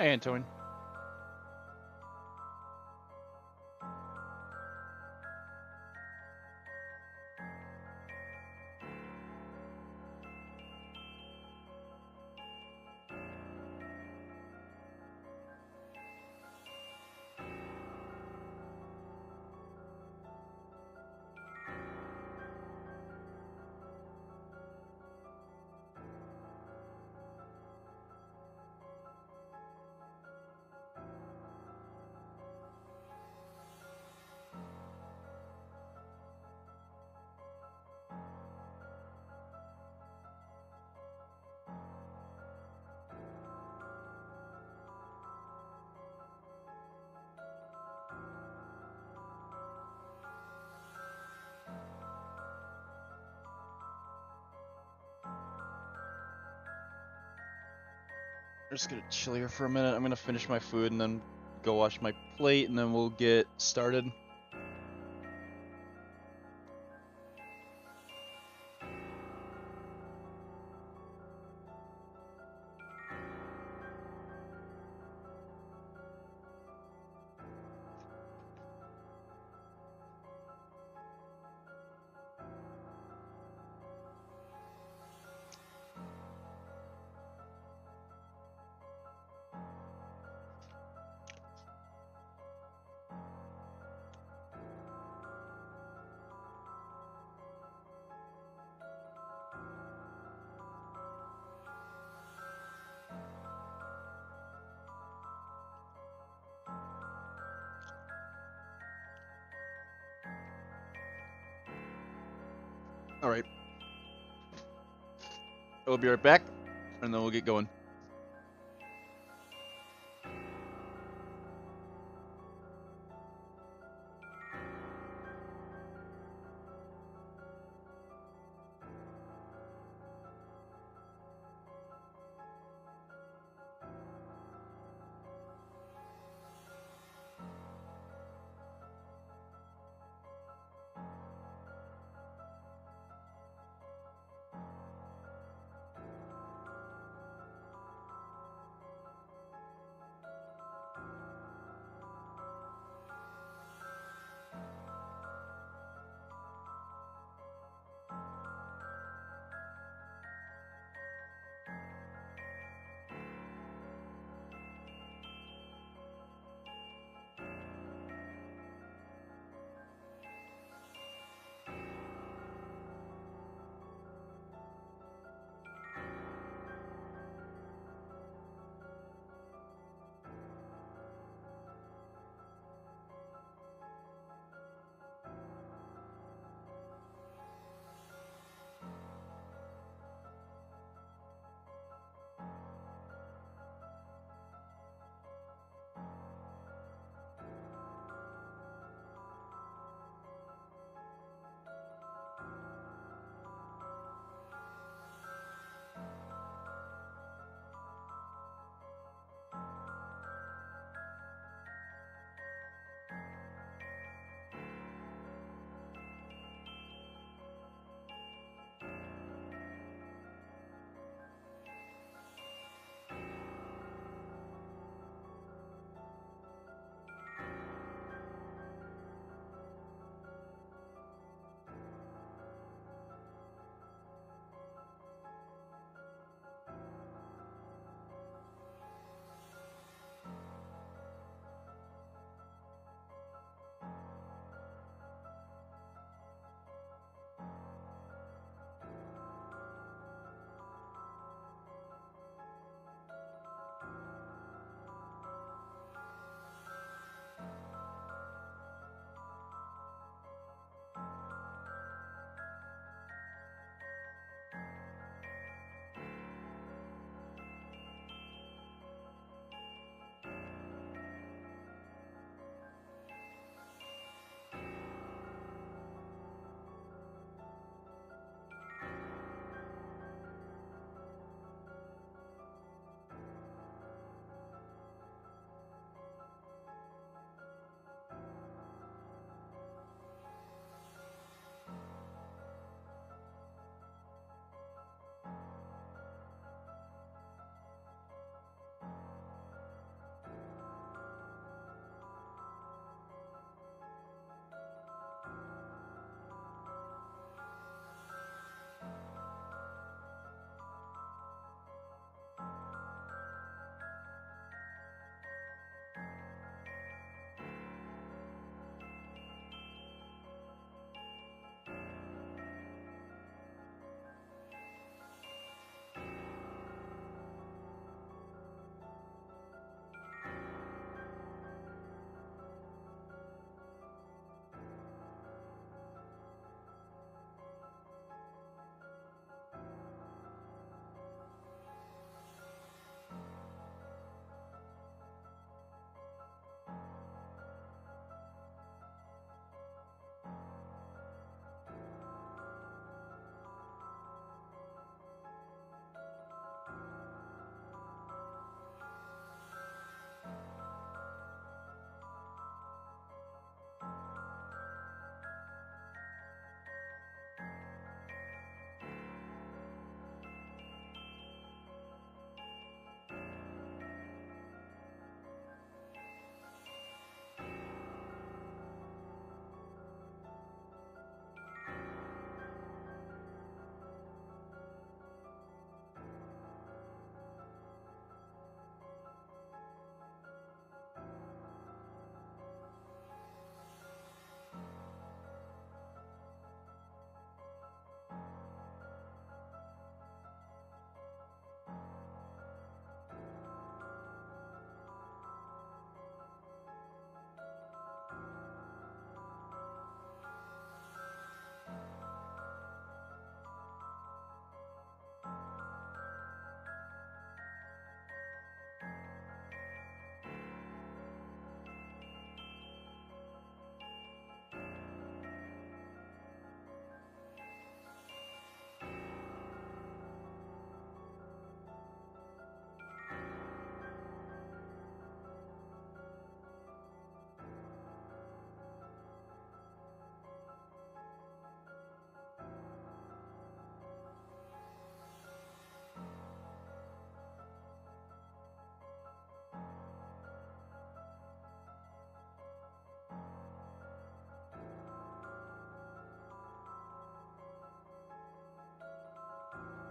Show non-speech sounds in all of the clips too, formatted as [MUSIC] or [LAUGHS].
Hey, Antoine. I'm just gonna chill here for a minute. I'm gonna finish my food and then go wash my plate, and then we'll get started. We'll be right back, and then we'll get going.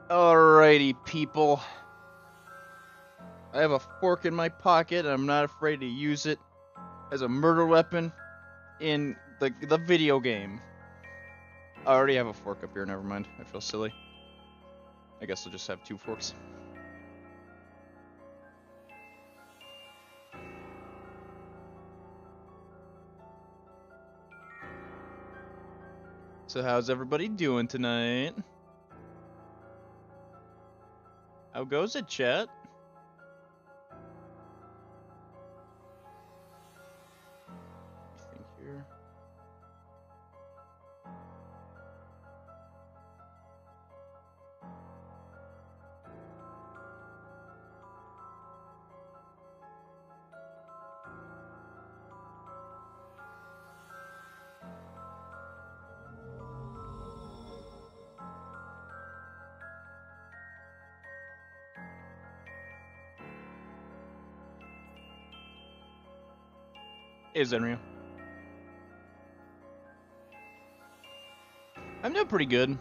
Alrighty, people. I have a fork in my pocket, and I'm not afraid to use it as a murder weapon in the the video game. I already have a fork up here. Never mind. I feel silly. I guess I'll just have two forks. So how's everybody doing tonight? How goes it, chat? Is Enryo. I'm doing pretty good.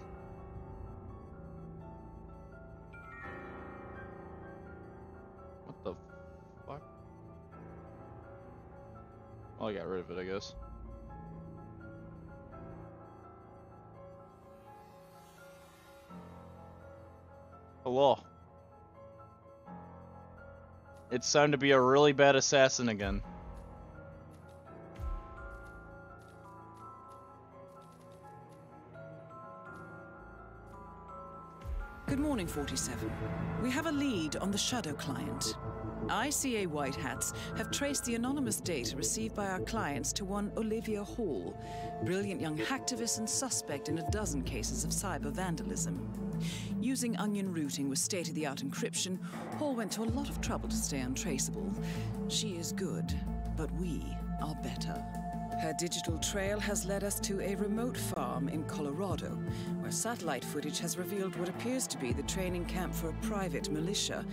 What the fuck? Well, I got rid of it, I guess. Oh, Hello. It's time to be a really bad assassin again. 47. We have a lead on the Shadow client. ICA White Hats have traced the anonymous data received by our clients to one Olivia Hall, brilliant young hacktivist and suspect in a dozen cases of cyber vandalism. Using onion routing with state of the art encryption, Hall went to a lot of trouble to stay untraceable. She is good, but we are better. Her digital trail has led us to a remote farm in Colorado, where satellite footage has revealed what appears to be the training camp for a private militia,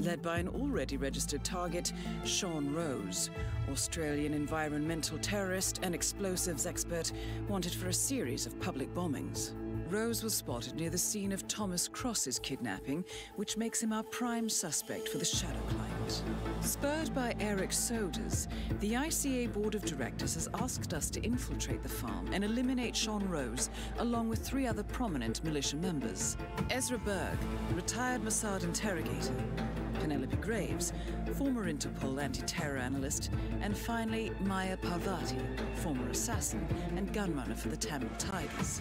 led by an already registered target, Sean Rose, Australian environmental terrorist and explosives expert wanted for a series of public bombings. Rose was spotted near the scene of Thomas Cross's kidnapping, which makes him our prime suspect for the Shadow Client. Spurred by Erich Soders, the ICA Board of Directors has asked us to infiltrate the farm and eliminate Sean Rose, along with three other prominent militia members Ezra Berg, retired Mossad interrogator, Penelope Graves, former Interpol anti terror analyst, and finally Maya Parvati, former assassin and gunrunner for the Tamil Tigers.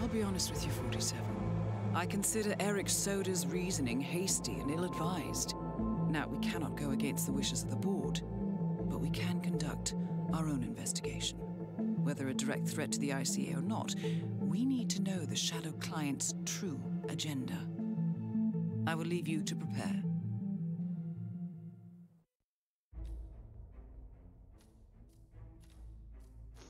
I'll be honest with you, 47. I consider Erich Soders' reasoning hasty and ill advised. Now, we cannot go against the wishes of the board, but we can conduct our own investigation. Whether a direct threat to the ICA or not, we need to know the Shadow Client's true agenda. I will leave you to prepare.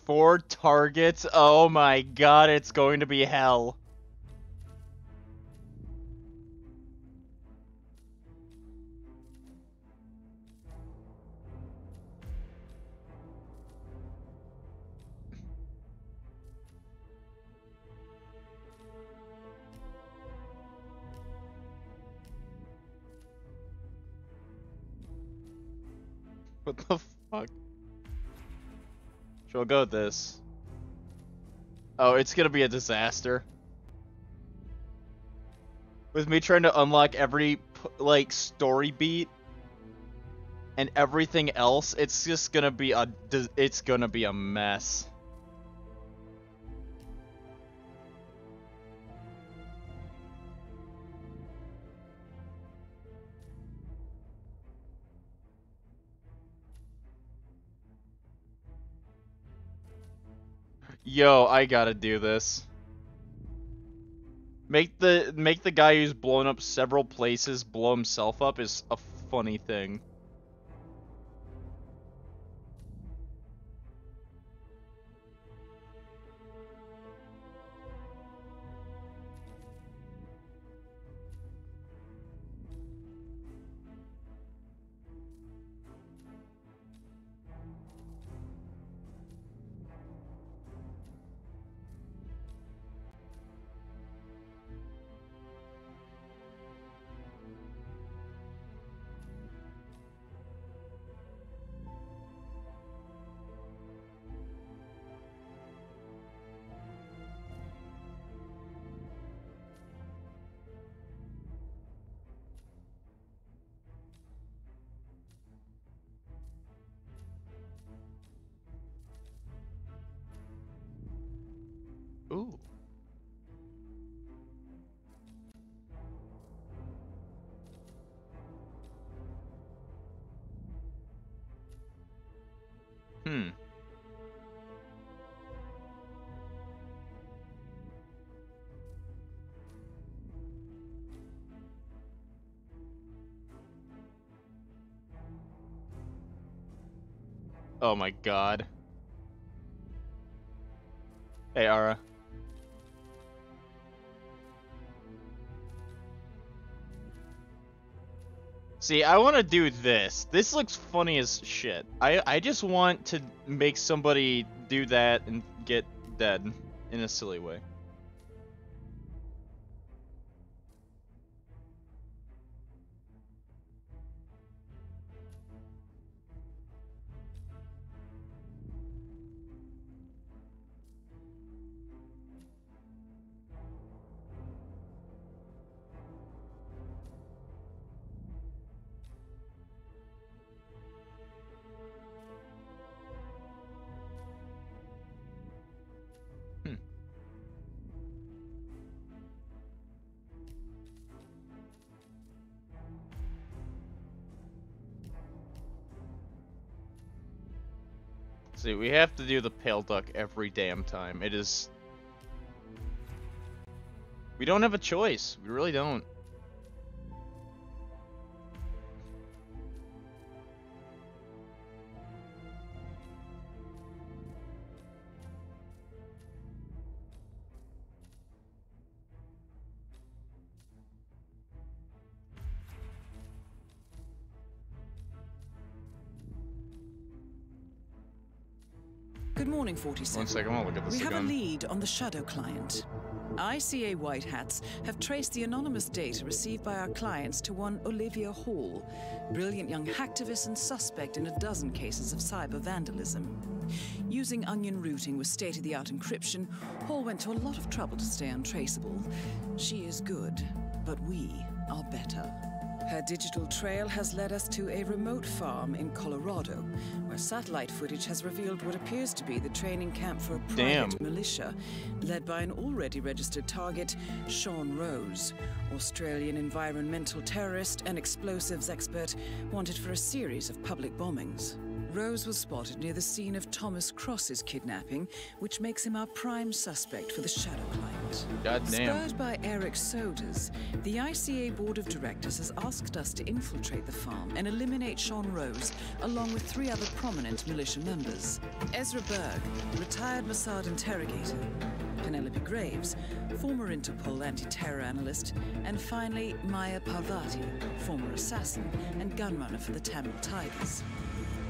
Four targets? Oh my god, it's going to be hell. What the fuck? She'll go with this. Oh, it's gonna be a disaster. With me trying to unlock every, like, story beat and everything else, it's just gonna be a, it's gonna be a mess. Yo, I gotta do this. Make the make the guy who's blown up several places blow himself up is a funny thing. Oh my god. Hey, Ara. See, I want to do this. This looks funny as shit. I I just want to make somebody do that and get dead in a silly way. We have to do the pale duck every damn time. It is... We don't have a choice. We really don't. Good morning, 47. One second, I'll look at this We have a lead on the Shadow client. ICA White Hats have traced the anonymous data received by our clients to one Olivia Hall, brilliant young hacktivist and suspect in a dozen cases of cyber vandalism. Using onion routing with state of the art encryption, Hall went to a lot of trouble to stay untraceable. She is good, but we are better. Her digital trail has led us to a remote farm in Colorado, where satellite footage has revealed what appears to be the training camp for a private Damn. militia, led by an already registered target, Sean Rose, Australian environmental terrorist and explosives expert, wanted for a series of public bombings. Rose was spotted near the scene of Thomas Cross's kidnapping, which makes him our prime suspect for the Shadow Client. God damn. Spurred by Erich Soders, the ICA Board of Directors has asked us to infiltrate the farm and eliminate Sean Rose, along with three other prominent militia members. Ezra Berg, retired Mossad interrogator, Penelope Graves, former Interpol anti-terror analyst, and finally Maya Parvati, former assassin and gunrunner for the Tamil Tigers.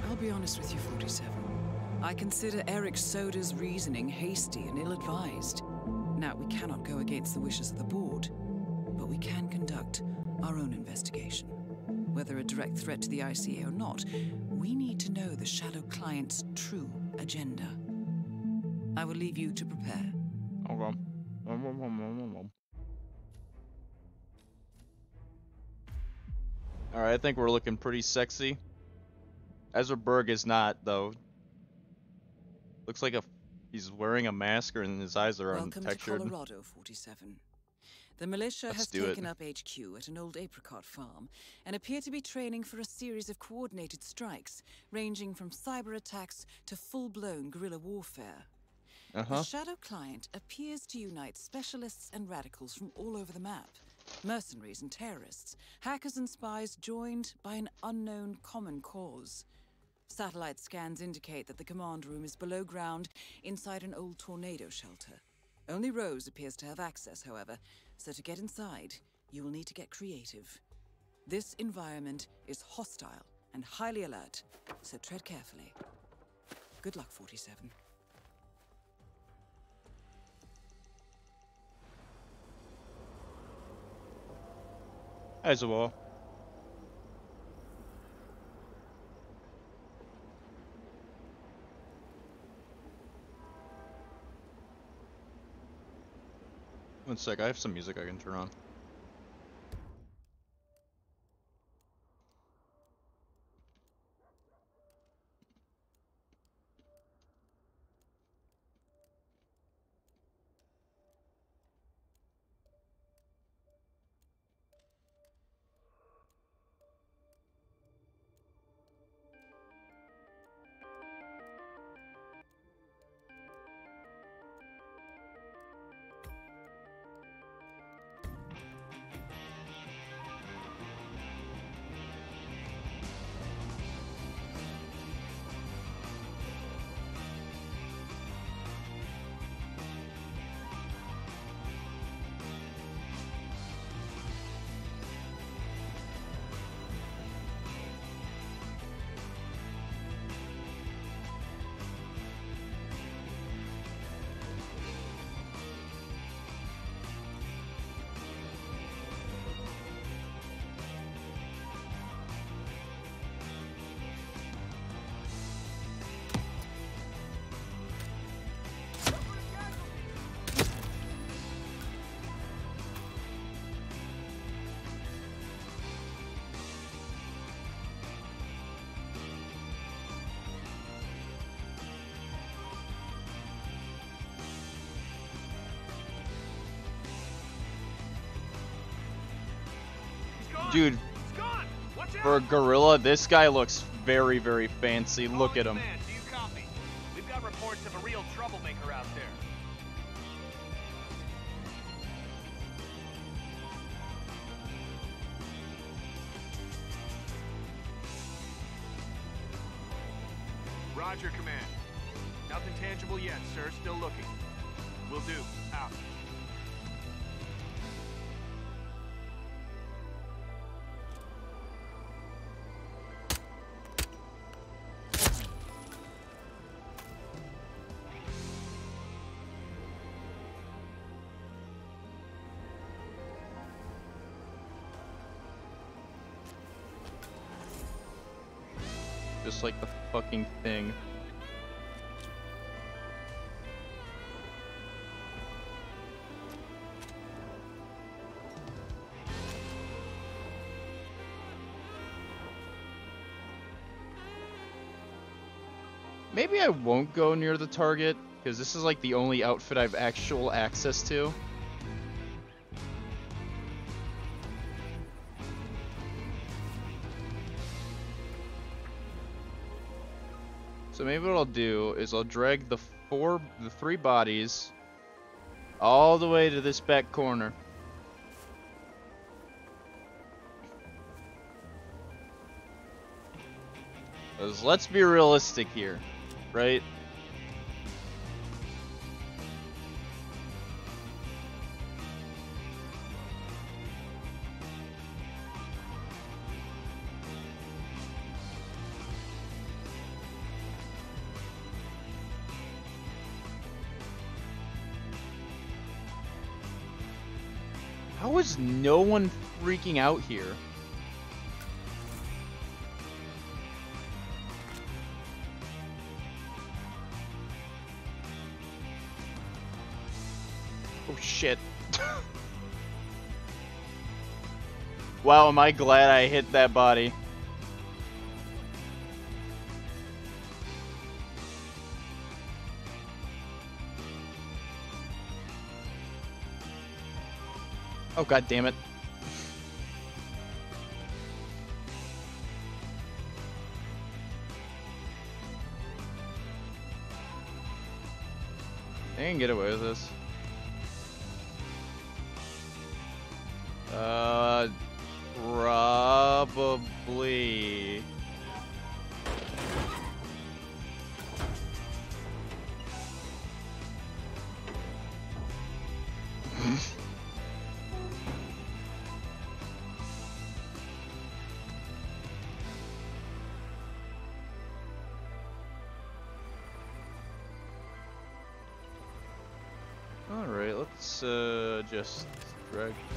I'll be honest with you, 47. I consider Erich Soders' reasoning hasty and ill-advised. Now, we cannot go against the wishes of the board, but we can conduct our own investigation. Whether a direct threat to the ICA or not, we need to know the Shadow Client's true agenda. I will leave you to prepare. Alright, I think we're looking pretty sexy. Ezra Berg is not, though. Looks like a he's wearing a mask or and his eyes are Welcome to untextured. Colorado, 47. The militia Let's has do it. taken up HQ at an old apricot farm and appear to be training for a series of coordinated strikes, ranging from cyber attacks to full-blown guerrilla warfare. Uh-huh. The Shadow Client appears to unite specialists and radicals from all over the map. Mercenaries and terrorists, hackers and spies joined by an unknown common cause. Satellite scans indicate that the command room is below ground inside an old tornado shelter. Only Rose appears to have access, however, so to get inside, you will need to get creative. This environment is hostile and highly alert, so tread carefully. Good luck, 47. As well. One sec, I have some music I can turn on. Dude, for a gorilla, this guy looks very, very fancy. Look at him. Fucking thing. Maybe I won't go near the target, because this is like the only outfit I've actual access to. Maybe what I'll do is I'll drag the four, the three bodies all the way to this back corner. 'Cause let's be realistic here, right? Is no one freaking out here? Oh shit. [LAUGHS] wow, am I glad I hit that body. Oh god damn it.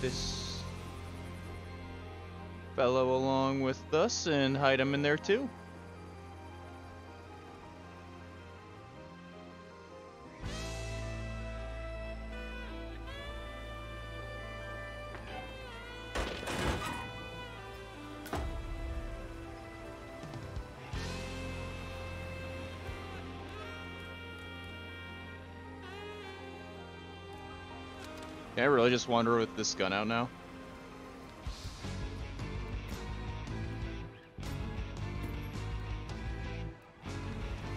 This fellow along with us and hide him in there too. Just wander with this gun out now?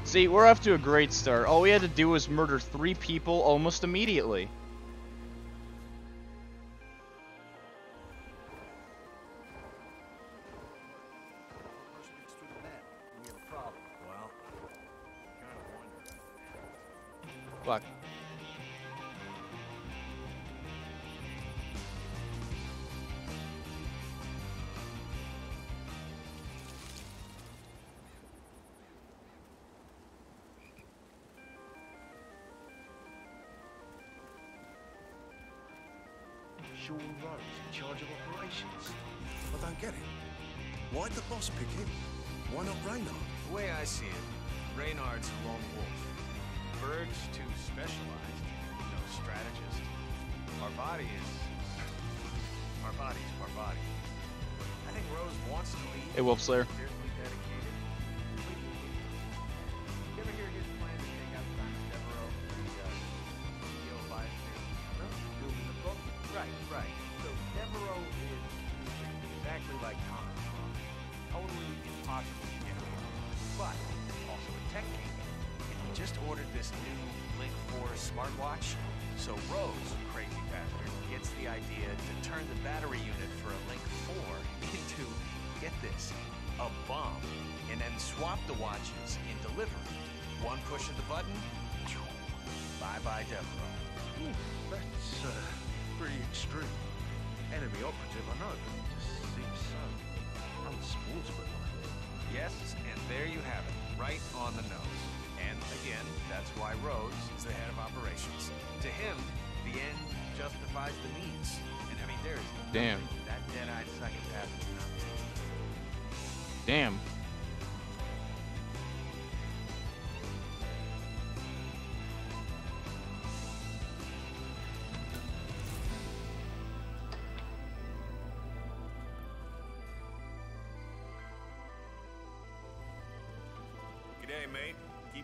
See, we're off to a great start. All we had to do was murder three people almost immediately. Slayer.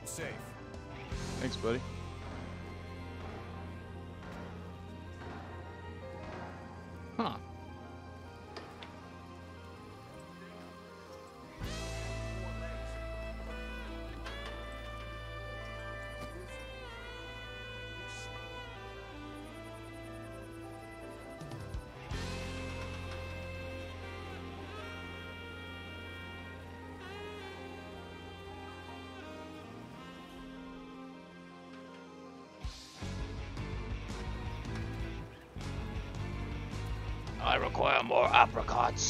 Keep safe. Thanks, buddy. I require more apricots.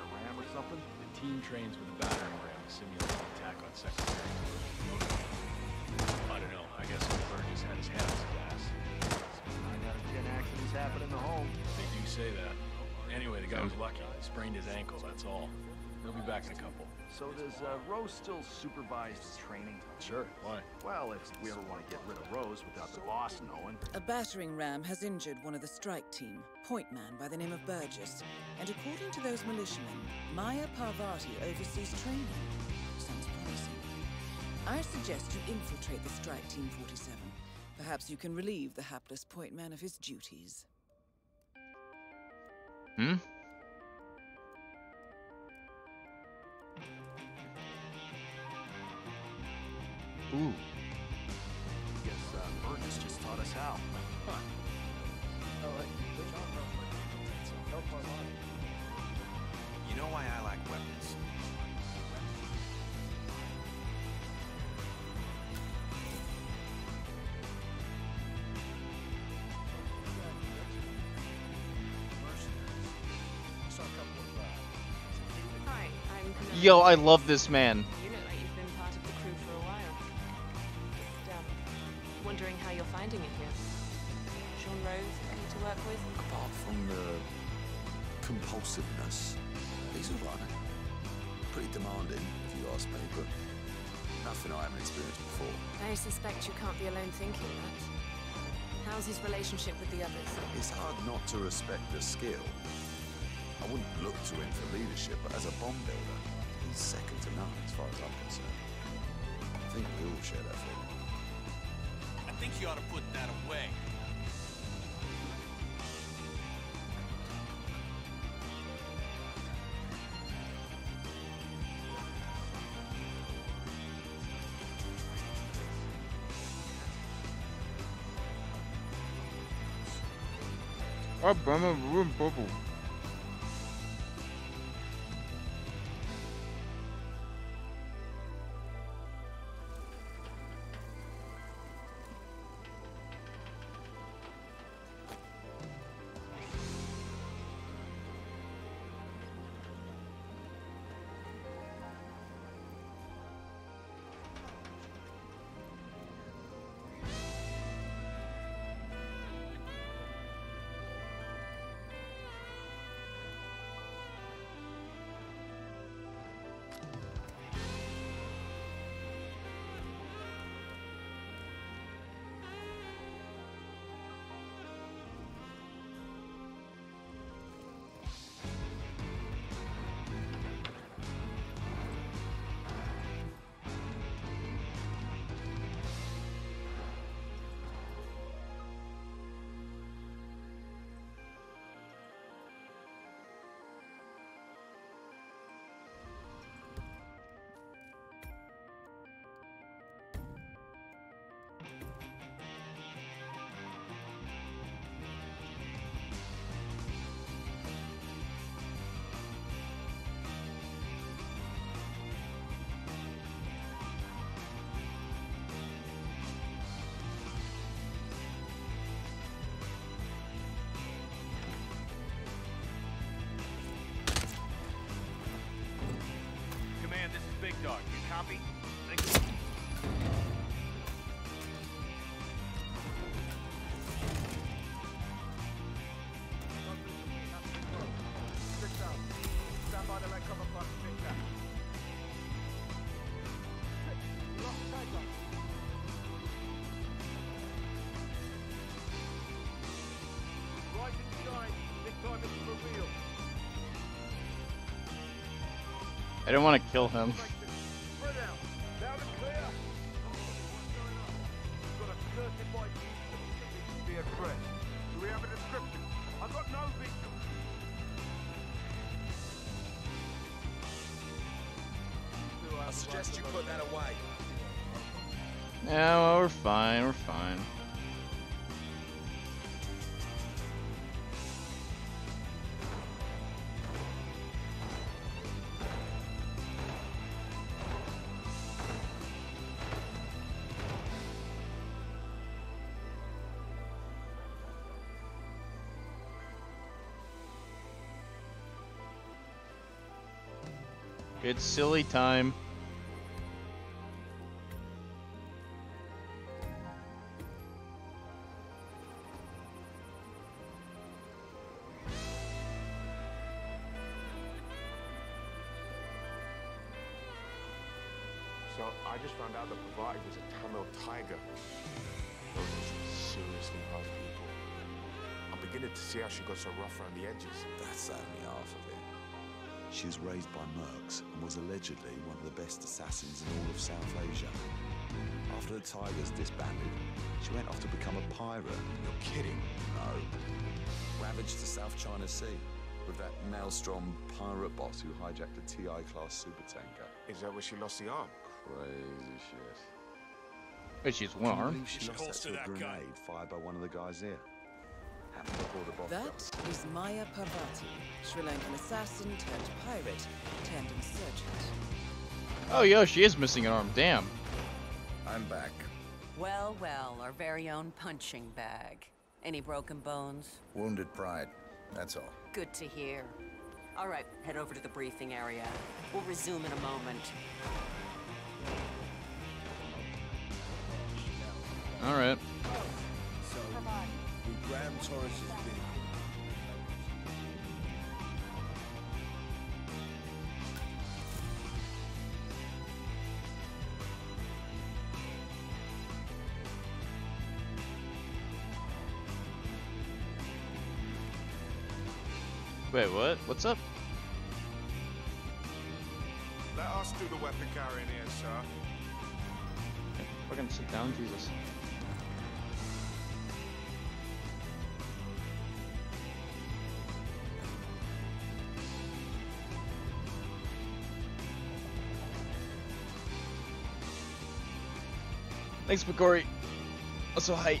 a ram or something? The team trains with a battering ram to simulate an attack on secondary. I don't know. I guess Burgess had his head up his ass. Nine out of ten accidents happen in the home. They do say that. Anyway, the guy was lucky. He sprained his ankle, that's all. He'll be back in a couple. So does uh, Rose still supervise training? Sure. Why? Well, if we ever want to get rid of Rose without the boss knowing. A battering ram has injured one of the strike team, point man by the name of Burgess, and according to those militiamen, Maya Parvati oversees training. Sounds promising. I suggest you infiltrate the strike team 47. Perhaps you can relieve the hapless point man of his duties. Hmm? Ooh. Um, Burgess just taught us how. You know why I like weapons? Hi, I'm Camilla. Yo, I love this man. Burma Room Bubble. You copy? Thank you. I don't want to kill him. It's silly time. So I just found out that Parvati was a Tamil tiger. Those are some seriously hard people. I'm beginning to see how she got so rough around the edges. That's only half of it. She was raised by mercs and was allegedly one of the best assassins in all of South Asia. After the Tigers disbanded, she went off to become a pirate. You're kidding? No. Ravaged the South China Sea with that maelstrom pirate boss who hijacked a TI class supertanker. Is that where she lost the arm? Crazy shit. She's one arm. She, she lost that to a grenade gun. fired by one of the guys here before the. That Maya Parvati, Sri Lankan assassin turned pirate, turned insurgent. Oh, yo, she is missing an arm. Damn. I'm back. Well, well, our very own punching bag. Any broken bones? Wounded pride. That's all. Good to hear. All right, head over to the briefing area. We'll resume in a moment. All right. Graham Torres is big. Wait, what? What's up? Let us do the weapon carrying here, sir. Fucking sit down, Jesus. Thanks, Picori. Also, hi.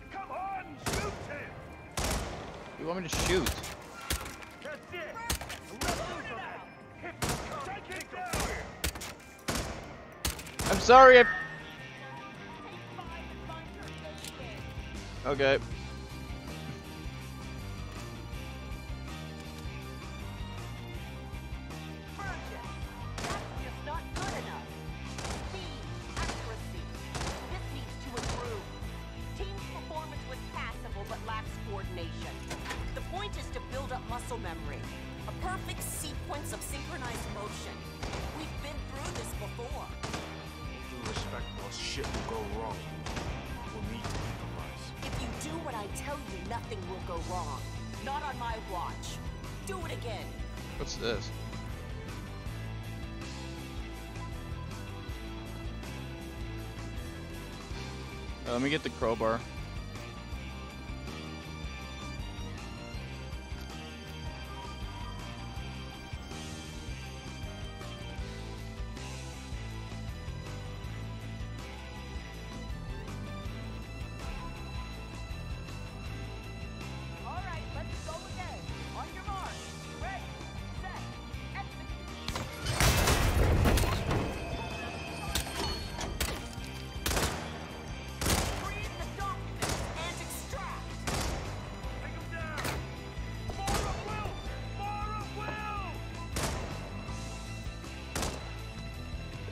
want me to shoot? I'm sorry. I... Okay. crowbar.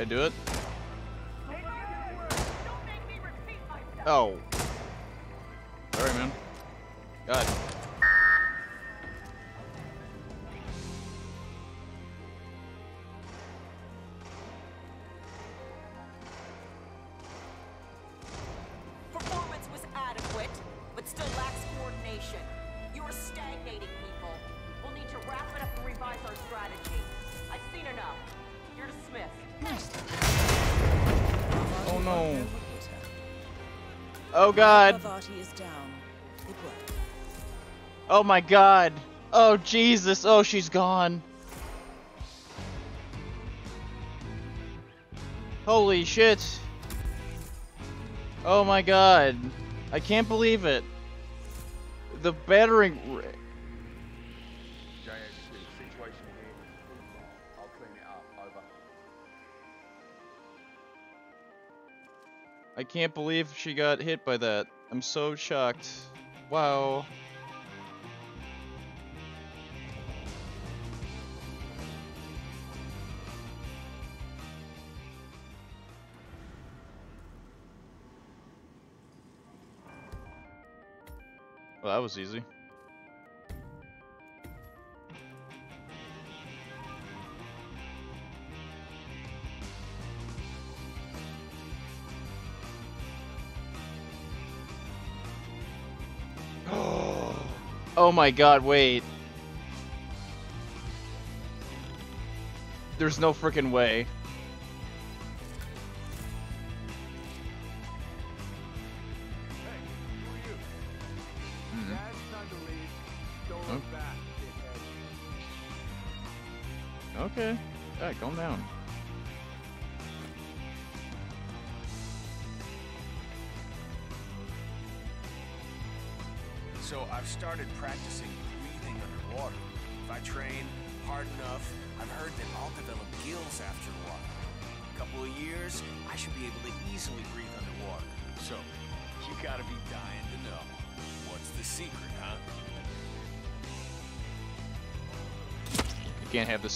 do it. Oh god. Oh my god. Oh Jesus. Oh, she's gone. Holy shit. Oh my god. I can't believe it. The battering... can't believe she got hit by that. I'm so shocked. Wow. Well, that was easy. Oh my god, wait. There's no freaking way.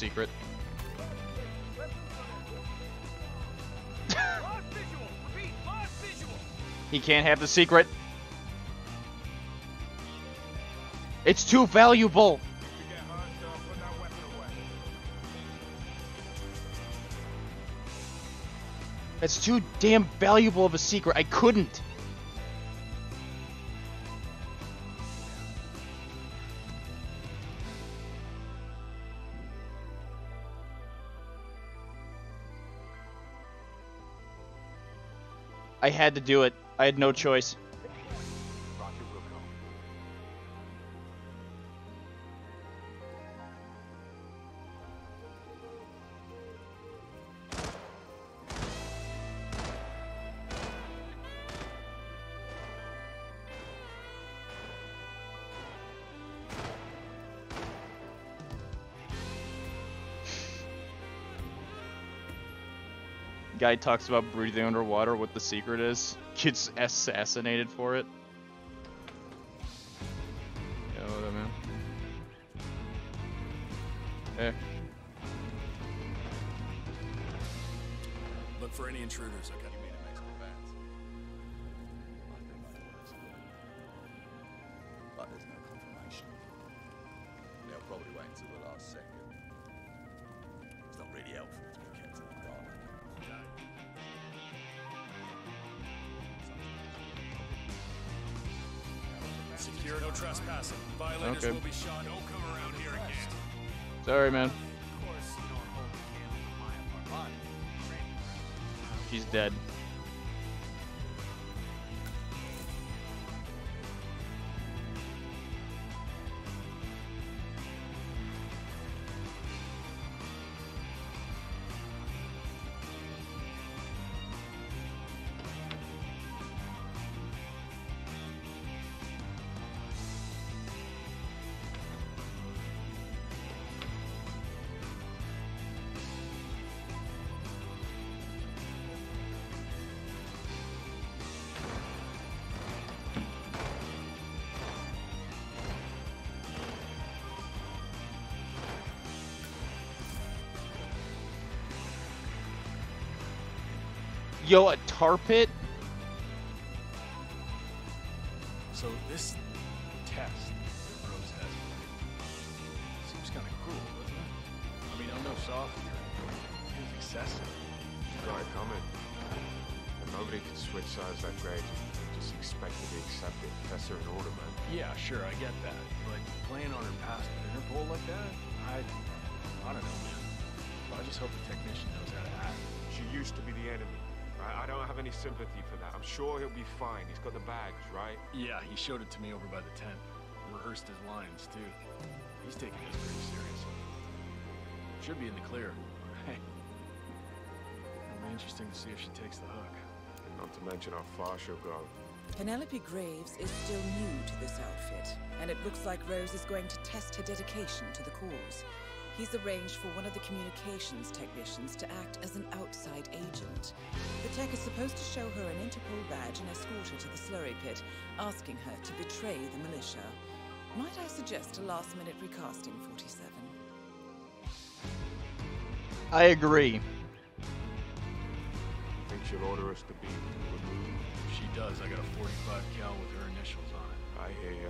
secret. he can't have the secret. It's too valuable. That's too damn valuable of a secret. I couldn't. I had to do it. I had no choice. guy talks about breathing underwater, what the secret is, gets assassinated for it. go a tar pit fine. He's got the bags, right? Yeah, he showed it to me over by the tent. Rehearsed his lines, too. He's taking this pretty seriously. Should be in the clear. [LAUGHS] Hey. It'll be interesting to see if she takes the hook. And not to mention how far she'll go. Penelope Graves is still new to this outfit, and it looks like Rose is going to test her dedication to the cause. He's arranged for one of the communications technicians to act as an outside agent. The tech is supposed to show her an Interpol badge and escort her to the slurry pit, asking her to betray the militia. Might I suggest a last minute recasting 47? I agree. Think she'll order us to be removed? If she does, I got a 45 cal with her initials on it. I hear you.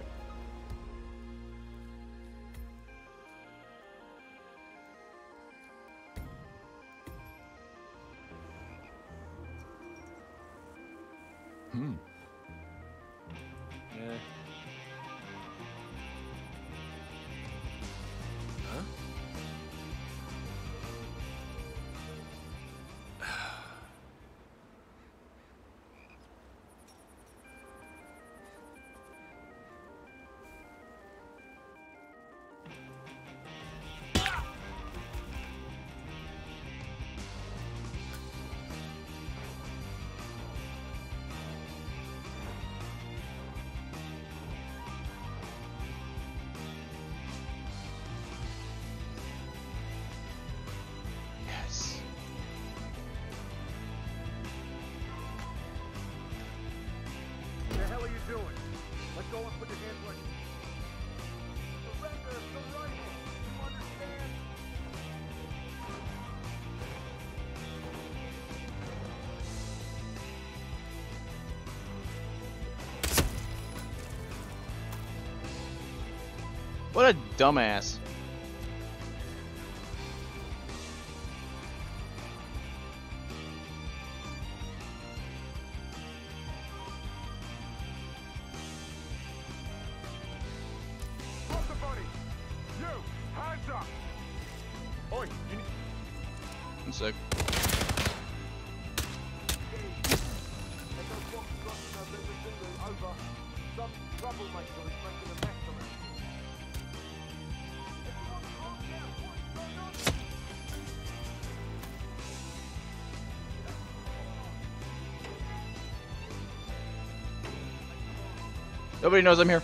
What a dumbass. Nobody knows I'm here.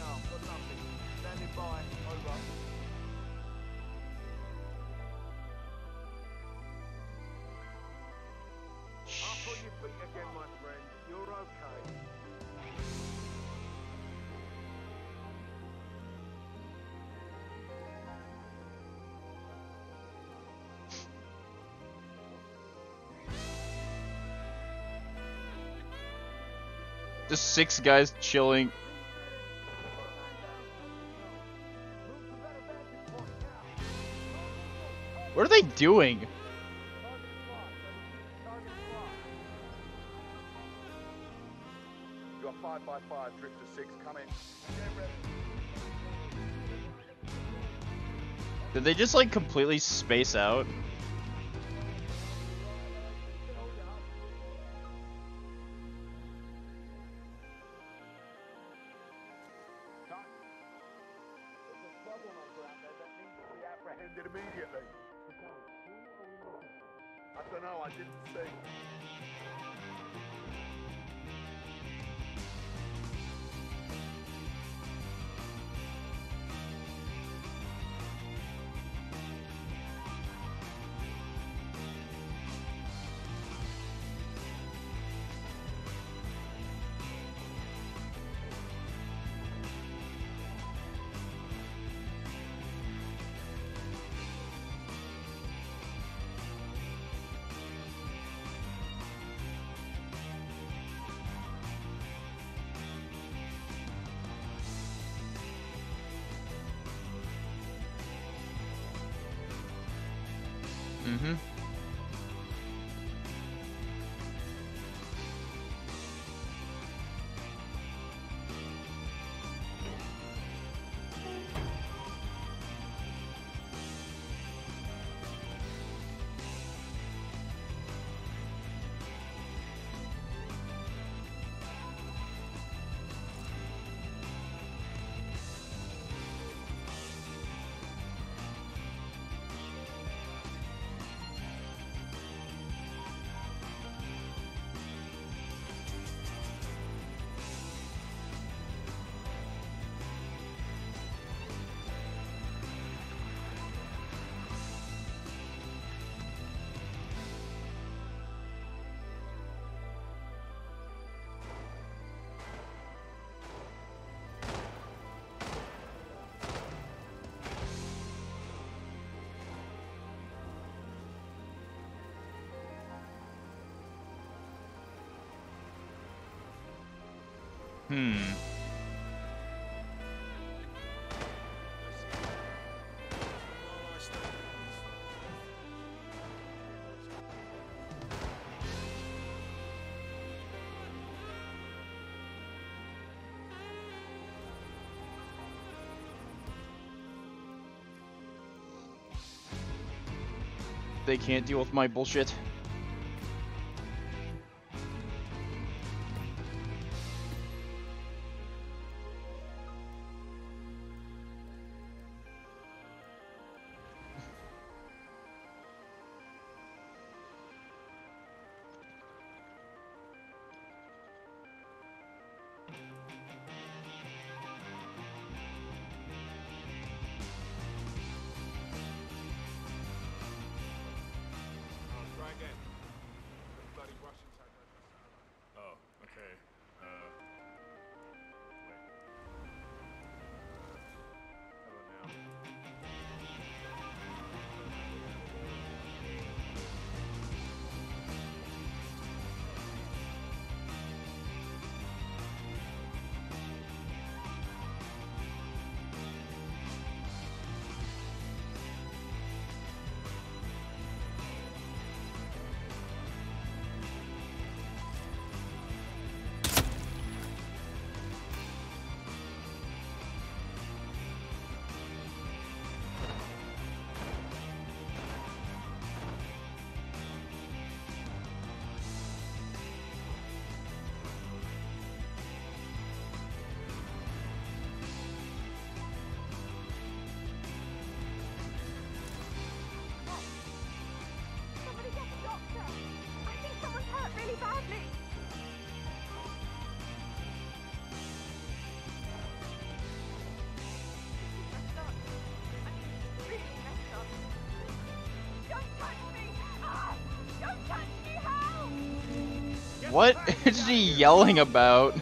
Just six guys chilling. Doing? Five by five, drifter six, come. Did they just like completely space out? They can't deal with my bullshit. What [LAUGHS] is he yelling about?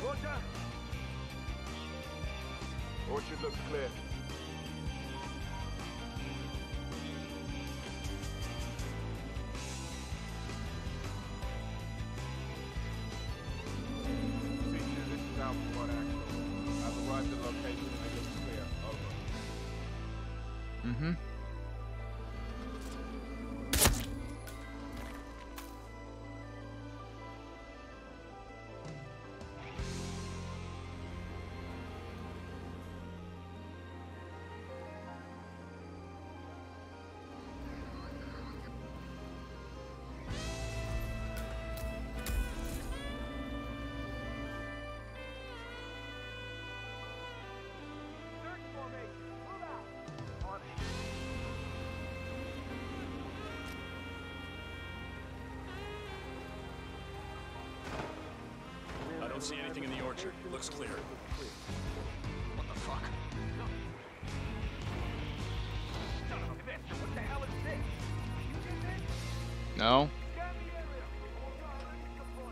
Don't see anything in the orchard. Looks clear. What the fuck? Son of a bitch. What the hell is this? You did this? No? Scan the area. All right, ready to deploy.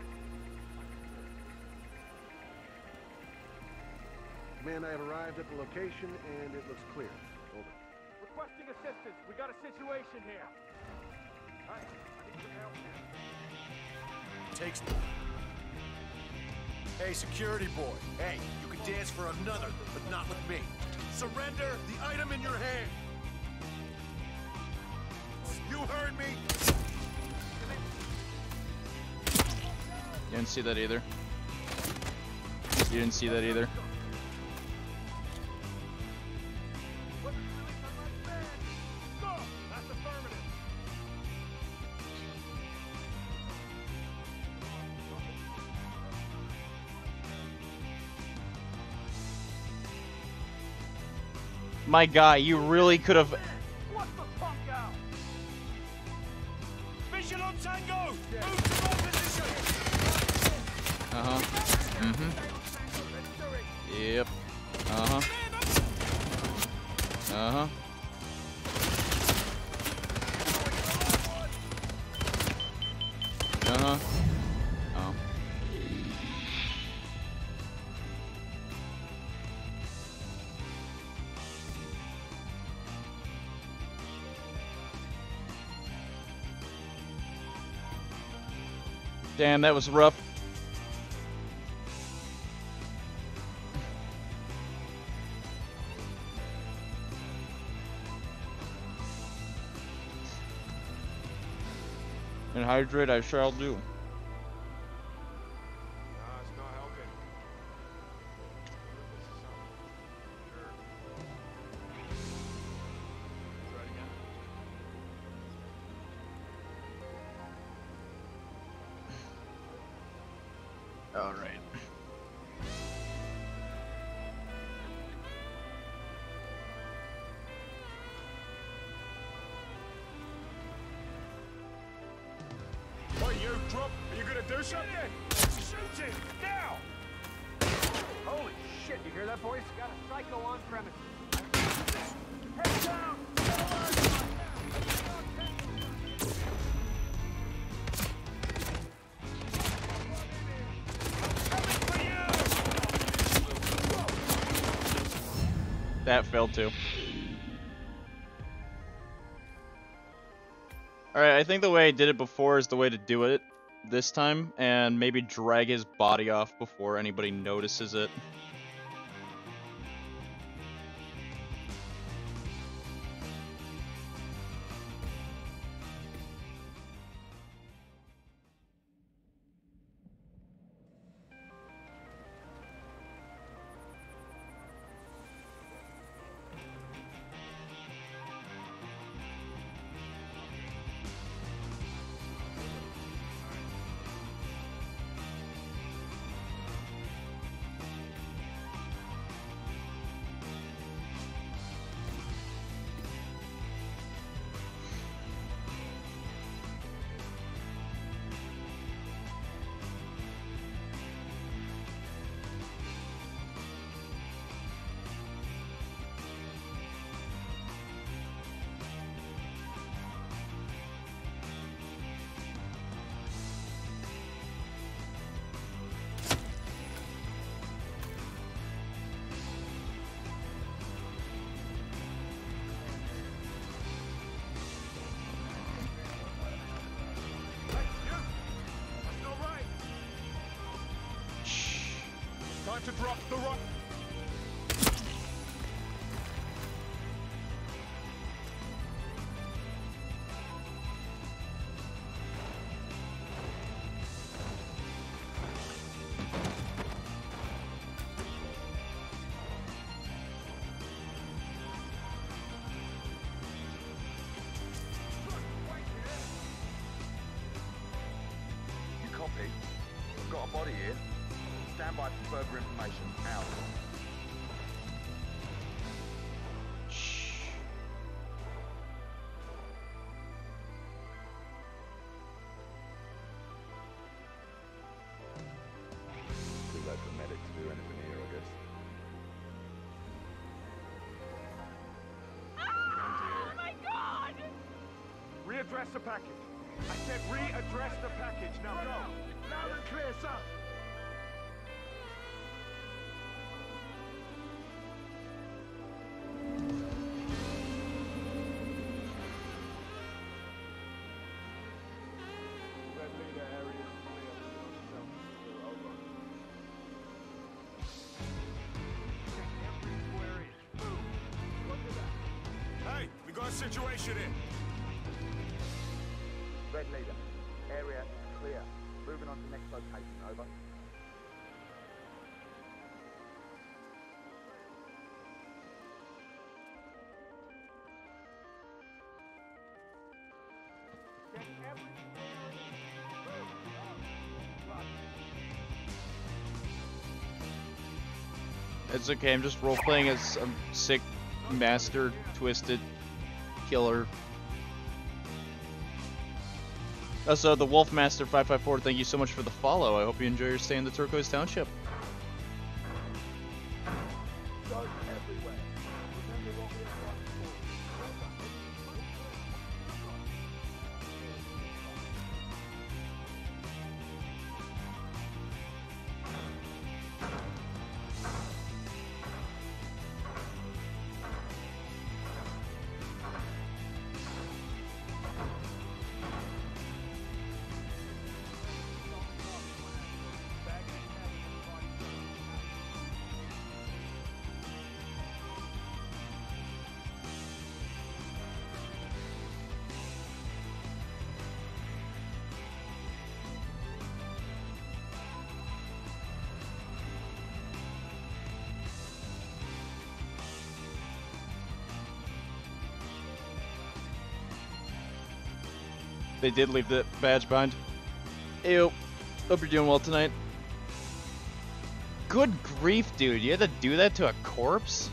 Man, I have arrived at the location and it looks clear. Over. Requesting assistance. We got a situation here. Hi. I need some help here. Takes. Hey, security boy. Hey, you can dance for another, but not with me. Surrender the item in your hand. You heard me. You didn't see that either. You didn't see that either. My guy, you really could have. man, that was rough. And hydrate, I shall do. Failed too. Alright, I think the way I did it before is the way to do it this time, and maybe drag his body off before anybody notices it. Readdress the package. I said readdress the package. Now go. Loud and clear, sir. Red leader It's okay, I'm just role playing as a sick, master, twisted killer. Uh, also, the Wolfmaster554, thank you so much for the follow. I hope you enjoy your stay in the Turquoise Township. They did leave the badge behind. Ew. Hope you're doing well tonight. Good grief, dude. You had to do that to a corpse?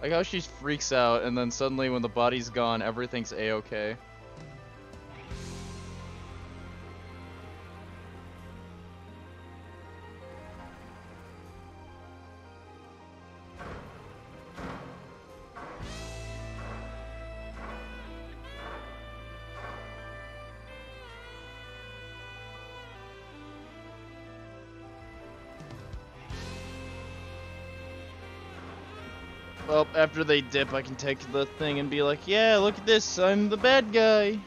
Like how she freaks out and then suddenly when the body's gone, everything's a-okay. After they dip, I can take the thing and be like, yeah, look at this, I'm the bad guy.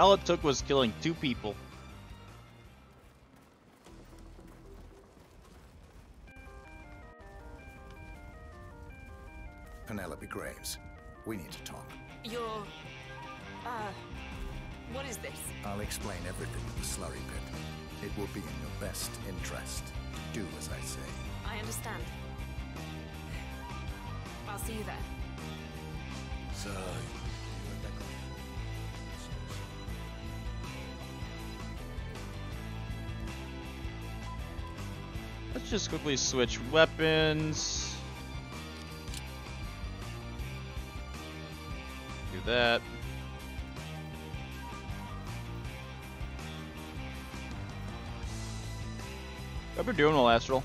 And all it took was killing two people. Penelope Graves, we need to talk. You're. Uh. What is this? I'll explain everything at the slurry pit. It will be in your best interest. Do as I say. I understand. I'll see you there. So, Just quickly switch weapons. Do that. Hope you're doing well, Astral.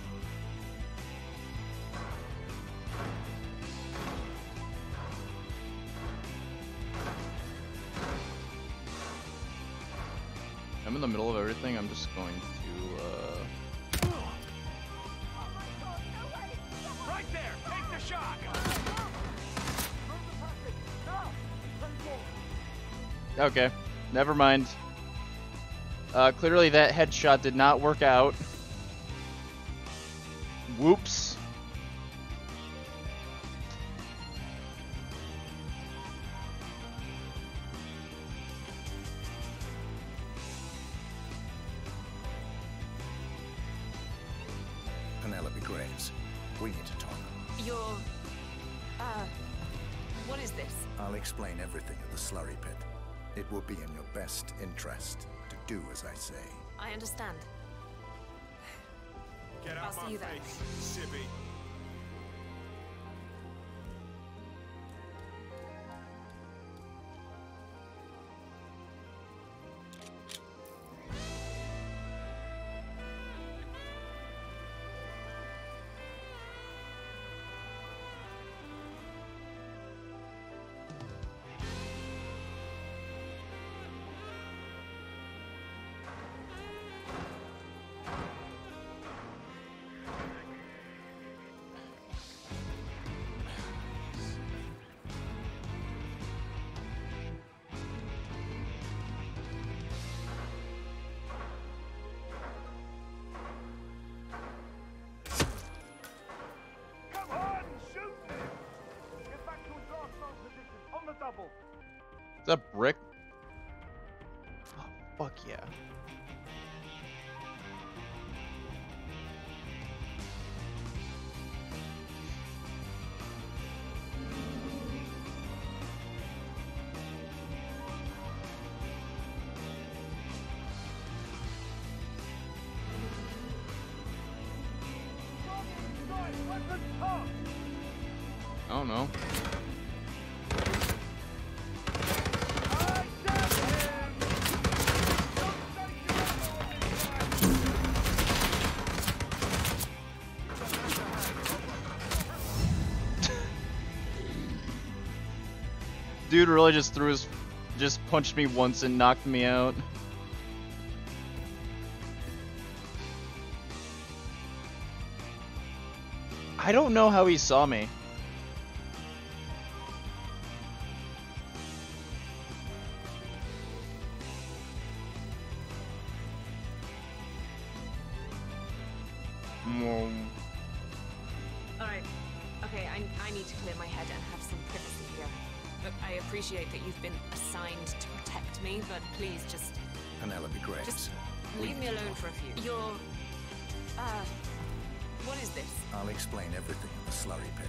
Okay, never mind. Uh, clearly that headshot did not work out. Whoops. dude really just threw his... Just punched me once and knocked me out. I don't know how he saw me. Explain everything in the slurry pit.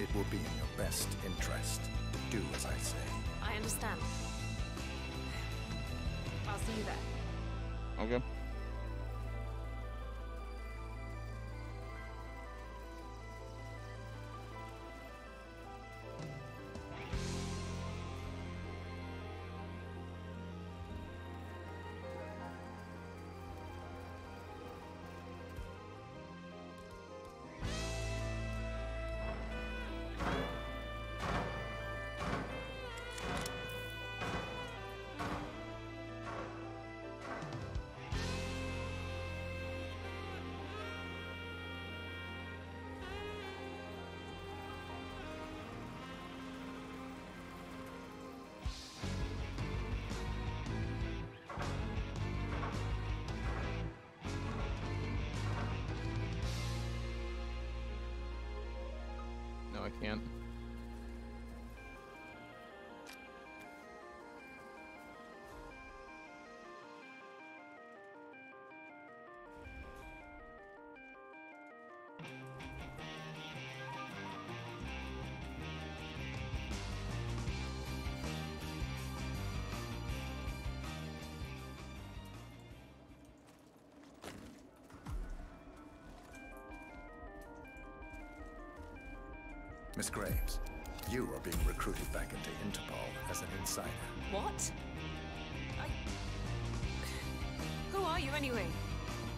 It will be in your best interest to do as I say. I understand. I'll see you there. okay. No, I can't. Miss Graves, you are being recruited back into Interpol as an insider. What? I. Who are you anyway?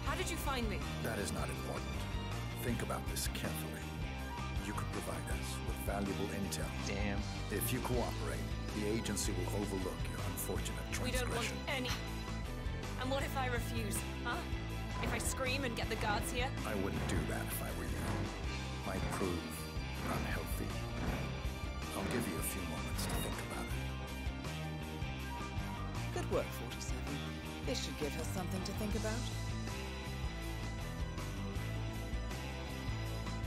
How did you find me? That is not important. Think about this carefully. You could provide us with valuable intel. Damn. If you cooperate, the agency will overlook your unfortunate We don't want any. And what if I refuse? Huh? If I scream and get the guards here? I wouldn't do that if I were you. Might prove something to think about.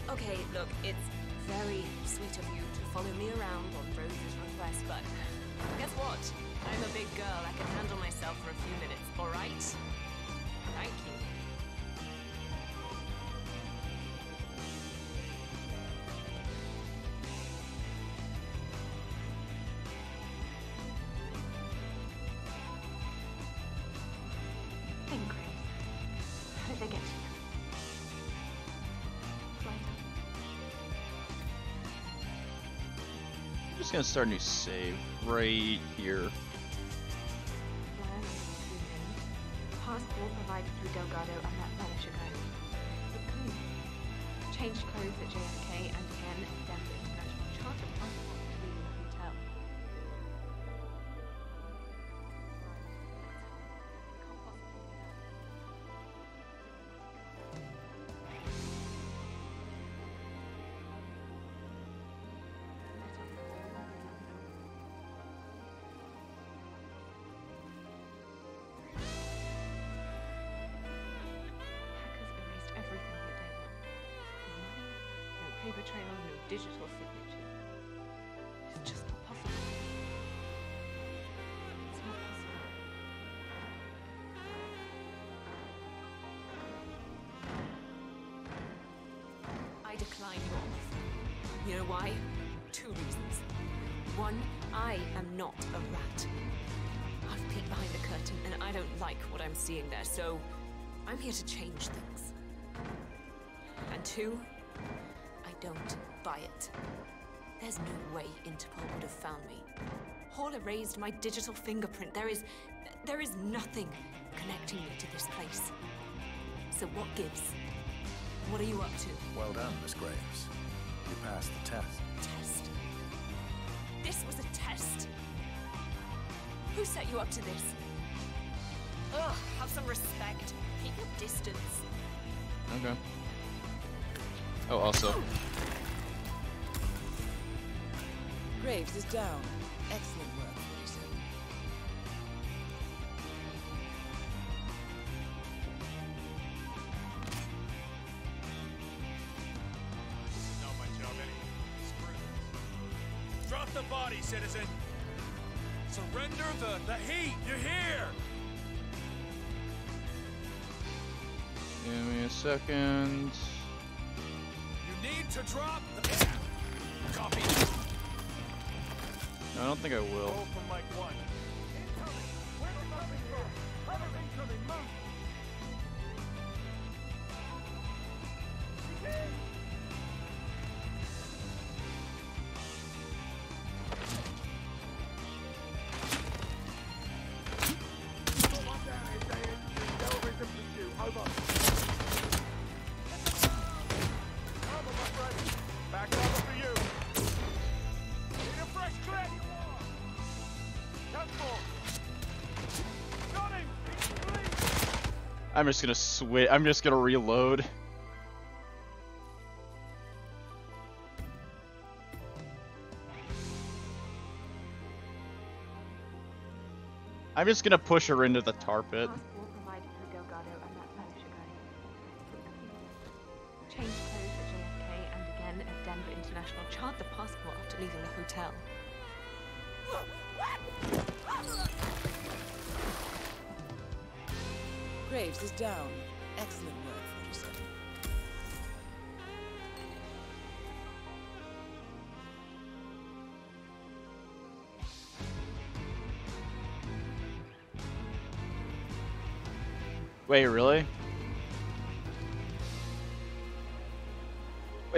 Okay, look, it's very sweet of you to follow me around on Rose's request, but guess what? I'm a big girl. I can handle myself for a few minutes, alright? Thank you. Just gonna start a new save right here. No digital signature. It's just not possible. It's not possible. I decline your offer. You know why? Two reasons. One, I am not a rat. I've peeked behind the curtain and I don't like what I'm seeing there, so I'm here to change things. And two, don't buy it. There's no way Interpol would have found me. Hall erased my digital fingerprint. There is. there is nothing connecting me to this place. So what gives? What are you up to? Well done, Miss Graves. You passed the test. Test. This was a test. Who set you up to this? Ugh, have some respect. Keep your distance. Okay. Oh, also. Graves is down. Excellent I'm just gonna switch. I'm just gonna reload. I'm just gonna push her into the tar pit.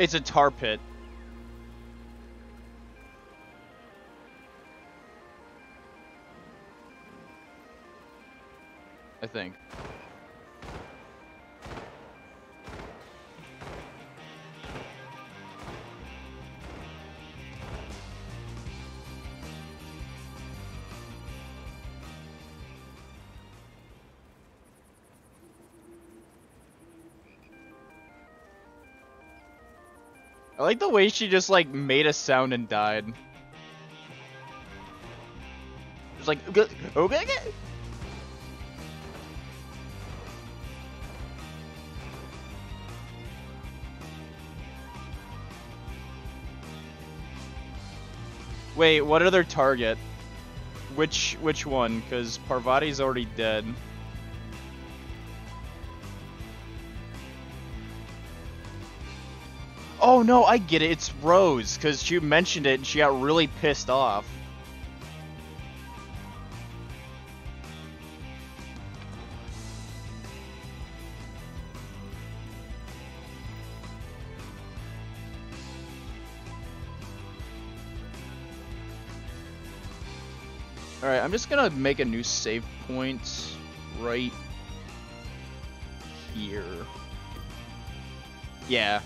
It's a tar pit. Like the way she just like made a sound and died. It's like okay, okay. Wait, what other target? Which which one? Cause Parvati's already dead. Oh no, I get it. It's Rose, cause she mentioned it and she got really pissed off. Alright, I'm just gonna make a new save point right here. Yeah.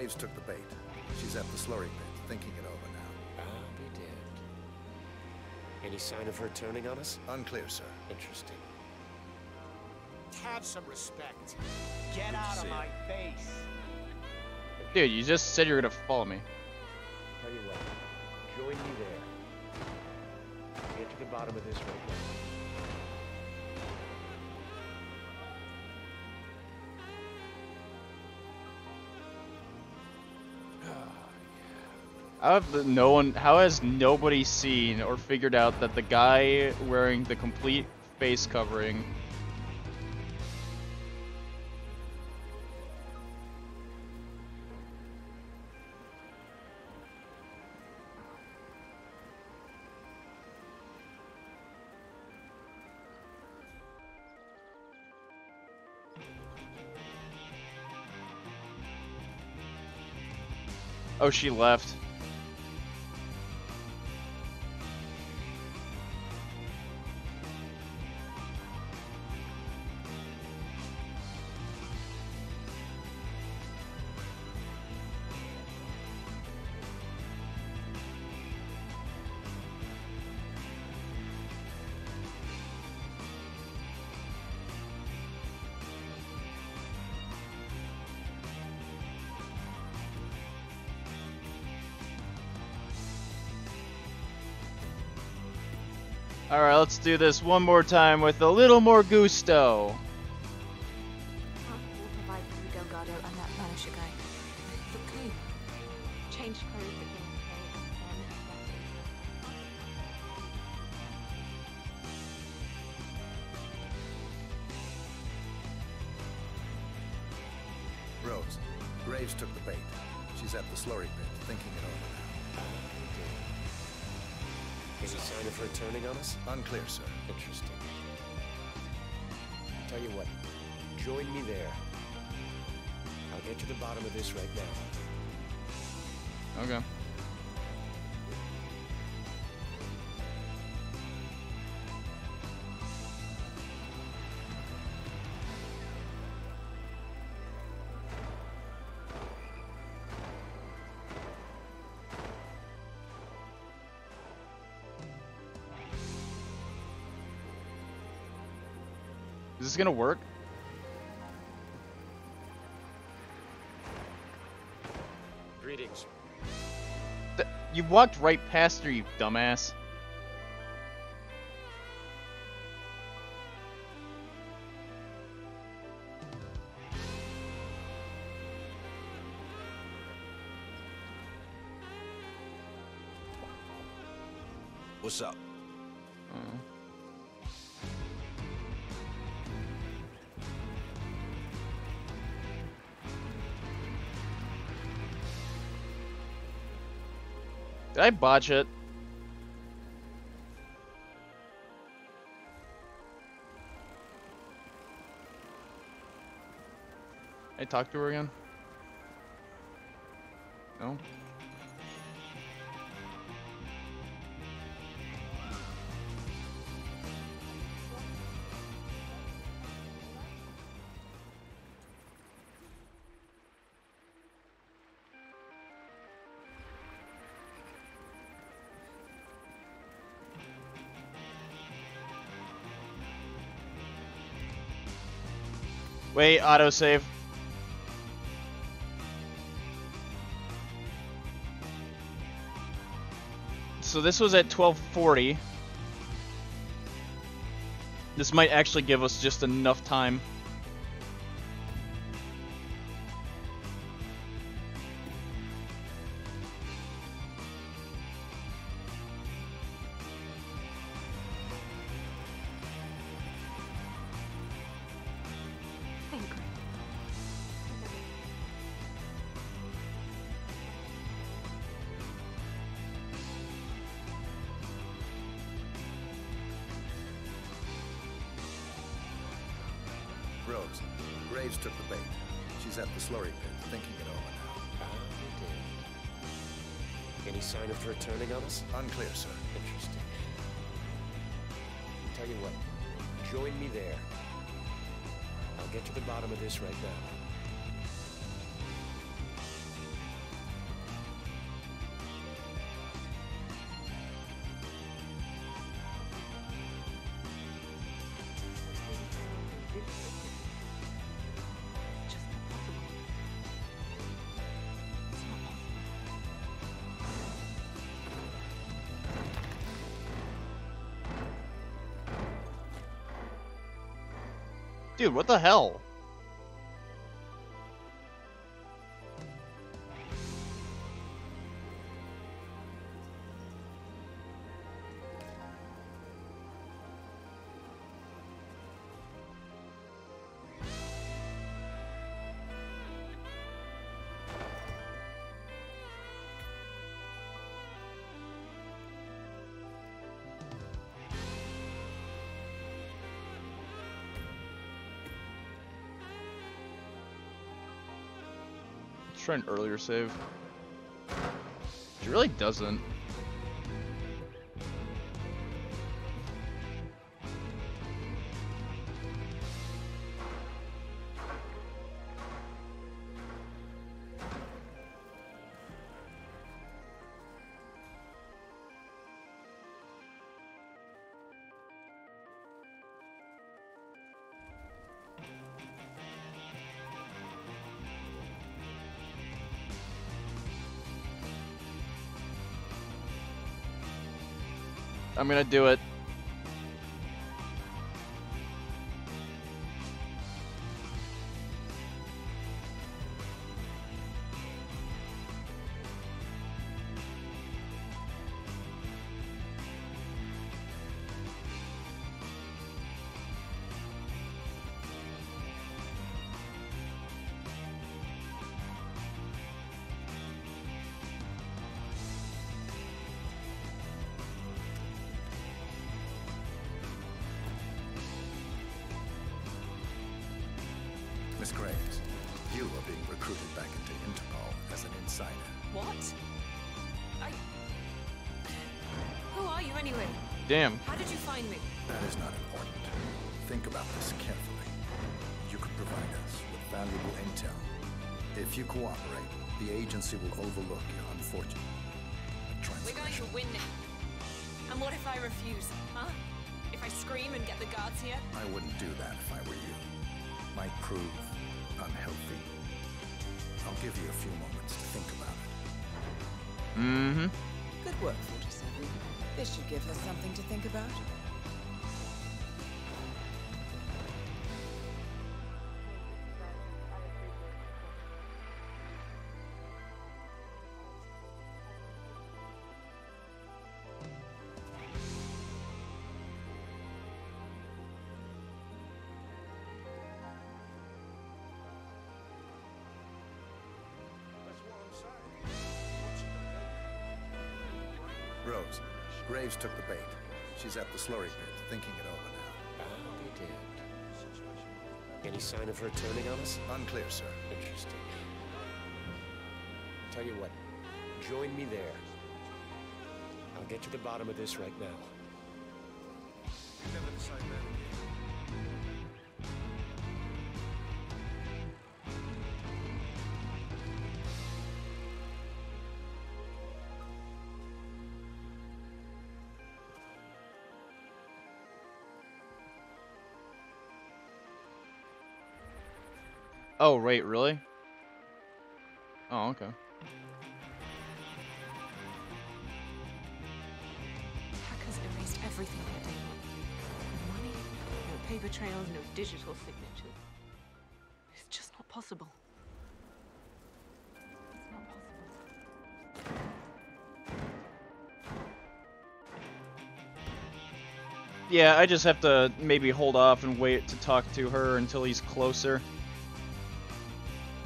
Graves took the bait. She's at the slurry pit, thinking it over now. I'll be damned. Any sign of her turning on us? Unclear, sir. Interesting. Have some respect. Get out of my face. Dude, you just said you were gonna follow me. Tell you what, join me there. Get to the bottom of this right now. How no one? How has nobody seen or figured out that the guy wearing the complete face covering? Oh, she left. Do this one more time with a little more gusto. Join me there. I'll get to the bottom of this right now. Okay. Is this gonna work? You walked right past her, you dumbass. I botch it? I talk to her again? Wait, autosave. So this was at 1240. This might actually give us just enough time. Dude, what the hell? try an earlier save? She really doesn't. I'm gonna do it. If you cooperate, the agency will overlook your unfortunate We're going to win now. And what if I refuse? Huh? If I scream and get the guards here? I wouldn't do that if I were you. Might prove unhealthy. I'll give you a few moments to think about it. Mm-hmm. Good work, 47. This should give her something to think about. Graves took the bait. She's at the slurry pit, thinking it over now. Oh, I'll be damned. Any sign of her turning on us? Unclear, sir. Interesting. Tell you what, join me there. I'll get to the bottom of this right now. Oh, wait, really? Oh, okay. Hackers erased everything that day. No money, no paper trails, no digital signatures. It's just not possible. It's not possible. Yeah, I just have to maybe hold off and wait to talk to her until he's closer.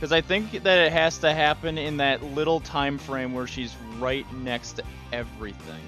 Because I think that it has to happen in that little time frame where she's right next to everything.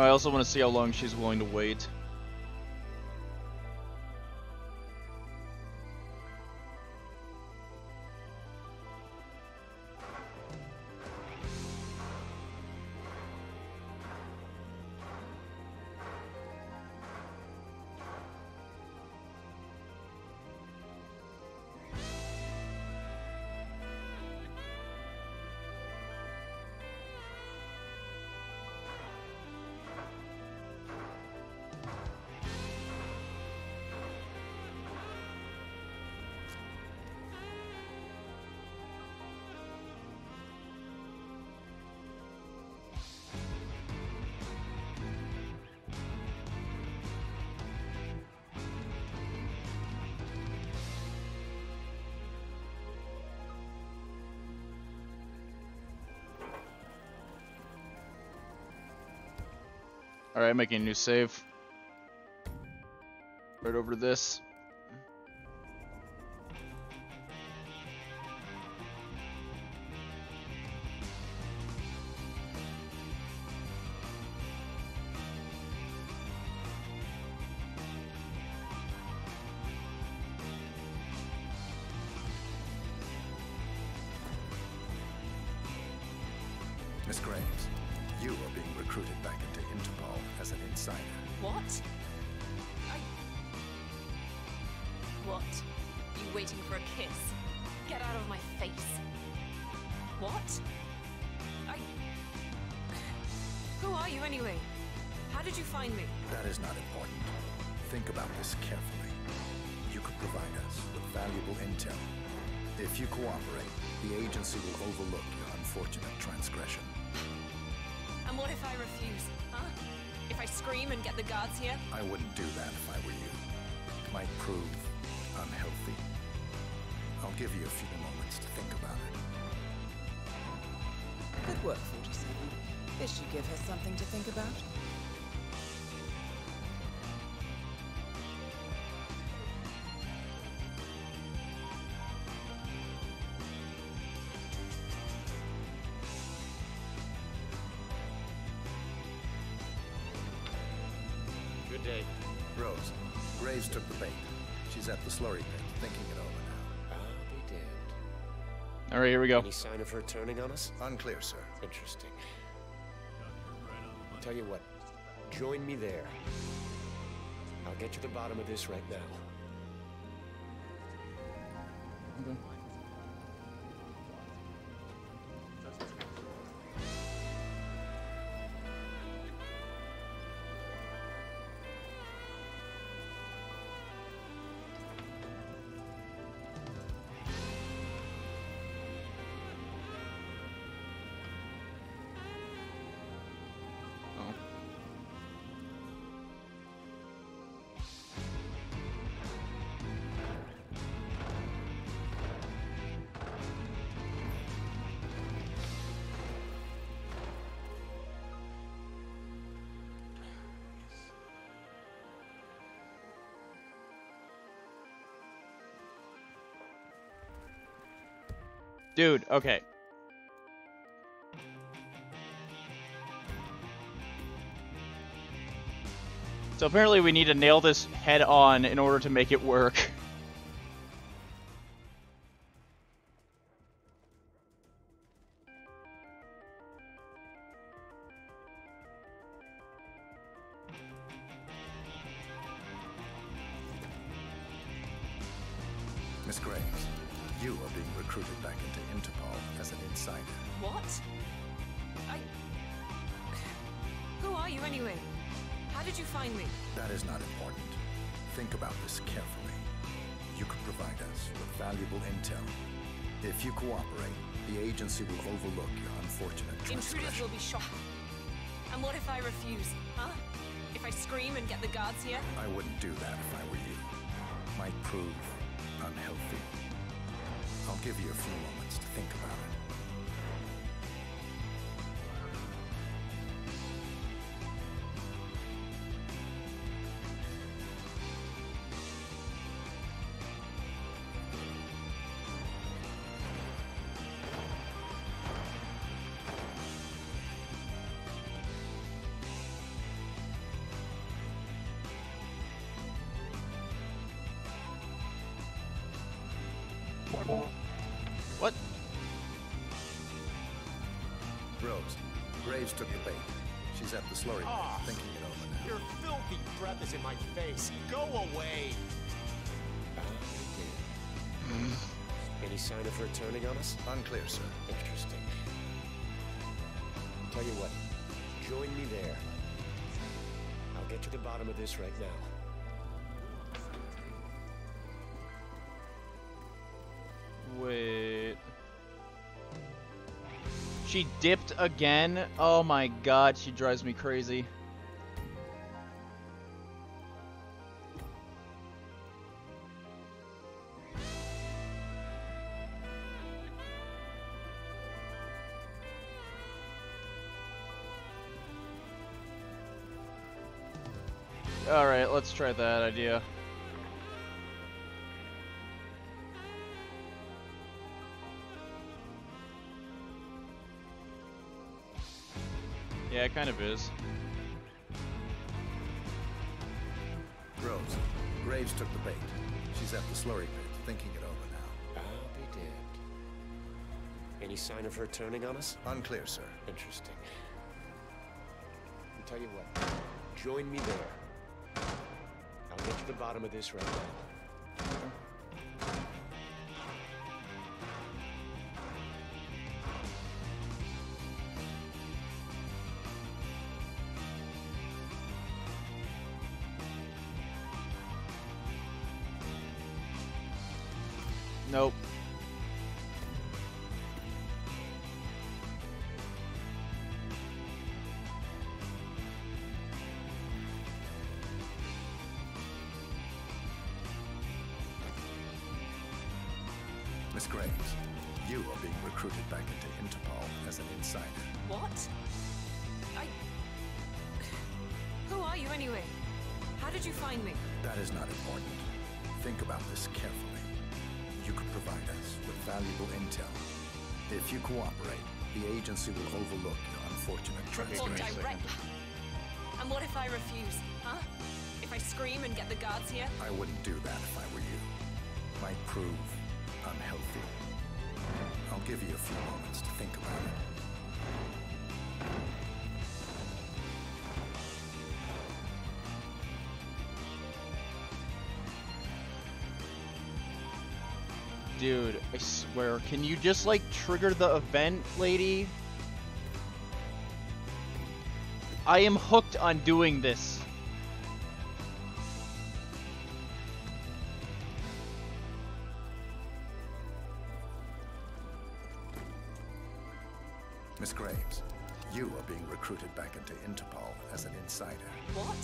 I also want to see how long she's willing to wait. Alright, making a new save. Right over this. Miss Graves, you are being recruited back into Interpol as an insider. What? I. What? You waiting for a kiss? Get out of my face. What? I. Who are you anyway? How did you find me? That is not important. Think about this carefully. You could provide us with valuable intel. If you cooperate, the agency will overlook your unfortunate transgression. And what if I refuse? Huh? If I scream and get the guards here? I wouldn't do that if I were you. It might prove unhealthy. I'll give you a few moments to think about it. Good work, 47. This should give her something to think about. She's at the slurry pit, thinking it over now. I'll be damned. Alright, here we go. Any sign of her turning on us? Unclear, sir. Interesting. Tell you what, join me there. I'll get to the bottom of this right now. Dude, okay. So apparently we need to nail this head on in order to make it work. [LAUGHS] What? Rose, Graves took the bait. She's at the slurry pit, thinking it over now. Your filthy breath is in my face. Go away. Hmm. Any sign of her turning on us? Unclear, sir. Interesting. Tell you what, join me there. I'll get to the bottom of this right now. She dipped again? Oh my god, she drives me crazy. Alright, let's try that idea. Yeah, it kind of is. Rose, Graves took the bait. She's at the slurry pit, thinking it over now. I'll be damned. Any sign of her turning on us? Unclear, sir. Interesting. I'll tell you what. Join me there. I'll get to the bottom of this right now. Unfortunate Or direct. And what if I refuse? Huh? If I scream and get the guards here? I wouldn't do that if I were you. Might prove unhealthy. I'll give you a few moments to think about it. Dude, I swear, can you just like trigger the event, lady? I am hooked on doing this. Miss Graves, you are being recruited back into Interpol as an insider. What?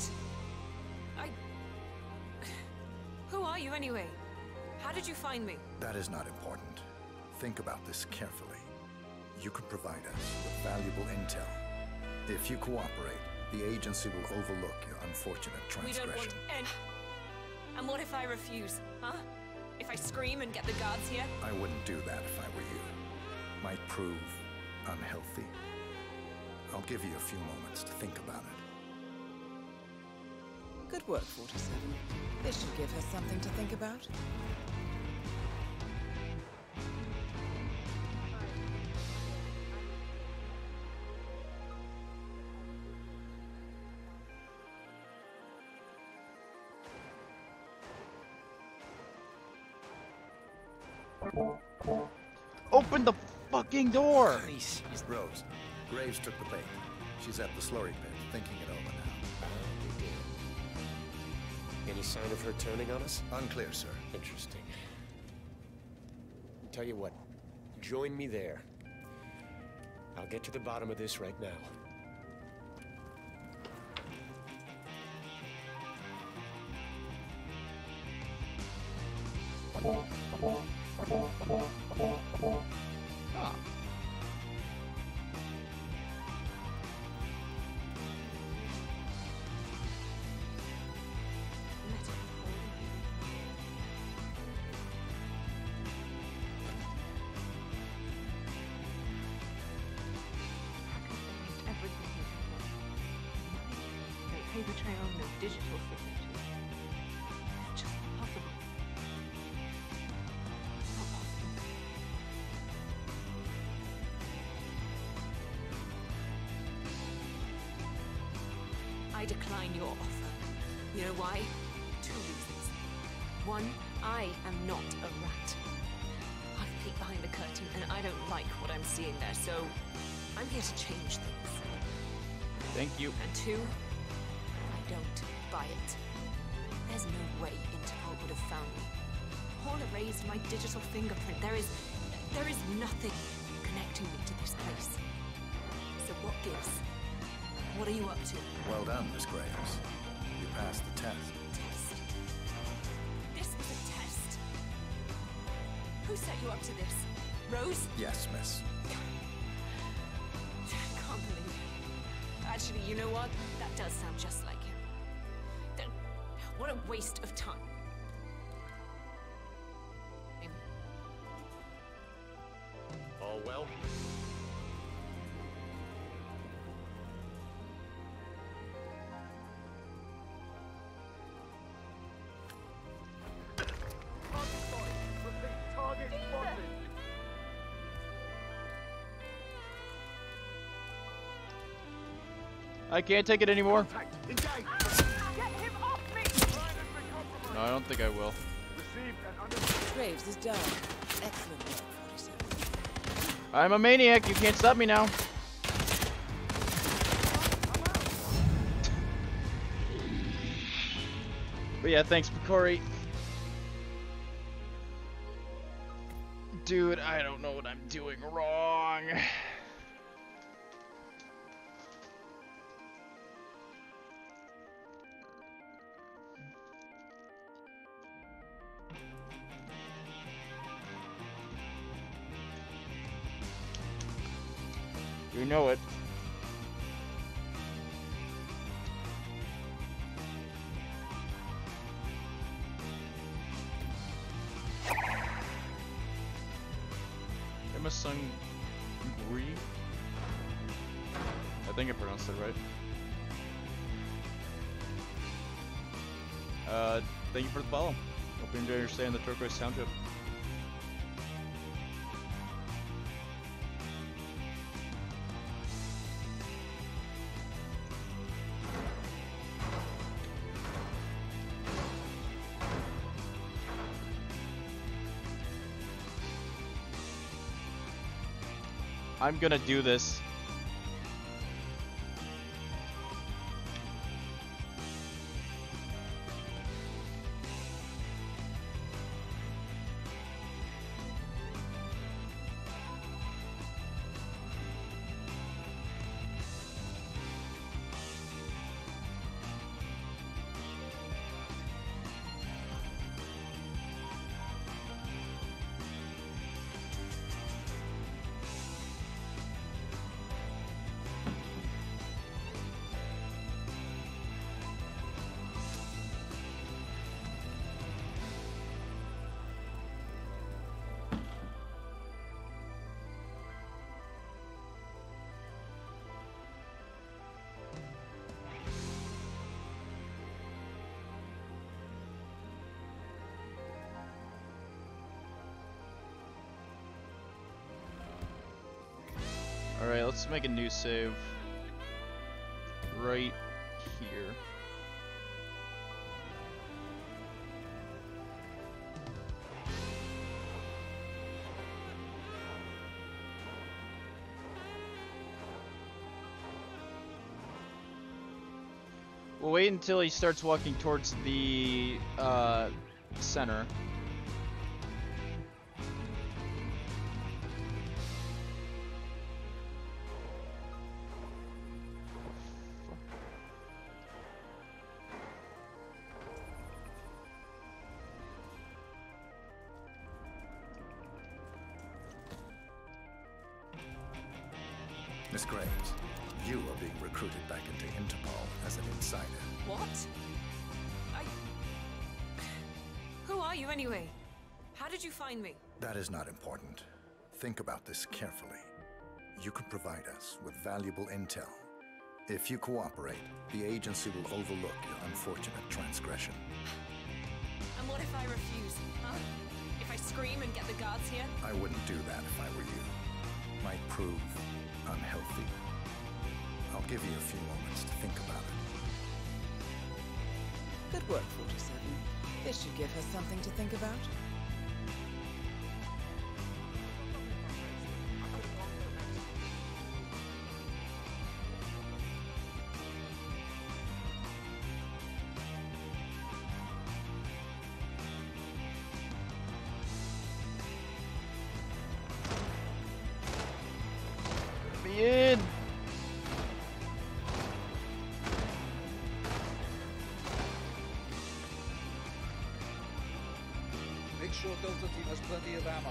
I. Who are you anyway? How did you find me? That is not important. Think about this carefully. You could provide us with valuable intel. If you cooperate, the agency will overlook your unfortunate transgression. We don't transgression. want any. And what if I refuse? Huh? If I scream and get the guards here? I wouldn't do that if I were you. Might prove unhealthy. I'll give you a few moments to think about it. Good work, 47. This should give her something to think about. Fucking door! Rose, Graves took the bait. She's at the slurry pit, thinking it over now. I'll be damned. Any sign of her turning on us? Unclear, sir. Interesting. Tell you what. Join me there. I'll get to the bottom of this right now. Thank you. And two, I don't buy it. There's no way Interpol would have found me. Paul erased my digital fingerprint. There is. there is nothing connecting me to this place. So what gives? What are you up to? Well done, Miss Graves. You passed the test. Test. This was a test. Who set you up to this? Rose? Yes, miss. You know what? That does sound just like him. There, What a waste of time. All well? I can't take it anymore. Get him off me! No, I don't think I will. Received and under. Graves is down. Excellent I'm a maniac. You can't stop me now. But yeah, thanks, Picori. Dude, I don't know what I'm doing wrong. You know it. Guri? I think I pronounced it right. Uh, thank you for the follow. Hope you enjoy your stay in the Turquoise Township. I'm gonna do this. Let's make a new save. Right here. We'll wait until he starts walking towards the uh, center. That is not important. Think about this carefully. You could provide us with valuable intel. If you cooperate, the agency will overlook your unfortunate transgression. And what if I refuse? Huh? If I scream and get the guards here? I wouldn't do that if I were you. Might prove unhealthy. I'll give you a few moments to think about it. Good work, 47. This should give her something to think about. Make sure Delta Team has plenty of ammo.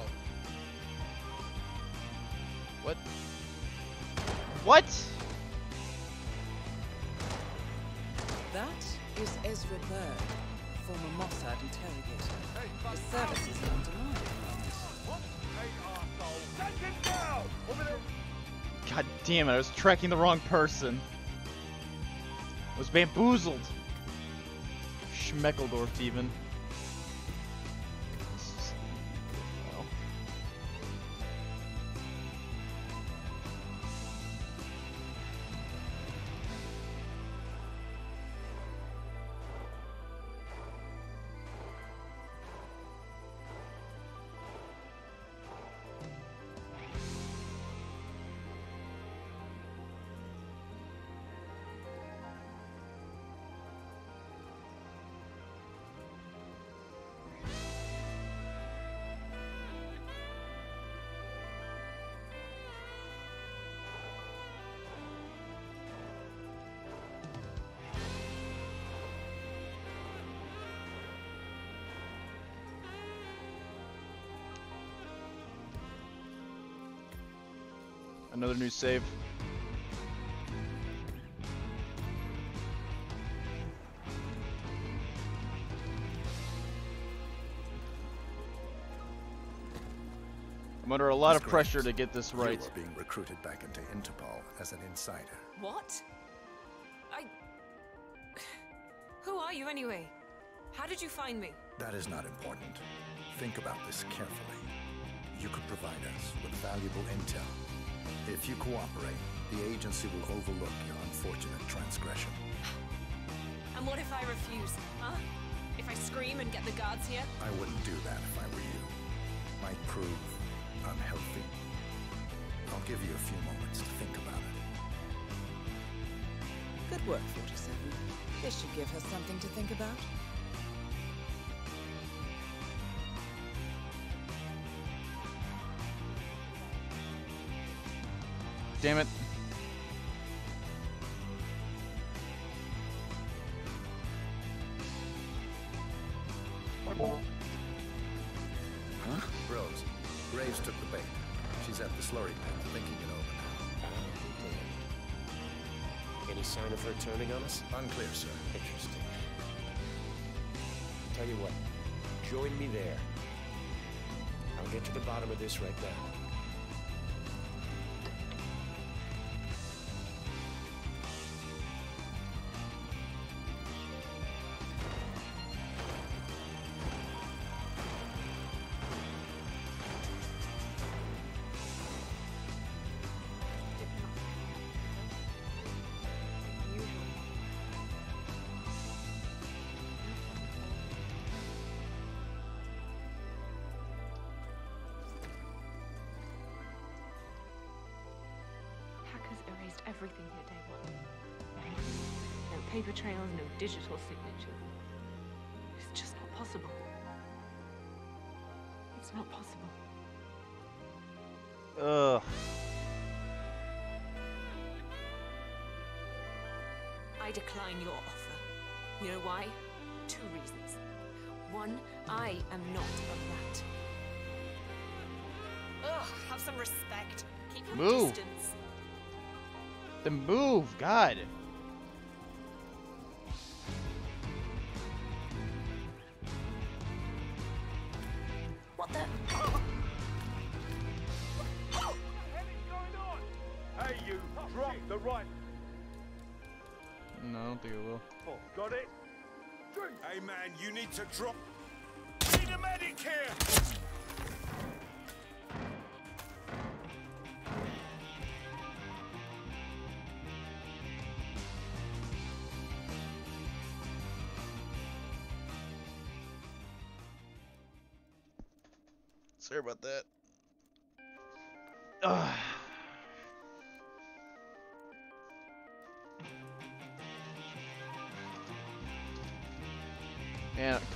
What? What? That is Ezra Berg, former Mossad interrogator. His services are undeniable. God damn it, I was tracking the wrong person. I was bamboozled. Schmeckeldorf even. Another new save. I'm under a lot Miss of pressure Graves, to get this right. You are being recruited back into Interpol as an insider. What? I. Who are you anyway? How did you find me? That is not important. Think about this carefully. You could provide us with valuable intel. If you cooperate, the agency will overlook your unfortunate transgression. And what if I refuse? Huh? If I scream and get the guards here? I wouldn't do that if I were you. Might prove unhealthy. I'll give you a few moments to think about it. Good work, 47. This should give her something to think about. Damn it. Huh? Rose, Graves took the bait. She's at the slurry pit, thinking it over Any sign of her turning on us? Unclear, sir. Interesting. Tell you what, join me there. I'll get to the bottom of this right now. Digital signature. It's just not possible. It's not possible. Ugh. I decline your offer. You know why? Two reasons. One, I am not a rat. Ugh, have some respect. Keep your Move. distance. The move, God.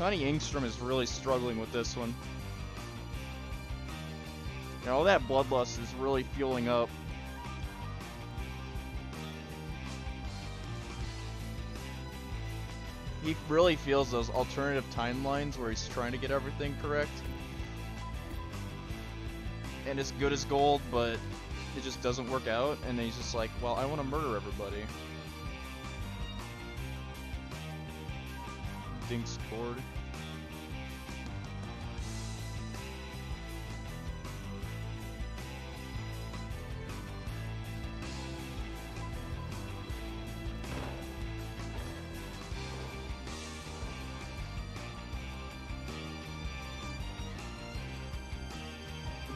Man, Konny Engström is really struggling with this one. You know, all that bloodlust is really fueling up. He really feels those alternative timelines where he's trying to get everything correct. And it's good as gold, but it just doesn't work out, and he's just like, well, I want to murder everybody. stinks cord.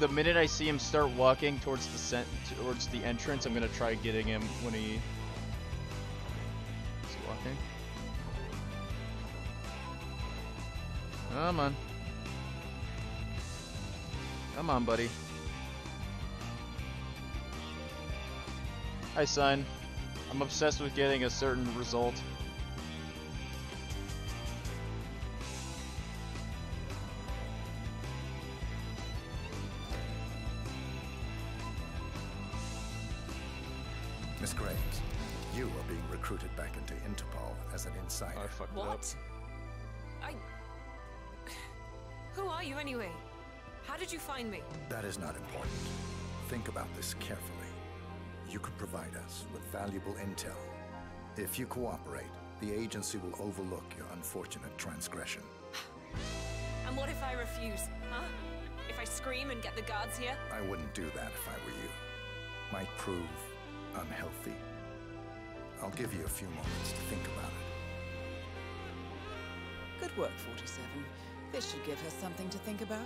The minute I see him start walking towards the towards the entrance, I'm gonna try getting him when he is he walking. Come on. Come on, buddy. Hi, son. I'm obsessed with getting a certain result. Recruited back into Interpol as an insider. I fucked What? I. Who are you anyway? How did you find me? That is not important. Think about this carefully. You could provide us with valuable intel. If you cooperate, the agency will overlook your unfortunate transgression. [SIGHS] And what if I refuse? Huh? If I scream and get the guards here? I wouldn't do that if I were you. Might prove unhealthy. I'll give you a few moments to think about it. Good work, 47. This should give her something to think about.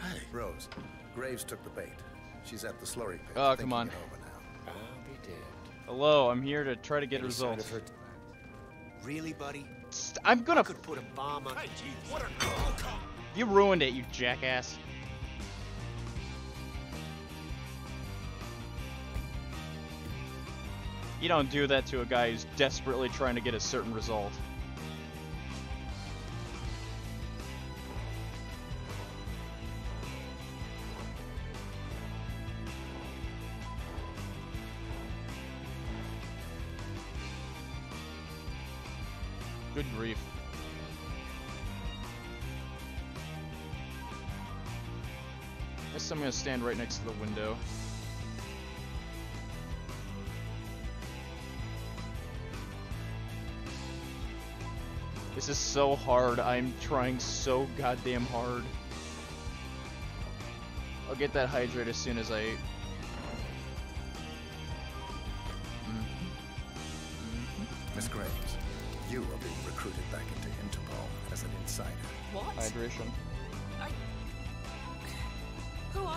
Hey. Rose, Graves took the bait. She's at the slurry pit. Oh, come on. Hello, I'm here to try to get Any sign results. of Really, buddy? St- I'm gonna. could put a bomb on. Hey, geez, what a You ruined it, you jackass. You don't do that to a guy who's desperately trying to get a certain result. Stand right next to the window. This is so hard. I'm trying so goddamn hard. I'll get that hydrate as soon as I. Mm-hmm. Miss Graves, you are being recruited back into Interpol as an insider. What? Hydration.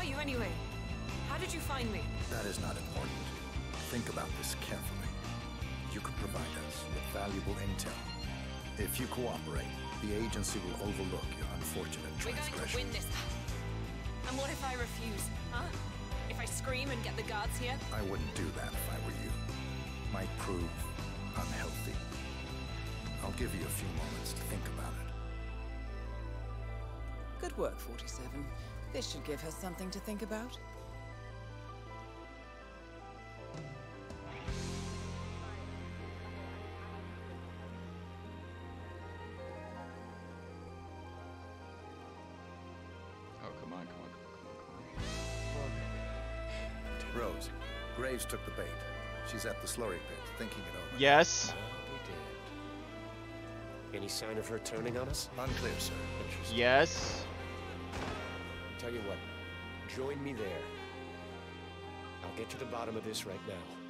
I. Who are you anyway? How did you find me? That is not important. Think about this carefully. You could provide us with valuable intel. If you cooperate, the agency will overlook your unfortunate We're going to win this. And what if I refuse? Huh? If I scream and get the guards here? I wouldn't do that if I were you. Might prove unhealthy. I'll give you a few moments to think about it. Good work, 47. This should give her something to think about. Oh, come on, come on, come on, come on, Rose, Graves took the bait. She's at the slurry pit, thinking it over. Yes. I'll. Any sign of her turning on us? Unclear, sir. Yes. Tell you what, join me there. I'll get to the bottom of this right now.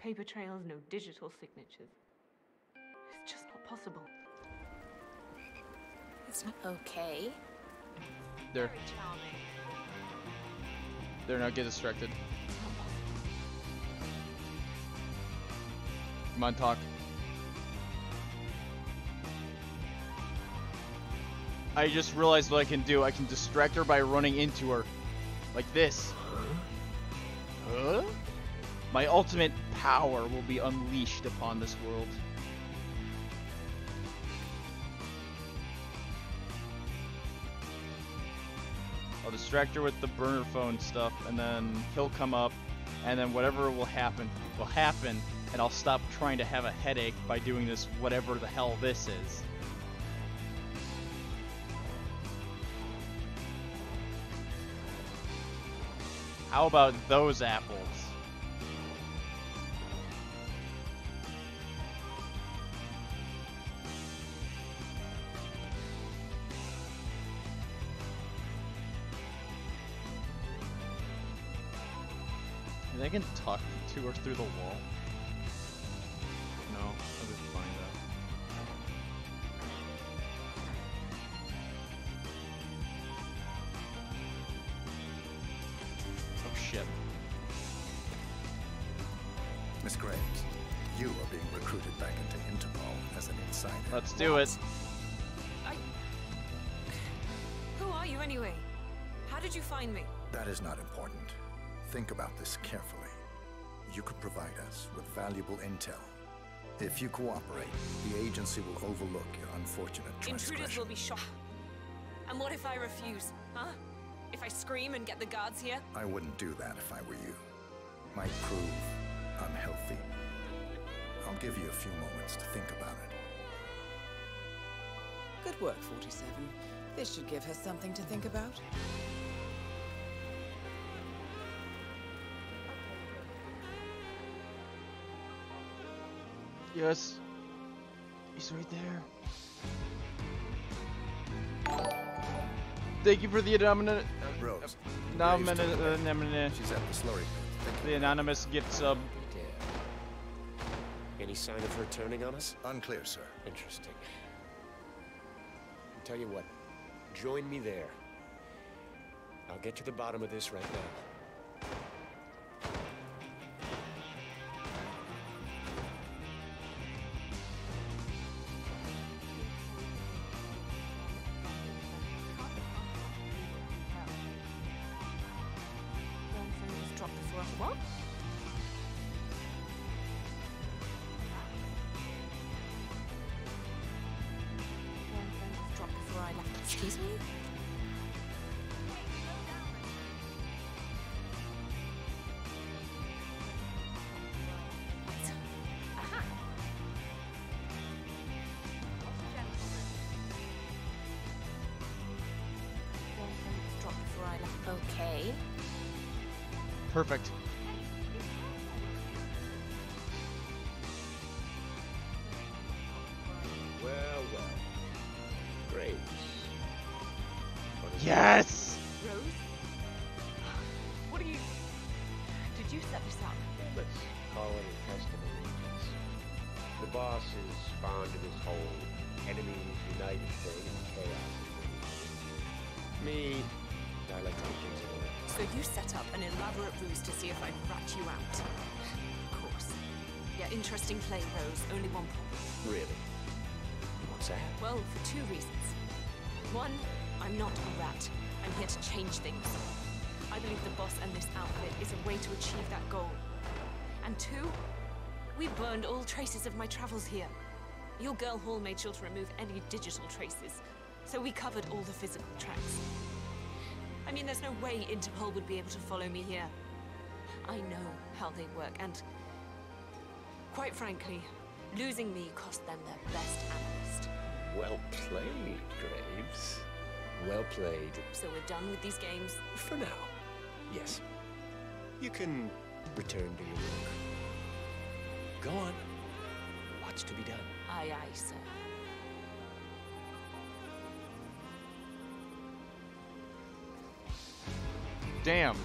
paper trails, no digital signatures. It's just not possible. It's not okay. There. There, now get distracted. Come on, talk. I just realized what I can do. I can distract her by running into her. Like this. Huh? My ultimate power will be unleashed upon this world. I'll distract her with the burner phone stuff, and then he'll come up, and then whatever will happen will happen, and I'll stop trying to have a headache by doing this whatever the hell this is. How about those apples? Can talk to her through the wall? Cooperate, the agency will overlook your unfortunate Intruders will be shot. And what if I refuse? Huh? If I scream and get the guards here? I wouldn't do that if I were you. Might prove unhealthy. I'll give you a few moments to think about it. Good work, 47. This should give her something to think about. Yes. He's right there. Thank you for the anonymous. Uh, uh, Rose. Uh, anonymous. She's at the slurry. The anonymous gift sub. Any sign of her turning on us? Unclear, sir. Interesting. I'll tell you what, join me there. I'll get to the bottom of this right now. Perfect. Two reasons. One, I'm not a rat. I'm here to change things. I believe the boss and this outfit is a way to achieve that goal. And two, we burned all traces of my travels here. Your girl Hall made sure to remove any digital traces, so we covered all the physical tracks. I mean, there's no way Interpol would be able to follow me here. I know how they work, and quite frankly, losing me cost them their best analyst. Well played, Graves. Well played. So we're done with these games? For now, yes. You can return to your work. Go on. What's to be done? Aye, aye, sir. Damn.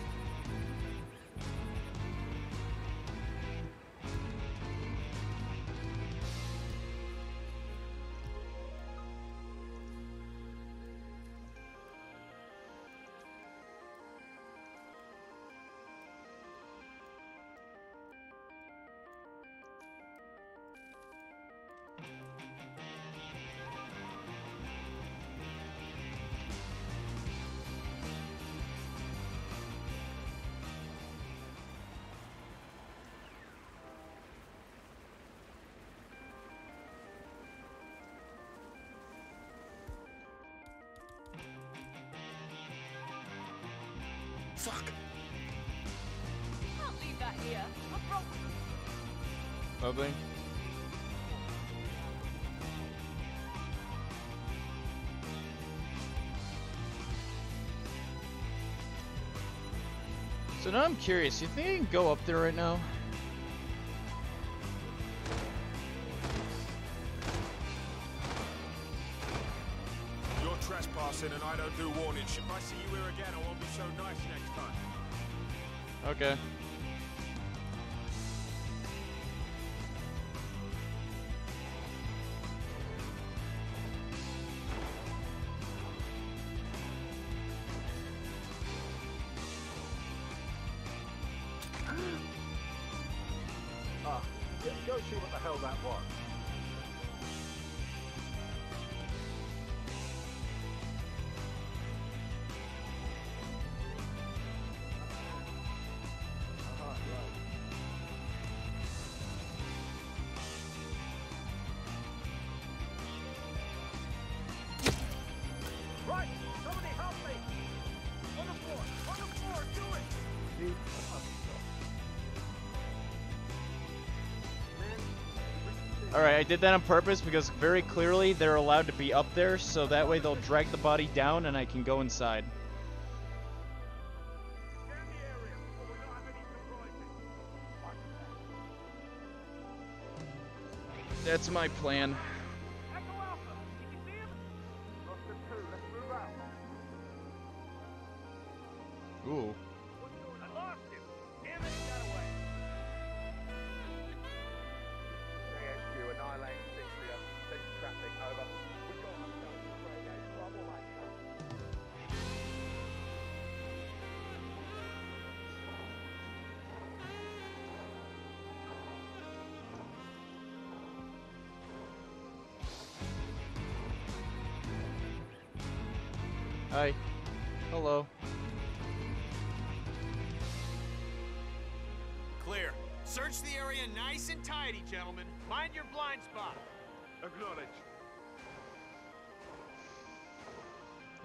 Fuck! Can't leave that here. I broke Probably. So now I'm curious, you think I can go up there right now? Trespassing and I don't do warning. If I see you here again, I won't be so nice next time. Okay. I did that on purpose because very clearly they're allowed to be up there, so that way they'll drag the body down and I can go inside. That's my plan. Area nice and tidy, gentlemen. Mind your blind spot. Acknowledge.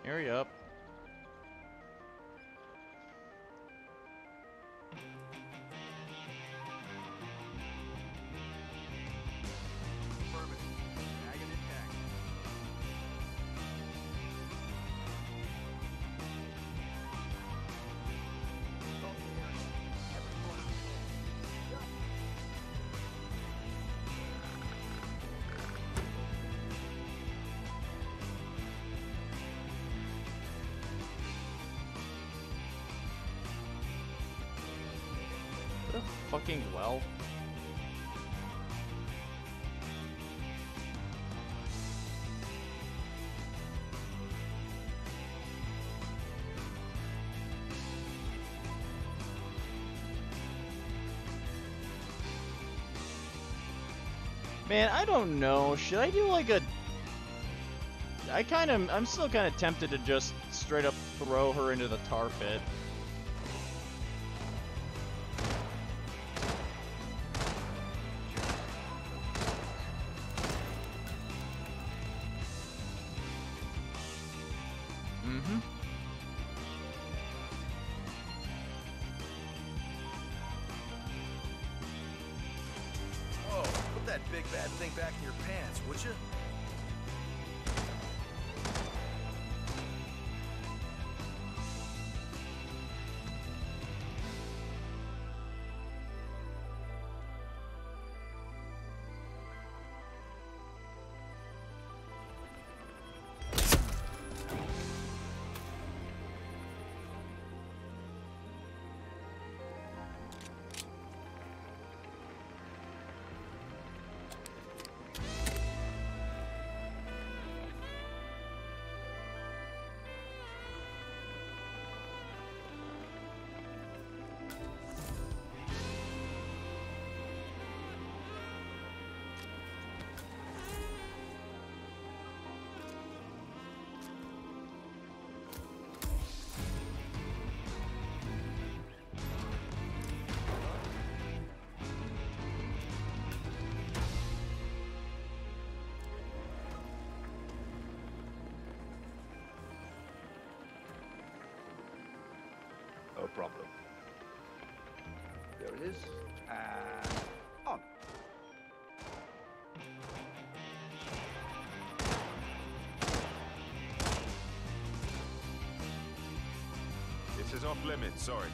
Hurry up. Fucking well. Man, I don't know. Should I do like a... I kind of... I'm still kind of tempted to just straight up throw her into the tar pit. Problem. There it is. And on. This is off limits, sorry.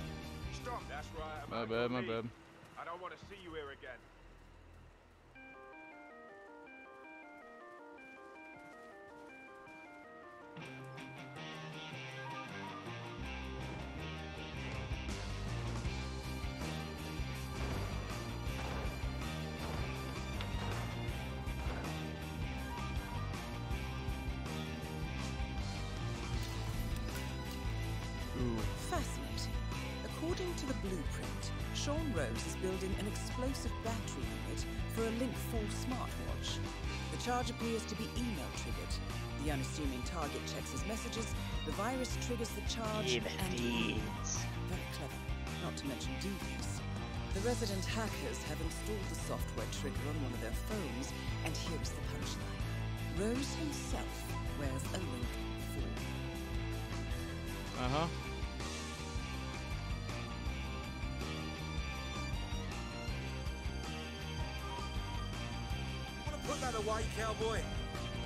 Stop. That's right. My bad, my bad. I don't want to see you here again. According to the blueprint, Sean Rose is building an explosive battery unit for a Link 4 smartwatch. The charge appears to be email triggered. The unassuming target checks his messages, the virus triggers the charge, Evil and deeds. very clever, not to mention devious. The resident hackers have installed the software trigger on one of their phones, and here is the punchline. Rose himself wears a Link 4. Uh huh. Want to put that away, cowboy?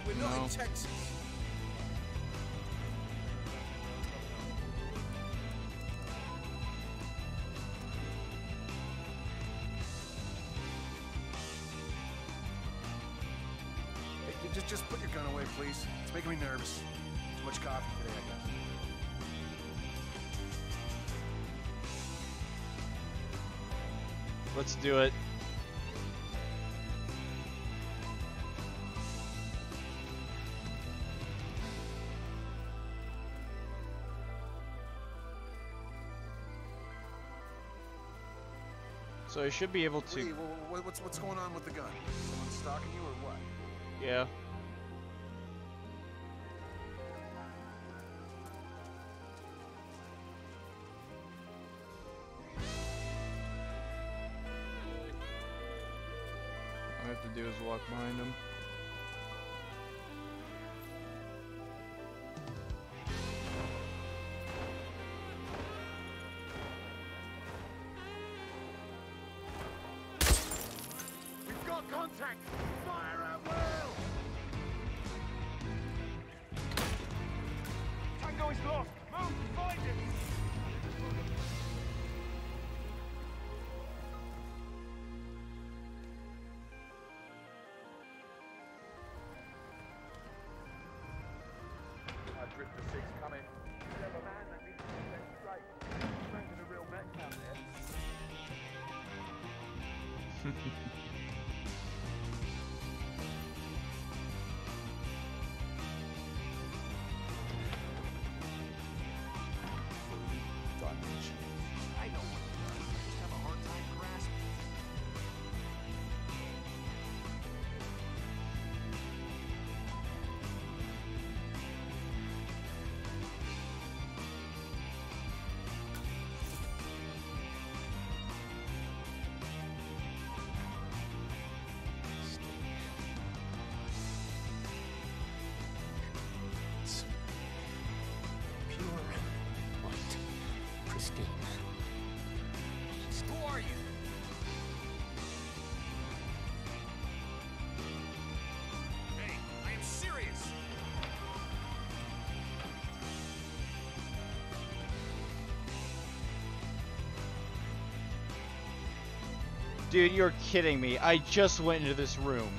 We're not No. in Texas. Hey, just, just put your gun away, please. It's making me nervous. Too much coffee today, I guess. Let's do it. So I should be able to. Wha- what's, what's going on with the gun? Someone stalking you or what? Yeah. All I have to do is walk behind him. Are you? Hey, I am serious! Dude, you're kidding me. I just went into this room.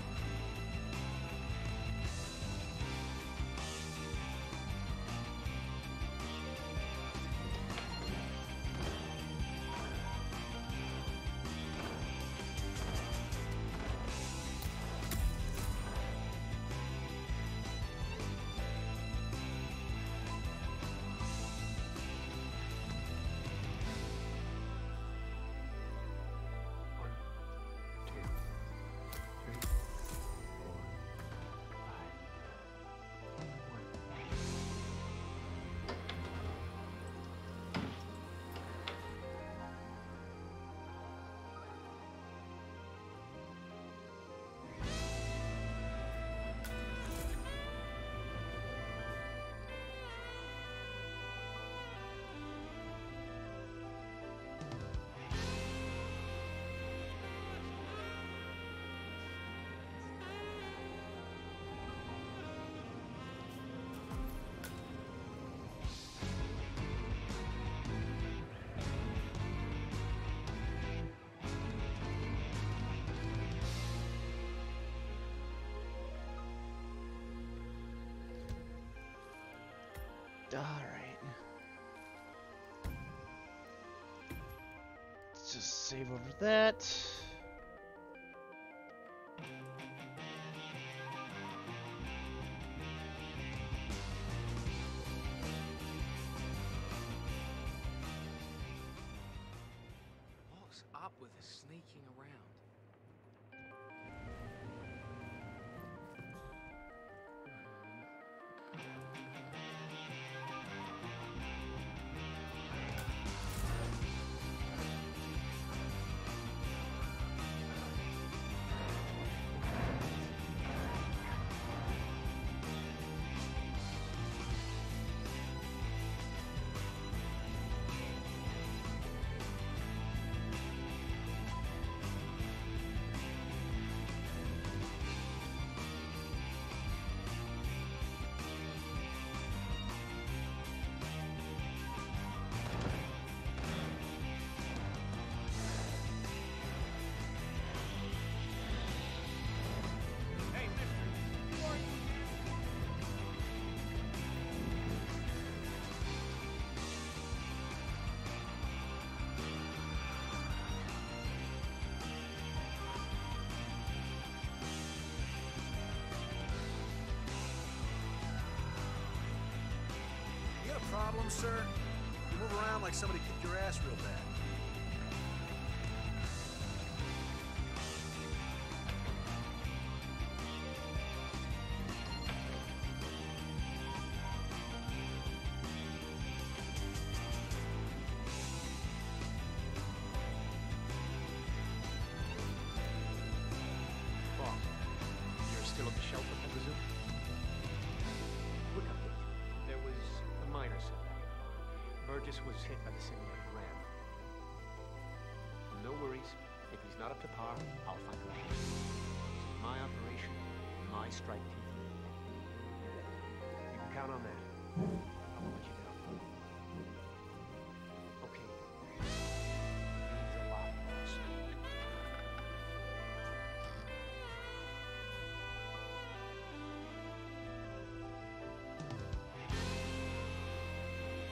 Alright. Let's just save over that. Problem, sir? You move around like somebody kicked your ass real bad. Burgess was hit by the simulated ram. No worries. If he's not up to par, I'll find him. My operation, my strike team. You can count on that.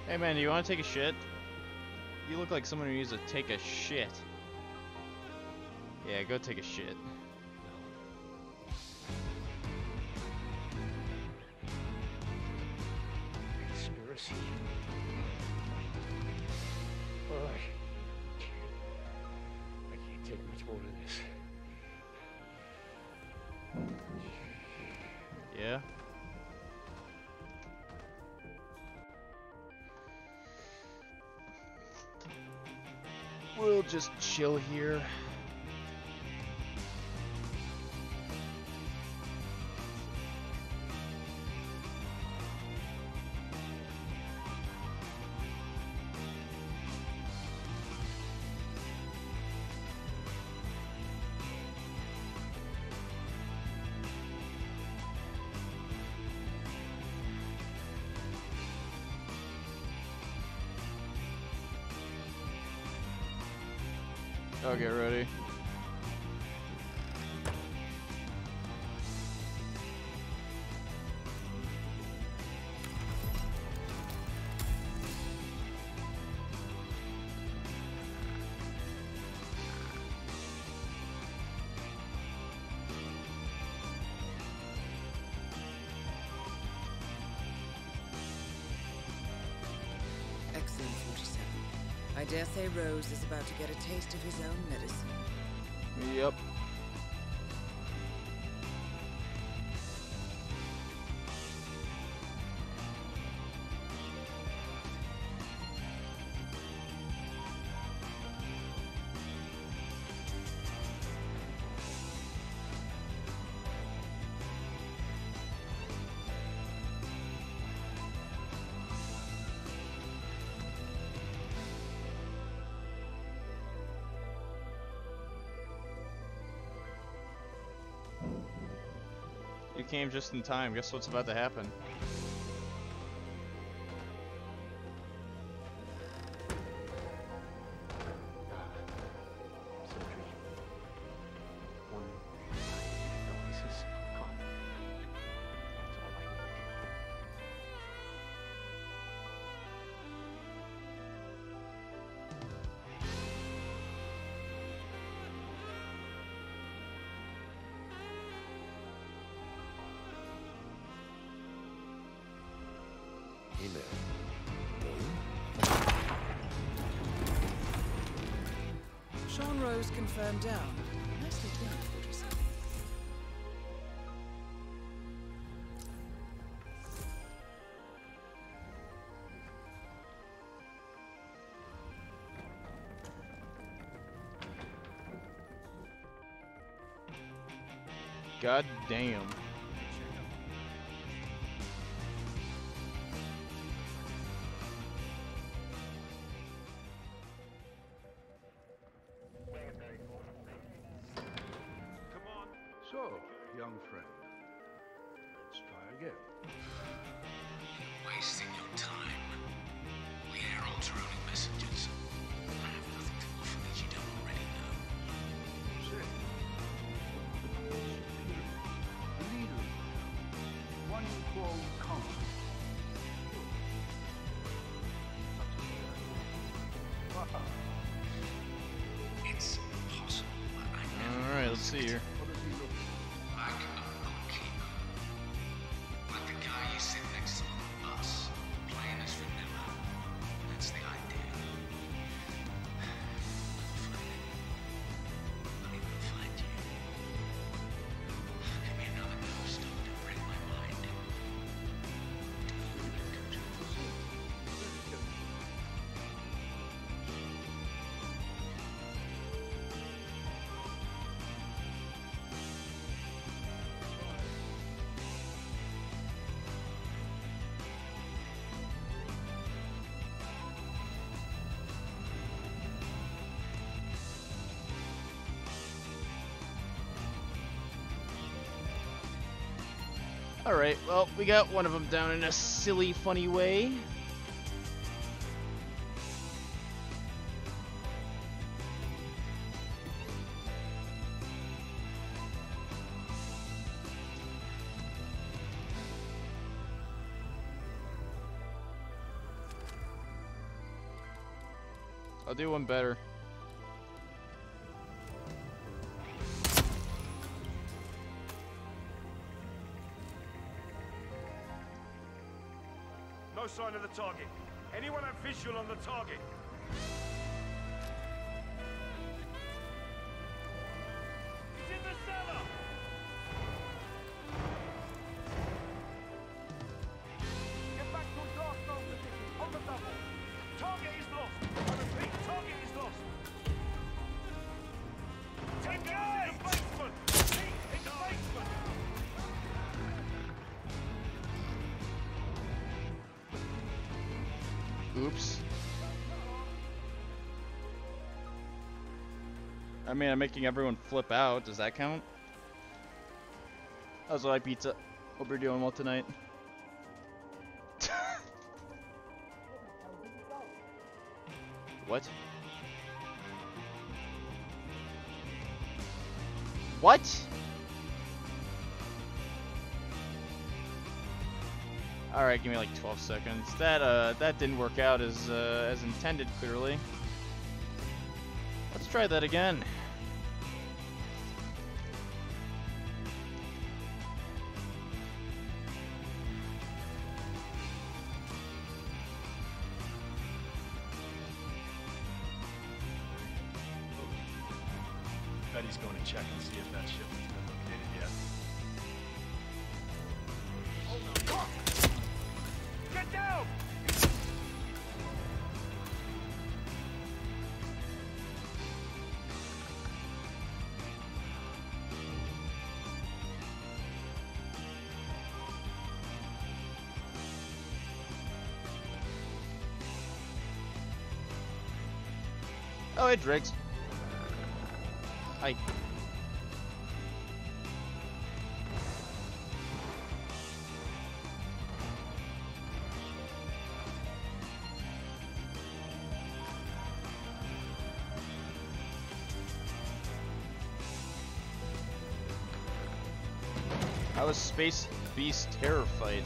Hey man, do you want to take a shit? You look like someone who needs to take a shit. Yeah, go take a shit. Just chill here. I'll get ready. I dare say Rose is about to get a taste of his own medicine. Came just in time. Guess what's about to happen? Confirmed down. Nicely done, 47. God damn. Alright, well, we got one of them down in a silly, funny way. I'll do one better. Sign of the target. Anyone have visual on the target? Oops. I mean, I'm making everyone flip out. Does that count? How's light pizza? Hope you're doing well tonight. [LAUGHS] what? What? All right, give me like 12 seconds. That uh, that didn't work out as uh, as intended, clearly. Let's try that again. Hey, Driggs. Hi. How was Space Beast Terror Fright?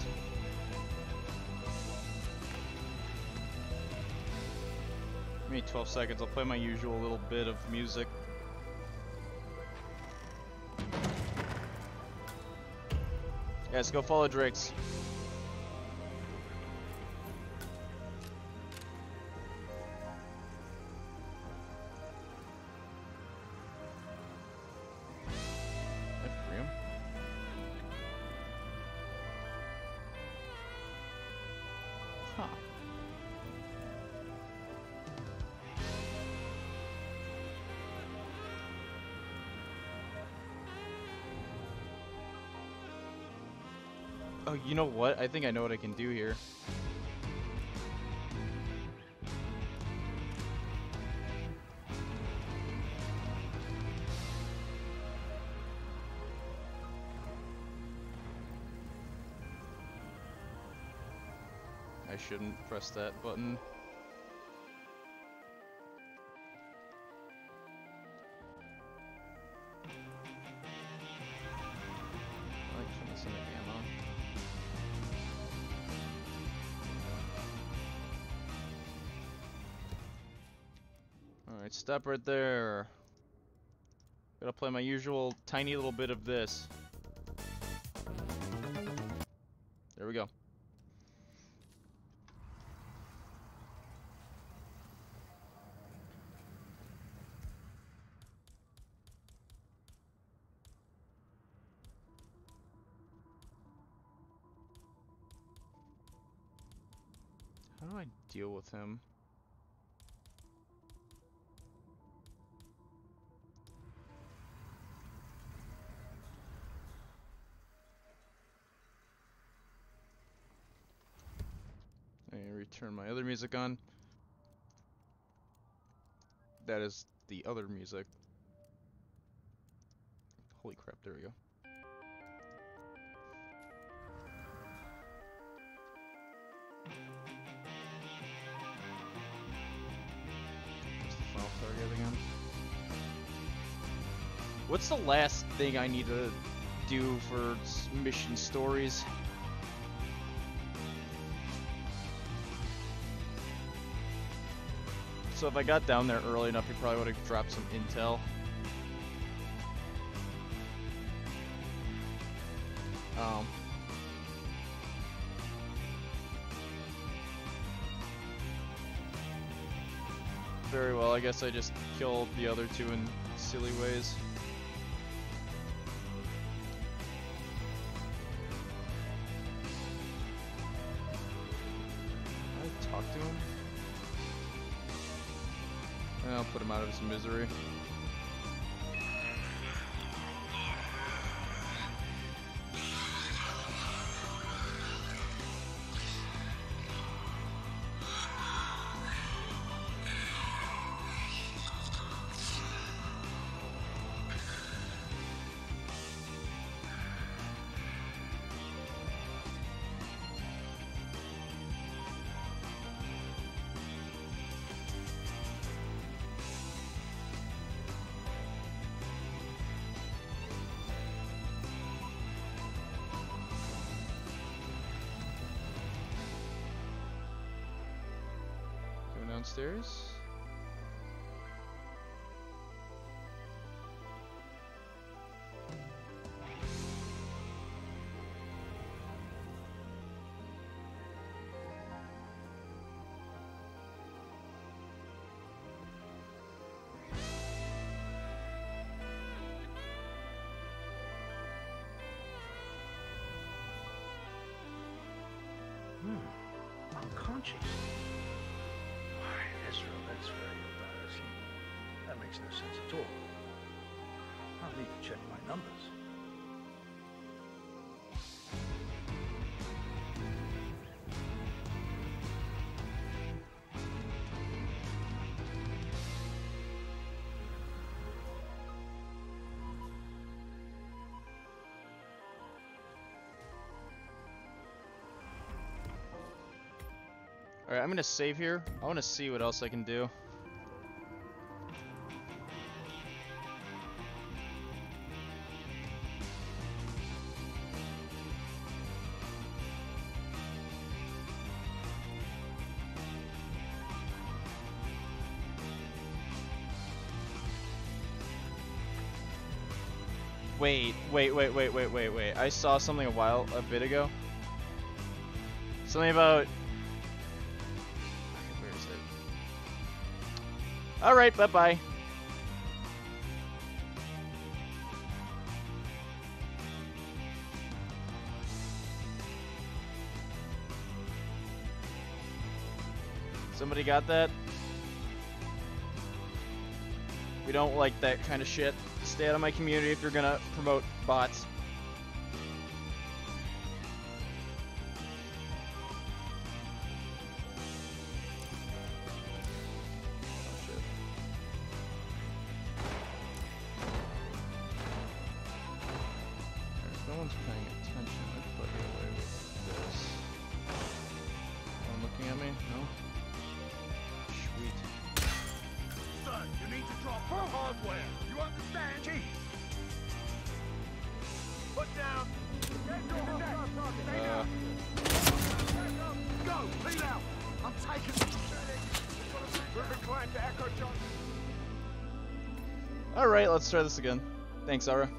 12 seconds, I'll play my usual little bit of music. Yes, go follow Drake's. You know what? I think I know what I can do here. I shouldn't press that button. Stop right there. Gotta play my usual tiny little bit of this. There we go. How do I deal with him? Music on. That is the other music. Holy crap, there we go. What's the last thing I need to do for mission stories? So if I got down there early enough, he probably would have dropped some intel. Um. Very well, I guess I just killed the other two in silly ways. Misery. Downstairs. Hmm. Unconscious. Makes no sense at all. I'll need to check my numbers. Alright, I'm gonna save here. I wanna see what else I can do. Wait, wait, wait, wait, wait, wait. I saw something a while, a bit ago. Something about where is it? Alright, bye bye. Somebody got that? We don't like that kind of shit. Stay out of my community if you're gonna promote bots. Try this again. Thanks, Ara.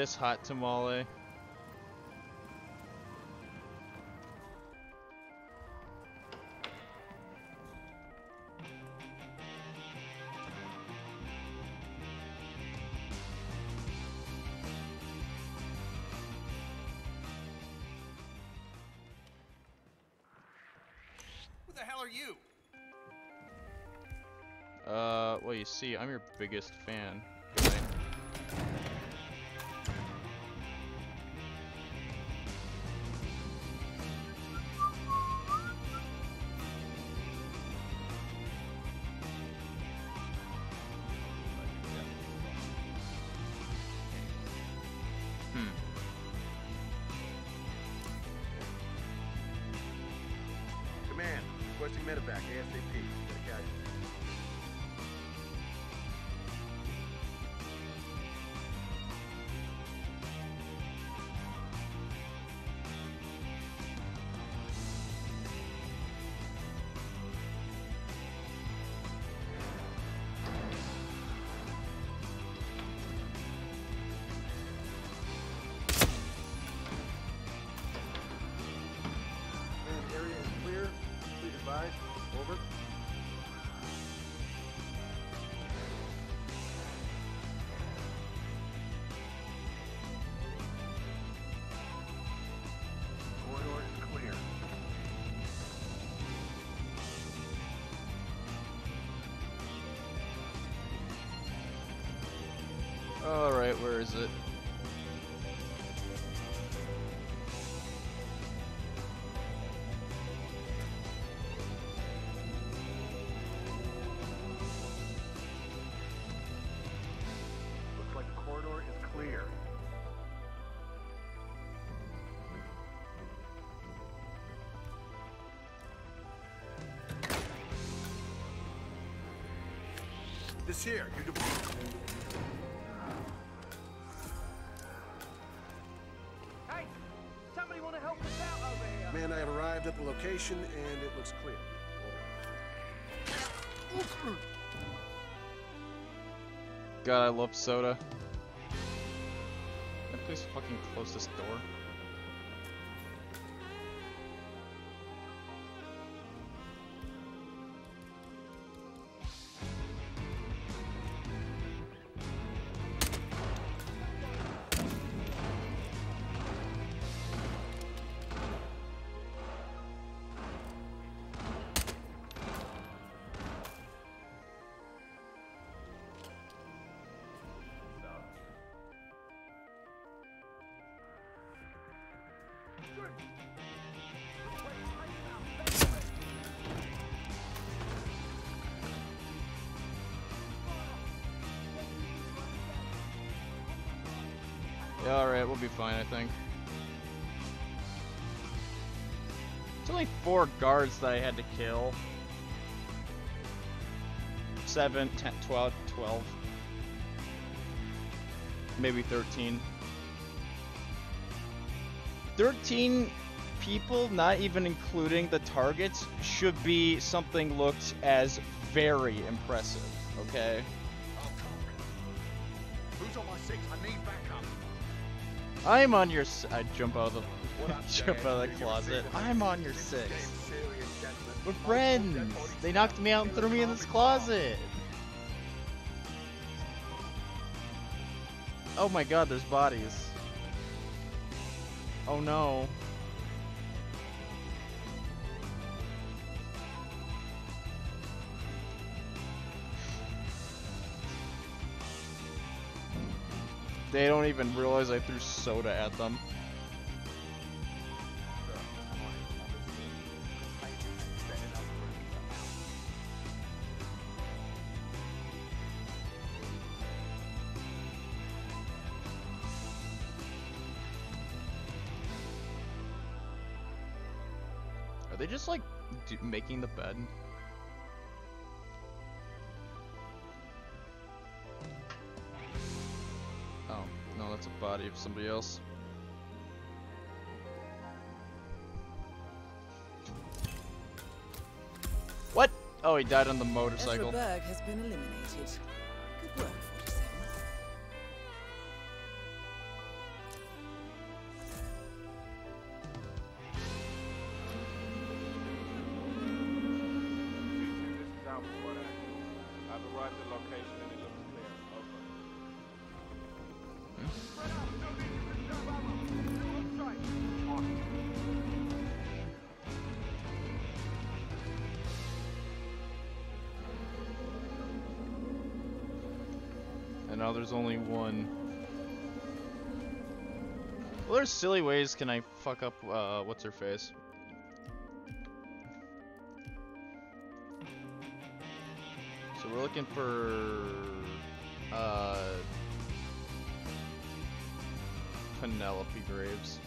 This hot tamale. Who the hell are you? Uh, well, you see, I'm your biggest fan. Where is it? Looks like the corridor is clear. This here, you Man, I have arrived at the location and it looks clear. God, I love soda. I please fucking close this door? Be fine, I think. It's only four guards that I had to kill. Seven, ten, twelve, twelve. Maybe 13. 13 people, not even including the targets, should be something looked as very impressive, okay? I'm on your. S- I jump out of the [LAUGHS] jump out of the closet. I'm on your six. We're friends. They knocked me out and threw me in this closet. Oh my god, there's bodies. Oh no. They don't even realize I threw soda at them. Are they just like making the bed? Somebody else. What? Oh, he died on the Ezra motorcycle. Berg has been eliminated. One. Well, there's silly ways can I fuck up, uh, what's her face? So we're looking for, uh, Penelope Graves.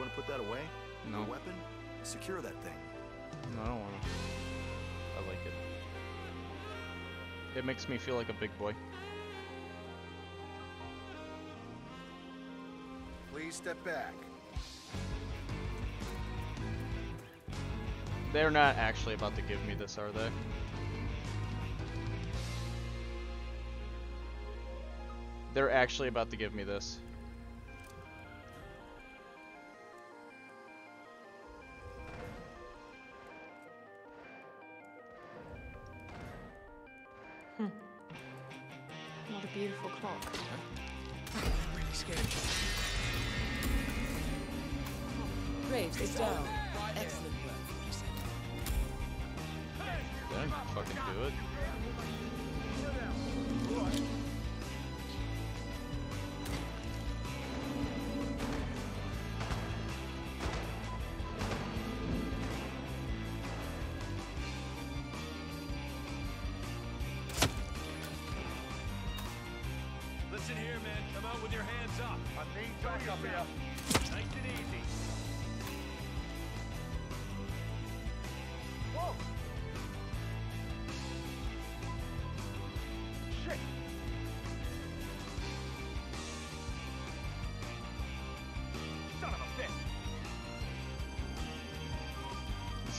You want to put that away? No. The weapon? Secure that thing. No, I don't wanna. I like it. It makes me feel like a big boy. Please step back. They're not actually about to give me this, are they? They're actually about to give me this.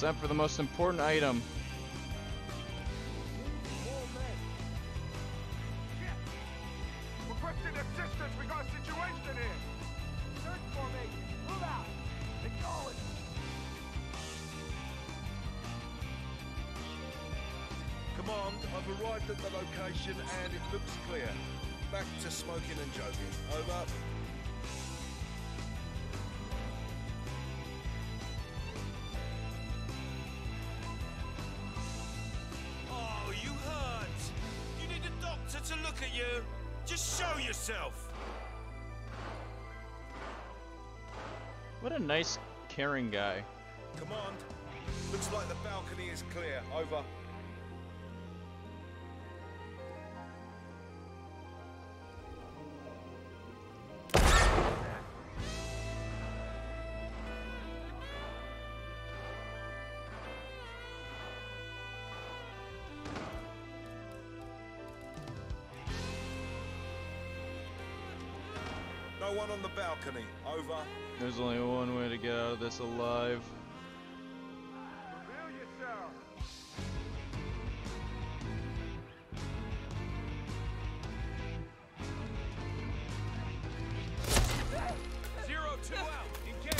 It's time for the most important item. More men. Shit! Requesting assistance. We got a situation here. Search formation. Move out. Acknowledge. Command, I've arrived at the location and it looks clear. Back to smoking and joking. Over. Yourself. What a nice, caring guy. Command, looks like the balcony is clear. Over. No one on the balcony. Over. There's only one way to get out of this alive. Reveal yourself. Zero two out. Engage.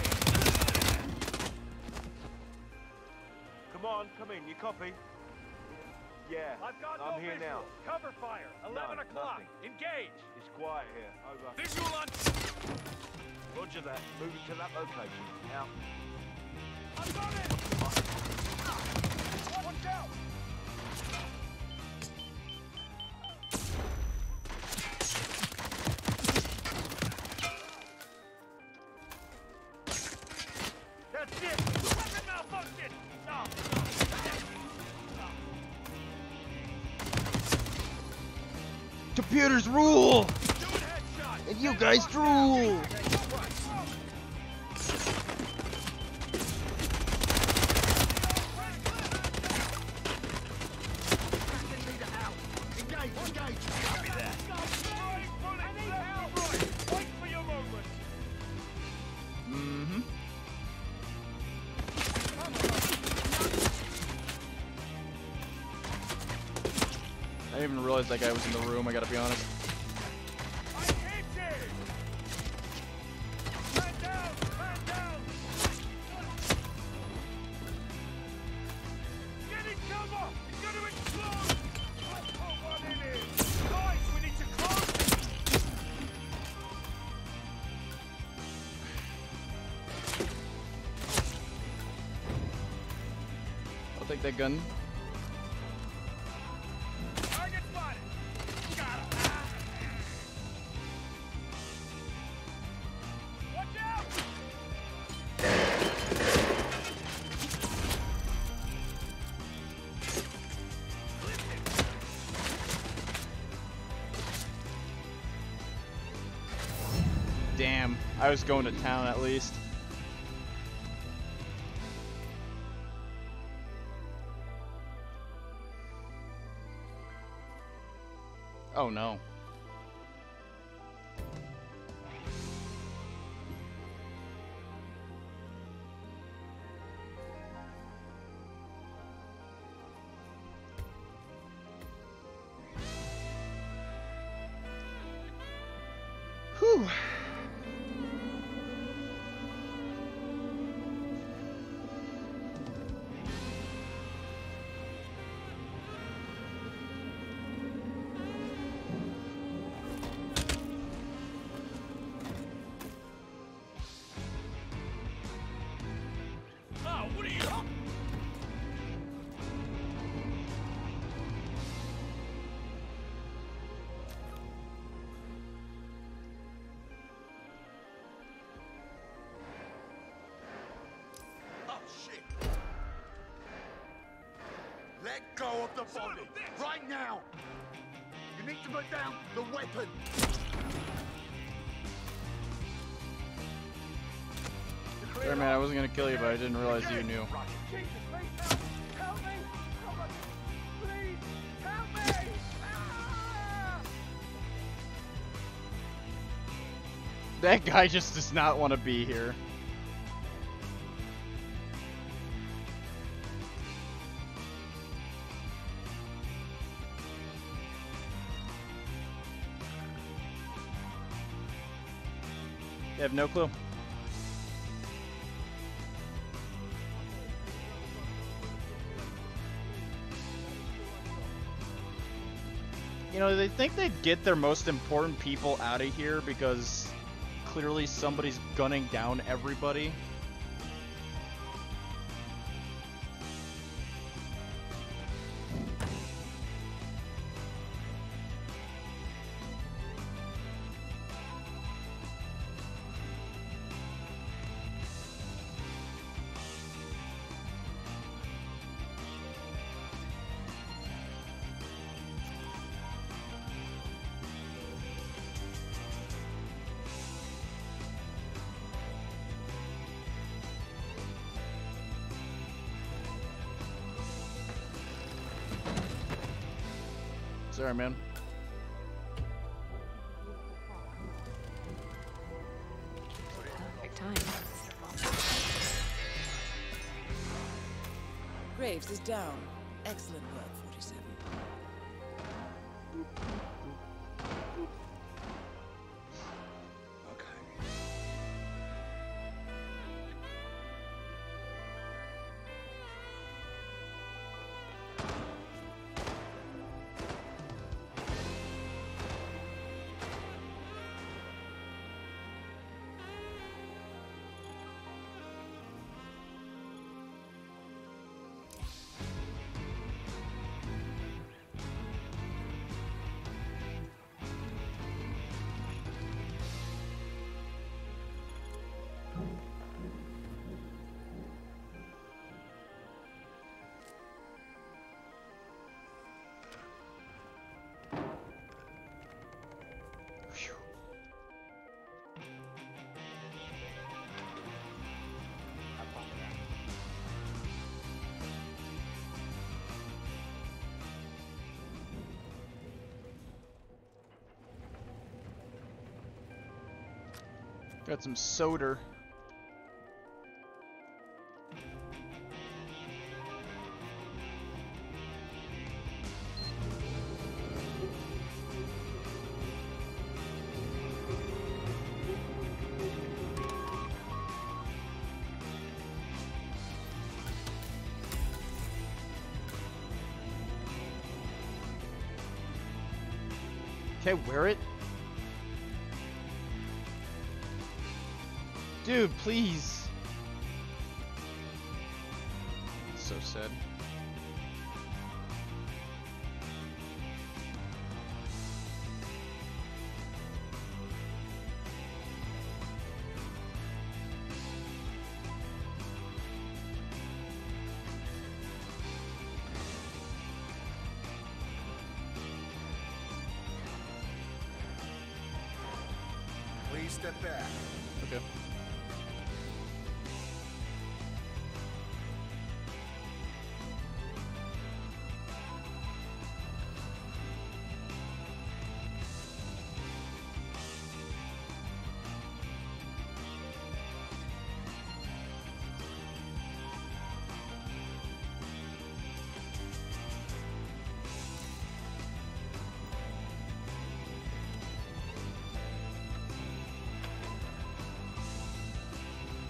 Come on, come in. You copy? Yeah, I've got I'm no here visual. now. Cover fire. 11 No, o'clock. Engage. It's quiet here. Over. Visual on. Roger that. Moving to that location. Out. I've got it. Watch out! That's it. Weapon malfunction. No. Computers rule! And you guys drool! Damn, I was going to town at least. Drop the body! Right now! You need to put down the weapon! Sorry, man, I wasn't gonna kill you, but I didn't realize you knew. Jesus, please help! Help me! Somebody, please help me! That guy just does not want to be here. Have no clue. You know, they think they'd get their most important people out of here because clearly somebody's gunning down everybody. Sorry, man. Perfect time. Graves is down. Got some soda. Can wear it? Dude, please.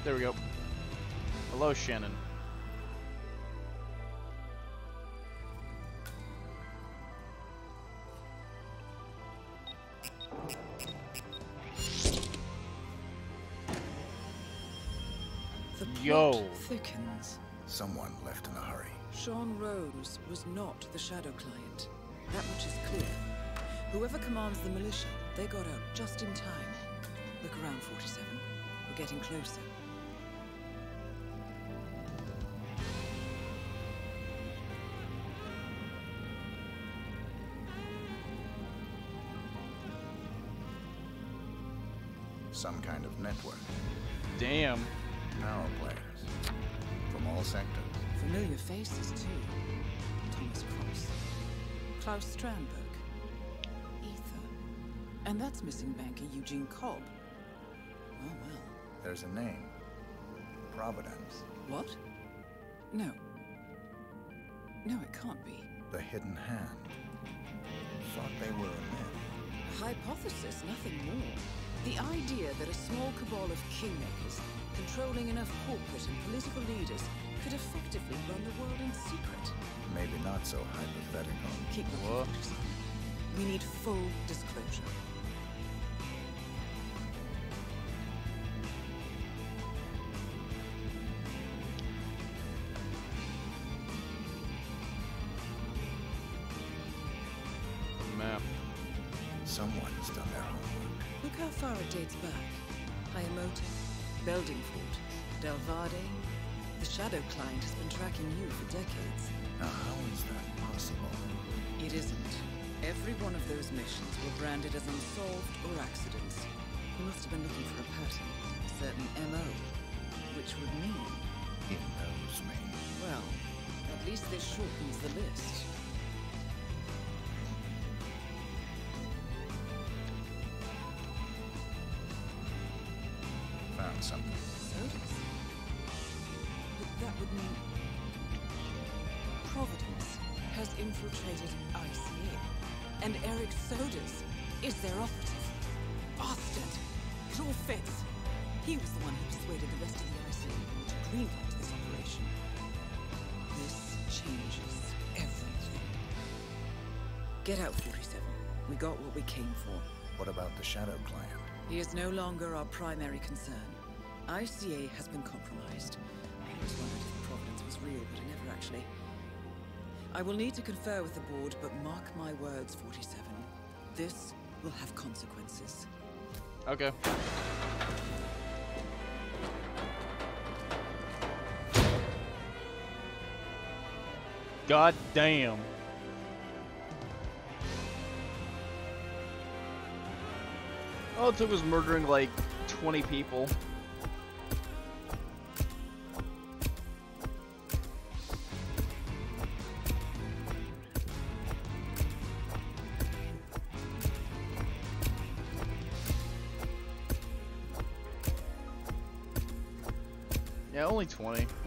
There we go. Hello, Shannon. The plot Yo. thickens. Someone left in a hurry. Sean Rose was not the Shadow Client. That much is clear. Whoever commands the militia, they got out just in time. Look around, 47. We're getting closer. Some kind of network. Damn. Power players. From all sectors. Familiar faces, too. Thomas Cross. Klaus Strandberg. Ether. And that's missing banker Eugene Cobb. Oh, well. There's a name. Providence. What? No. No, it can't be. The Hidden Hand. Thought they were a myth. Hypothesis, nothing more. The idea that a small cabal of kingmakers, controlling enough corporate and political leaders, could effectively run the world in secret. Maybe not so hypothetical. Keep looking, Forty Seven. We need full disclosure. Branded as unsolved or accidents. He must have been looking for a pattern, a certain MO, which would mean... He knows me. Well, at least this shortens the list. Found something. Soders? But that would mean... Providence has infiltrated ICA. And Erich Soders is their operative. Bastard! It all fits. He was the one who persuaded the rest of the ICA to greenlight this operation. This changes everything. Get out, 47. We got what we came for. What about the Shadow Client? He is no longer our primary concern. ICA has been compromised. I always wondered if Providence was real, but I never actually. I will need to confer with the board, but mark my words, 47. This will have consequences. Okay. God damn. All it took was murdering like 20 people.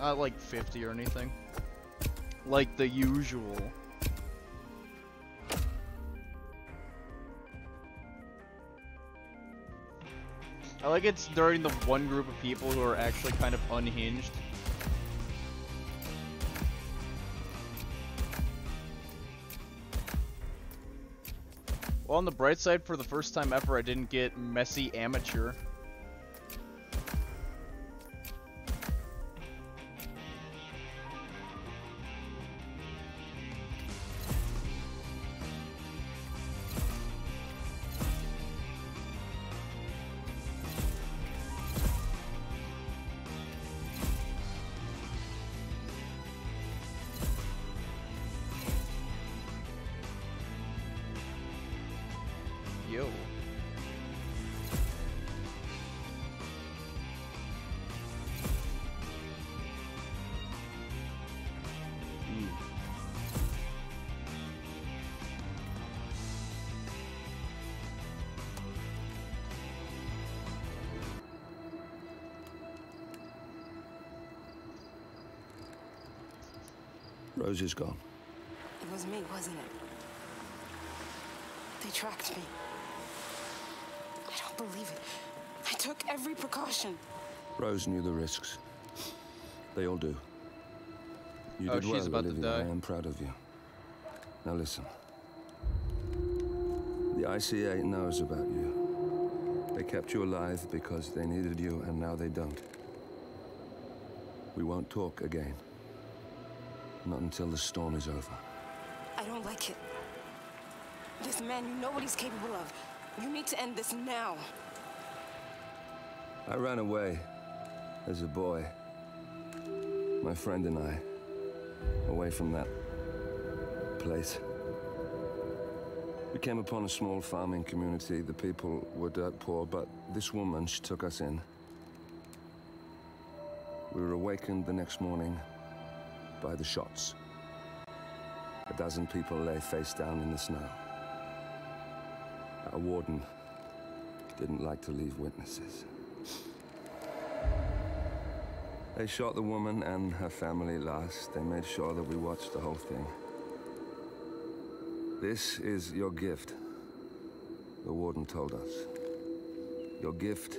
Not like 50 or anything. Like the usual. I like it's during the one group of people who are actually kind of unhinged. Well, on the bright side, for the first time ever, I didn't get messy amateur. Rose is gone. It was me, wasn't it? They tracked me. I don't believe it. I took every precaution. Rose knew the risks. They all do. You Oh, did she's well, about to Olivia. die. I am proud of you. Now listen. The ICA knows about you. They kept you alive because they needed you, and now they don't. We won't talk again. Not until the storm is over. I don't like it. This man, you know what he's capable of. You need to end this now. I ran away as a boy. My friend and I. Away from that place. We came upon a small farming community. The people were dirt poor, but this woman, she took us in. We were awakened the next morning by the shots. A dozen people lay face down in the snow. Our warden didn't like to leave witnesses. They shot the woman and her family last. They made sure that we watched the whole thing. This is your gift, the warden told us. Your gift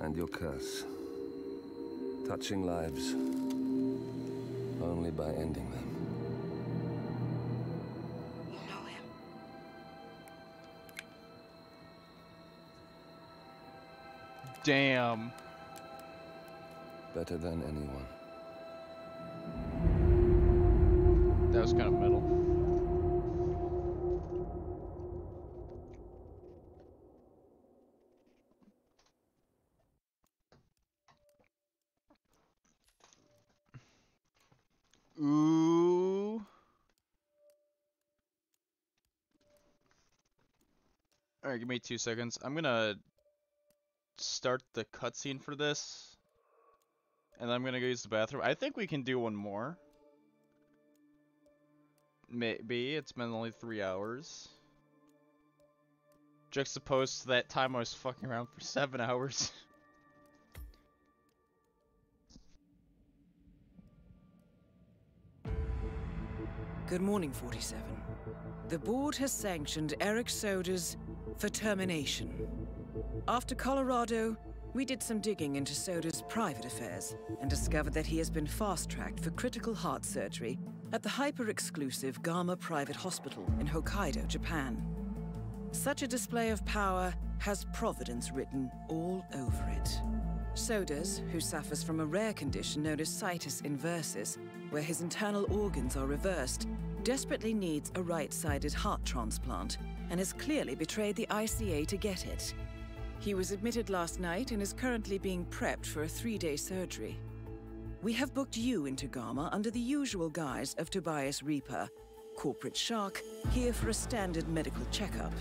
and your curse. Touching lives only by ending them. You know him. Damn. Better than anyone. Alright, give me two seconds. I'm gonna start the cutscene for this. And I'm gonna go use the bathroom. I think we can do one more. Maybe. It's been only three hours. Juxtaposed to that time I was fucking around for seven [LAUGHS] hours. Good morning, 47. The board has sanctioned Erich Soders for termination. After Colorado, we did some digging into Soders' private affairs and discovered that he has been fast-tracked for critical heart surgery at the hyper-exclusive Gama Private Hospital in Hokkaido, Japan. Such a display of power has Providence written all over it. Soders, who suffers from a rare condition known as situs inversus, where his internal organs are reversed, desperately needs a right-sided heart transplant and has clearly betrayed the ICA to get it. He was admitted last night and is currently being prepped for a three-day surgery. We have booked you into Gama under the usual guise of Tobias Rieper, corporate shark, here for a standard medical checkup.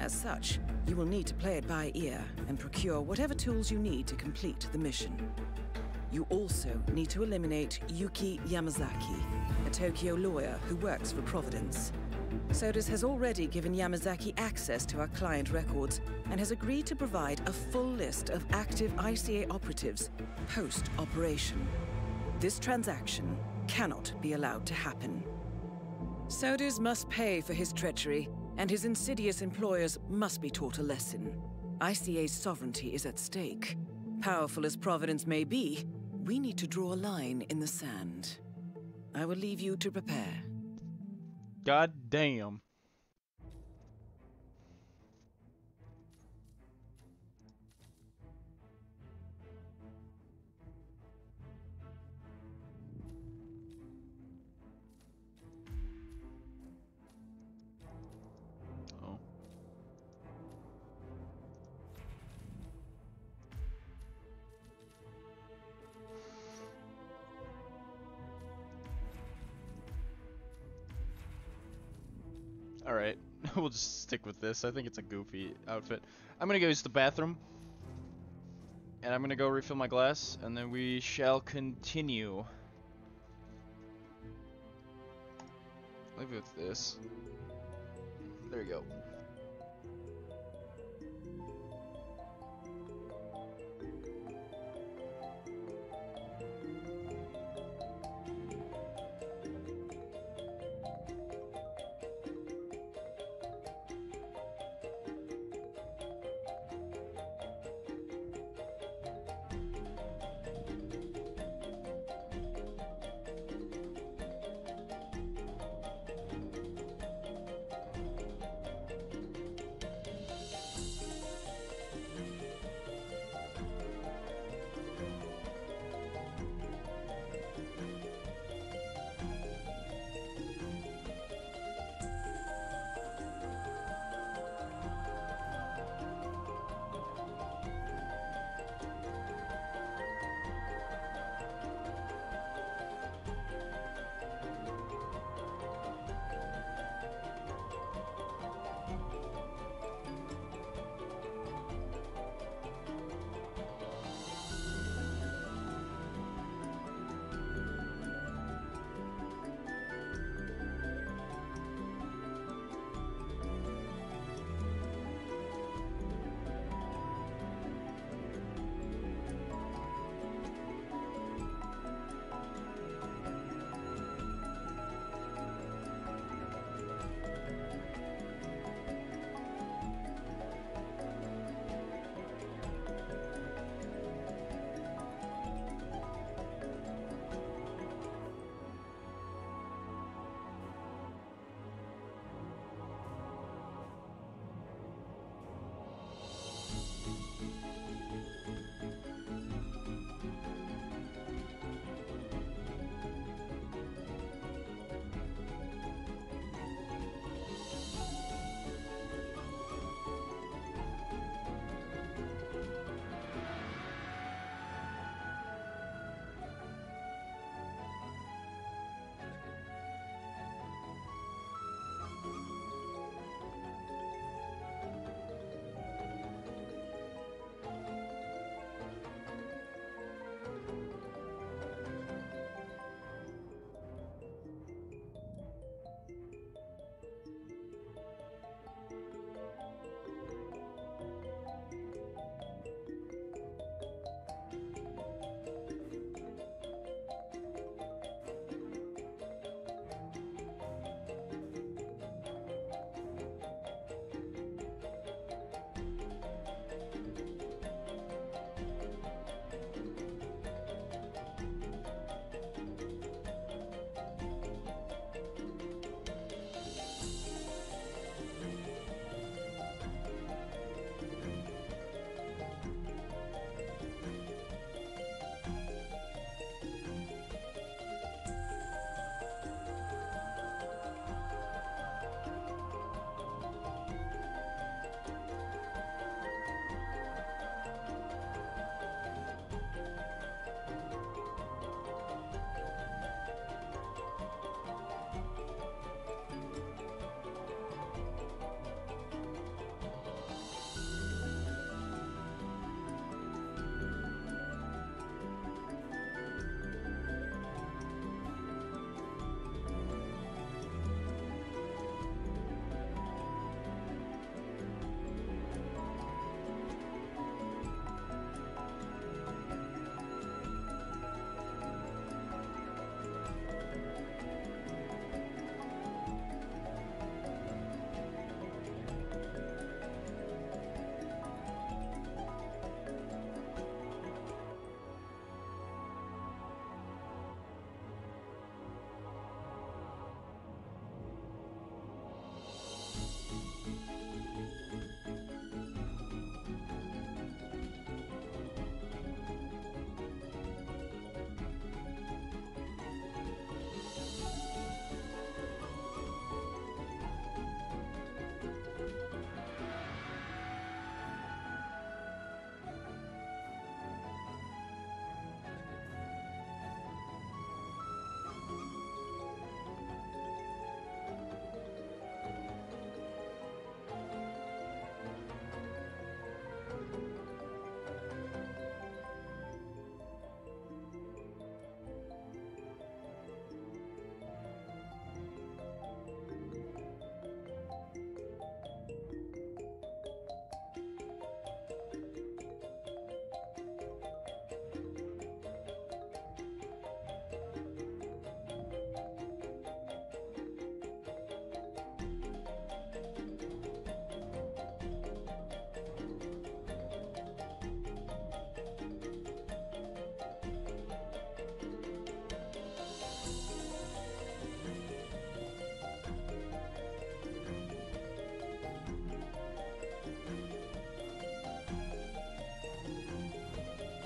As such, you will need to play it by ear and procure whatever tools you need to complete the mission. You also need to eliminate Yuki Yamazaki, a Tokyo lawyer who works for Providence. Soders has already given Yamazaki access to our client records and has agreed to provide a full list of active ICA operatives post-operation. This transaction cannot be allowed to happen. Soders must pay for his treachery, and his insidious employers must be taught a lesson. ICA's sovereignty is at stake. Powerful as Providence may be, we need to draw a line in the sand. I will leave you to prepare. God damn. Alright, [LAUGHS] we'll just stick with this. I think it's a goofy outfit. I'm gonna go use the bathroom. And I'm gonna go refill my glass, and then we shall continue. Leave it with this. There you go.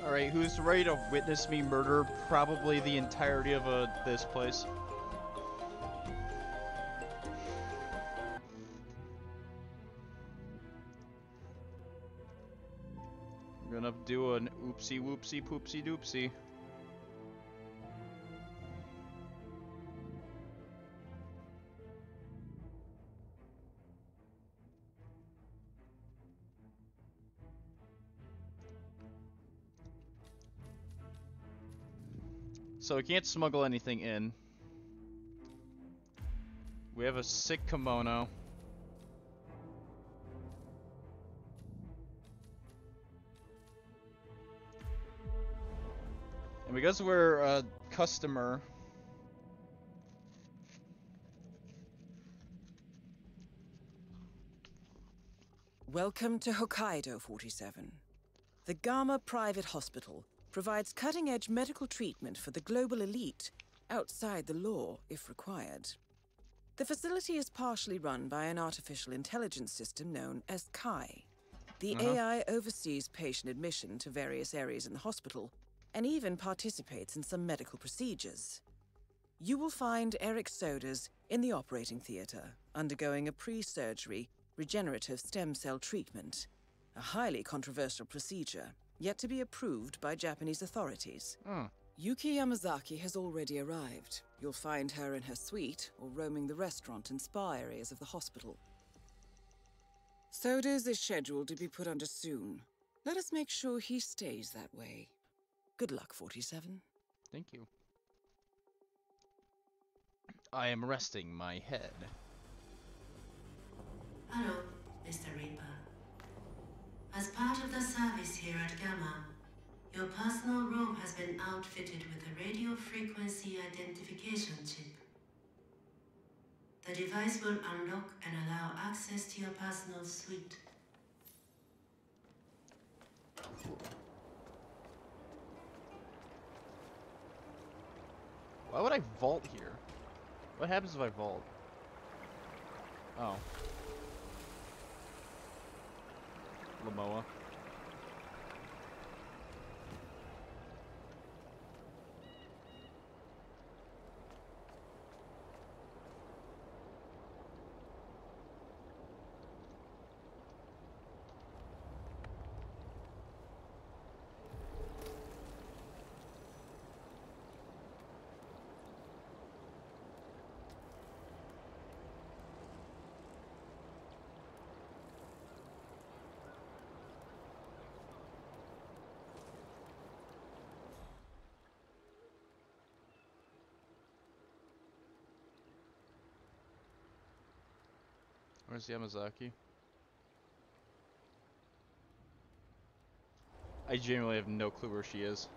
Alright, who's ready to witness me murder probably the entirety of uh, this place? I'm gonna do an oopsie whoopsie poopsie doopsie. So we can't smuggle anything in. We have a sick kimono. And because we're a customer, Welcome to Hokkaido 47. The Gama Private Hospital provides cutting edge medical treatment for the global elite outside the law if required. The facility is partially run by an artificial intelligence system known as Kai. The Uh-huh. AI oversees patient admission to various areas in the hospital and even participates in some medical procedures. You will find Erich Soders in the operating theater, undergoing a pre surgery regenerative stem cell treatment, a highly controversial procedure yet to be approved by Japanese authorities. Hmm. Yuki Yamazaki has already arrived. You'll find her in her suite or roaming the restaurant and spa areas of the hospital. Soders is scheduled to be put under soon. Let us make sure he stays that way. Good luck, 47. thank you. I am resting my head. Hello, Mr. Rieper. As part of the service here at Gamma, your personal room has been outfitted with a radio frequency identification chip. The device will unlock and allow access to your personal suite. Why would I vault here? What happens if I vault? Oh. Lamoa. Where's Yamazaki? I genuinely have no clue where she is.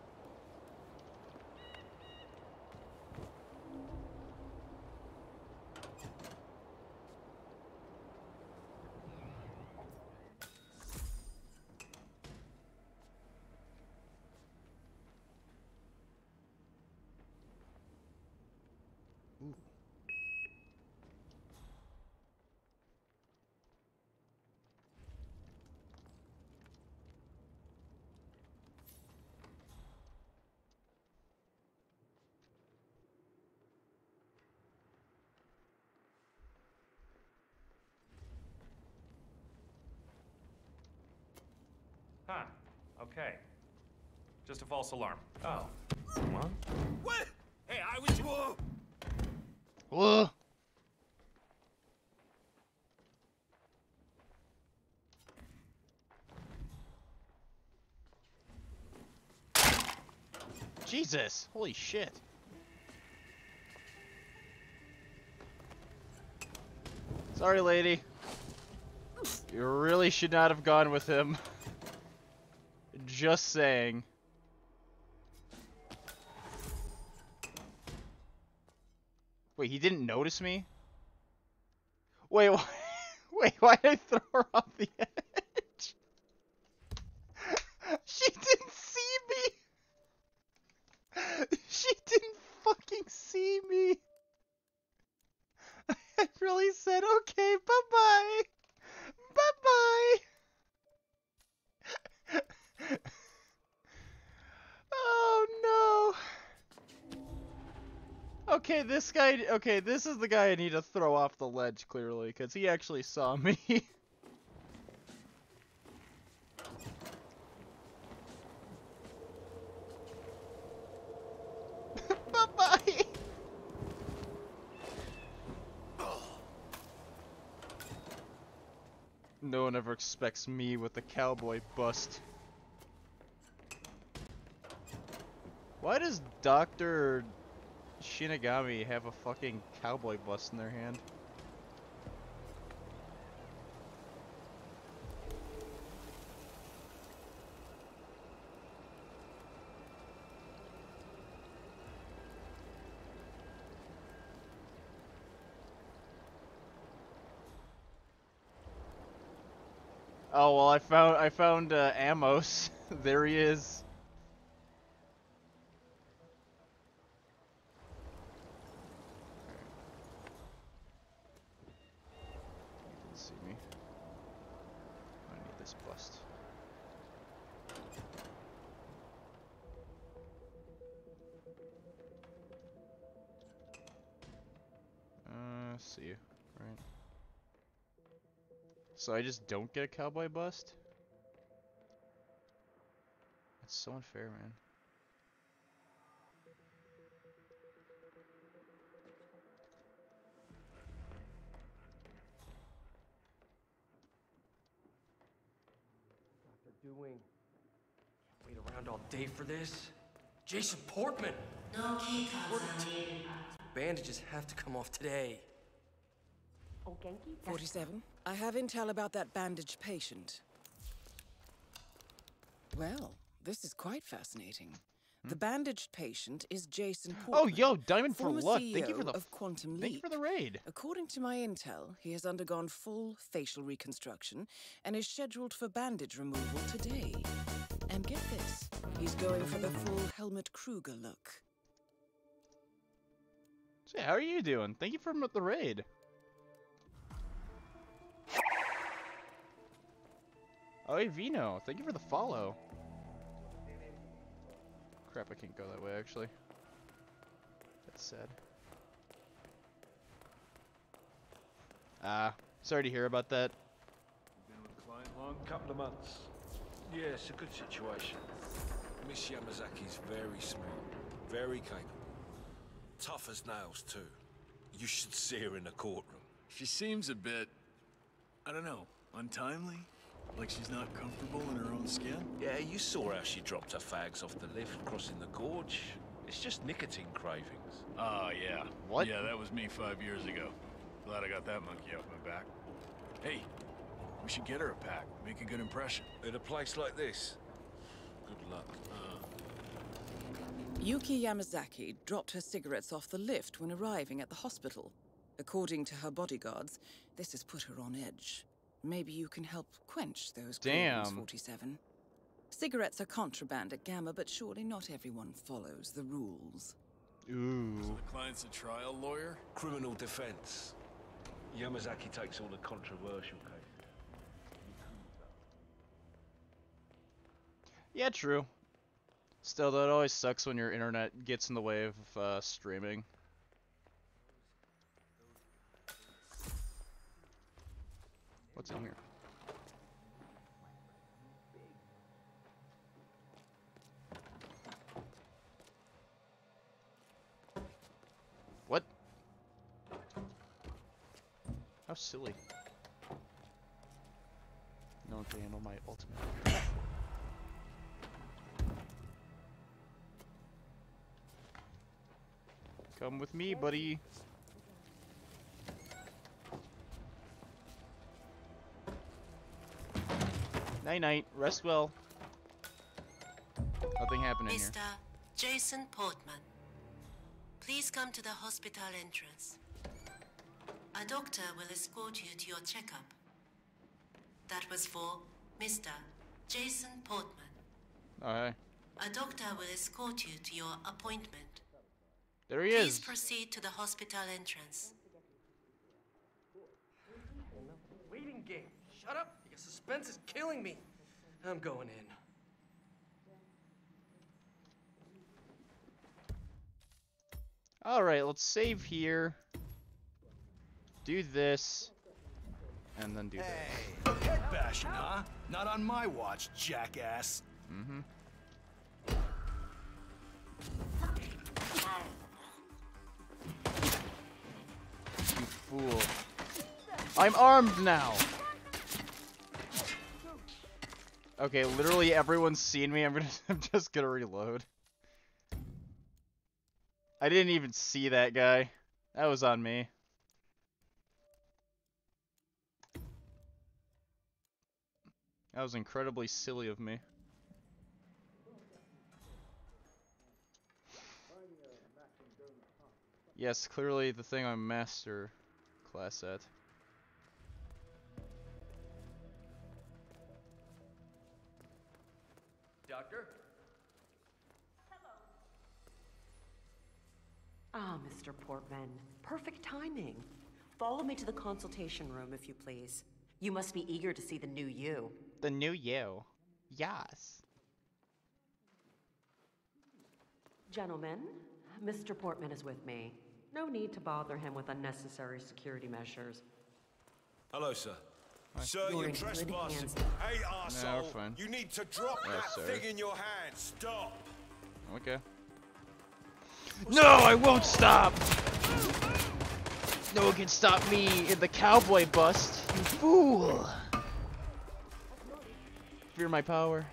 Huh. Okay. Just a false alarm. Oh. What? What? Hey, I was. Whoa! Whoa! Jesus! Holy shit! Sorry, lady. You really should not have gone with him. Just saying. Wait, he didn't notice me? Wait, [LAUGHS] why, wait, why did I throw her off the edge? [LAUGHS] she didn't see me! [LAUGHS] She didn't fucking see me! I really said, okay, bye-bye! Okay, this guy. Okay, this is the guy I need to throw off the ledge clearly, because he actually saw me. [LAUGHS] bye bye. No one ever expects me with the cowboy bust. Why does Dr. Shinigami have a fucking cowboy bust in their hand? Oh well, I found I found uh, Amos. [LAUGHS] there he is. So I just don't get a cowboy bust? That's so unfair, man. They're doing. Can't wait around all day for this. Jason Portman! No key cards What- are needed. Bandages have to come off today. Oh, Genki? 47. I have intel about that bandaged patient. Well, this is quite fascinating. The bandaged patient is Jason Hmm? Oh, yo, Diamond for luck. Thank you for the of Quantum Leap. Thank you for the raid. According to my intel, he has undergone full facial reconstruction and is scheduled for bandage removal today. And get this, he's going for the full Helmut Kruger look. So, how are you doing? Thank you for the raid. Oh, hey, Vino. Thank you for the follow. Crap, I can't go that way, actually. That's sad. Ah, sorry to hear about that. Been with the client long? Couple of months. Yeah, it's a good situation. Miss Yamazaki's very smart, very capable. Tough as nails, too. You should see her in the courtroom. She seems a bit, I don't know, untimely? Like she's not comfortable in her own skin? Yeah, you saw how she dropped her fags off the lift crossing the gorge. It's just nicotine cravings. Oh, yeah. What? Yeah, that was me five years ago. Glad I got that monkey off my back. Hey, we should get her a pack. Make a good impression. In a place like this? Good luck. Uh, Yuki Yamazaki dropped her cigarettes off the lift when arriving at the hospital. According to her bodyguards, this has put her on edge. Maybe you can help quench those cravings, Damn. 47. Cigarettes are contraband at Gamma, but surely not everyone follows the rules. Ooh. So the client's a trial lawyer? Criminal defense. Yamazaki takes all the controversial cases. Yeah, true. Still, though, it always sucks when your internet gets in the way of uh, streaming. What's in here? What? How silly. No one can handle my ultimate. Come with me, buddy. Night night. Rest well. Nothing happening here. Mr. Jason Portman, please come to the hospital entrance. A doctor will escort you to your checkup. That was for Mr. Jason Portman. Alright. A doctor will escort you to your appointment. There he Please is. proceed to the hospital entrance. Waiting game. Shut up. Your suspense is killing me. I'm going in. Alright, let's save here. Do this. And then do that. Head bashing, huh? Not on my watch, jackass. Mm-hmm. You fool. I'm armed now! Okay, literally everyone's seen me. I'm gonna [LAUGHS] I'm just gonna reload. I didn't even see that guy. That was on me. That was incredibly silly of me. Yes, clearly the thing I'm master class at. Ah, Mr. Portman. Perfect timing. Follow me to the consultation room, if you please. You must be eager to see the new you. The new you. Yes. Gentlemen, Mr. Portman is with me. No need to bother him with unnecessary security measures. Hello, sir. Sir, You're you're in good trespassing. hands. Hey, Nah, arsehole. we're. You need to drop Yeah, that sorry. thing in your hand. Stop. Okay. No, I won't stop! No one can stop me in the cowboy bust, you fool! Fear my power.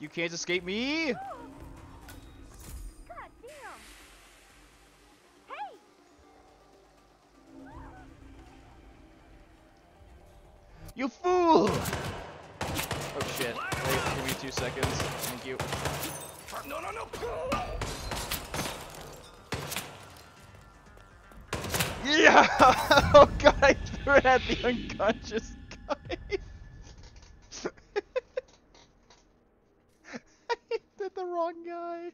You can't escape me! At the unconscious guy. [LAUGHS] I the wrong guy.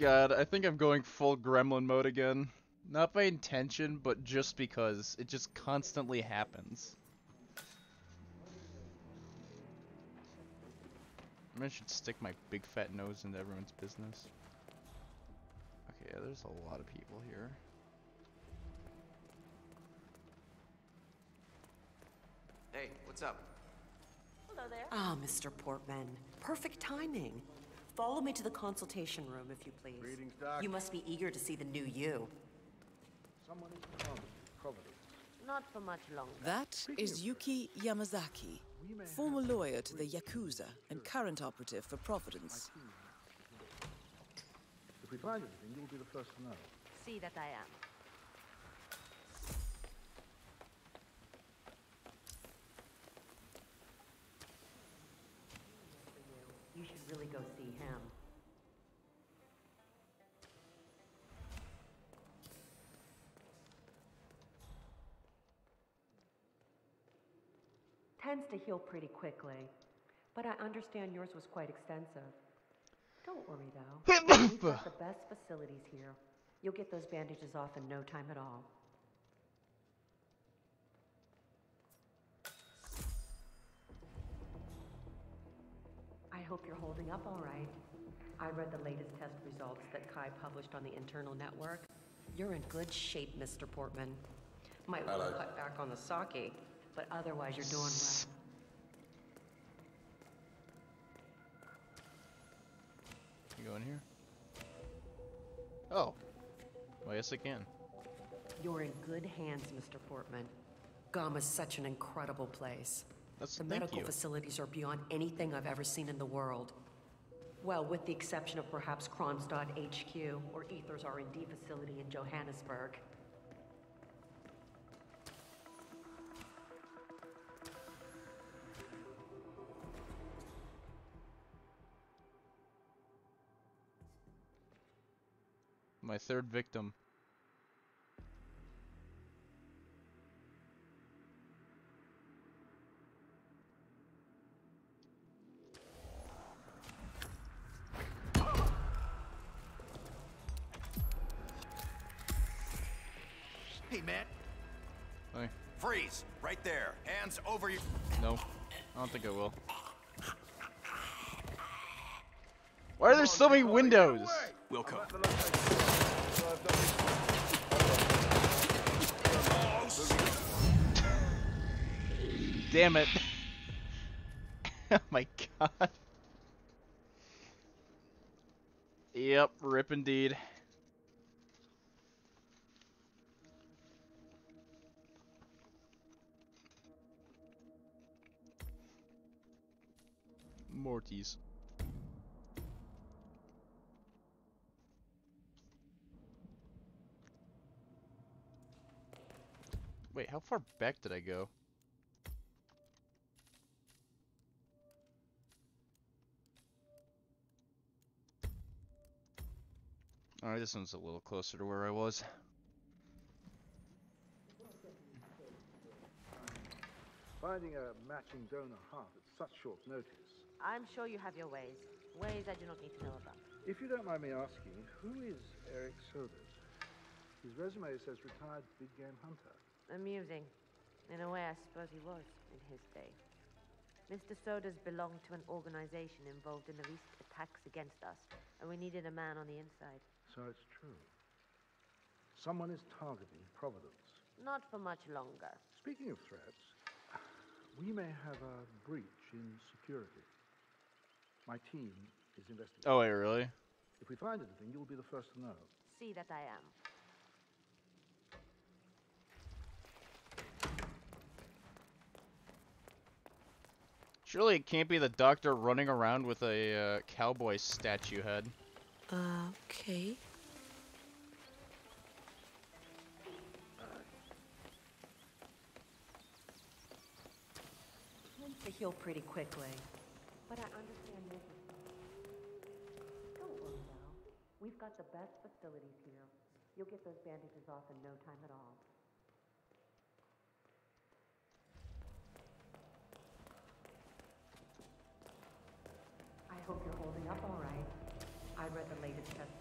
God, I think I'm going full gremlin mode again. Not by intention, but just because. It just constantly happens. I should stick my big fat nose into everyone's business. Okay, yeah, there's a lot of people here. Hey, what's up? Hello there. Ah, Mr. Portman. Perfect timing. Follow me to the consultation room, if you please. Greetings, Doc. You must be eager to see the new you. Someone is coming. Providence. Not for much longer. That is Yuki Yamazaki, former lawyer to the Yakuza and current operative for Providence. We find anything, you'll be the first to know. See that I am. You should really go see him. Tends to heal pretty quickly, but I understand yours was quite extensive. Don't worry though. We've got [LAUGHS] the best facilities here. You'll get those bandages off in no time at all. I hope you're holding up all right. I read the latest test results that Kai published on the internal network. You're in good shape, Mr. Portman. Might want to cut back on the sake, but otherwise you're doing well. Go in here? Oh. Well, yes, I can. You're in good hands, Mr. Portman. Gama's such an incredible place. That's the medical you. facilities are beyond anything I've ever seen in the world. Well, with the exception of perhaps Kronstadt HQ or Ether's R&D facility in Johannesburg. My third victim. Hey, man. Hey. Freeze! Right there. Hands over your... No. I don't think I will. Why are there so many windows? We'll come. Damn it. [LAUGHS] oh my god. Yep, rip indeed. Morties. Wait, how far back did I go? Alright, this one's a little closer to where I was. Finding a matching donor heart at such short notice. I'm sure you have your ways. Ways I do not need to know about. If you don't mind me asking, who is Erich Soders? His resume says retired big game hunter. Amusing. In a way, I suppose he was in his day. Mr. Soders belonged to an organization involved in the recent attacks against us, and we needed a man on the inside. So it's true. Someone is targeting Providence. Not for much longer. Speaking of threats, we may have a breach in security. My team is investigating. Oh, wait, really? If we find anything, you'll be the first to know. See that I am. Surely it can't be the doctor running around with a uh, cowboy statue head. Okay. Heal pretty quickly. But I understand this. Don't worry now. We've got the best facilities here. You'll get those bandages off in no time at all. I hope you're holding up all right. I read the latest test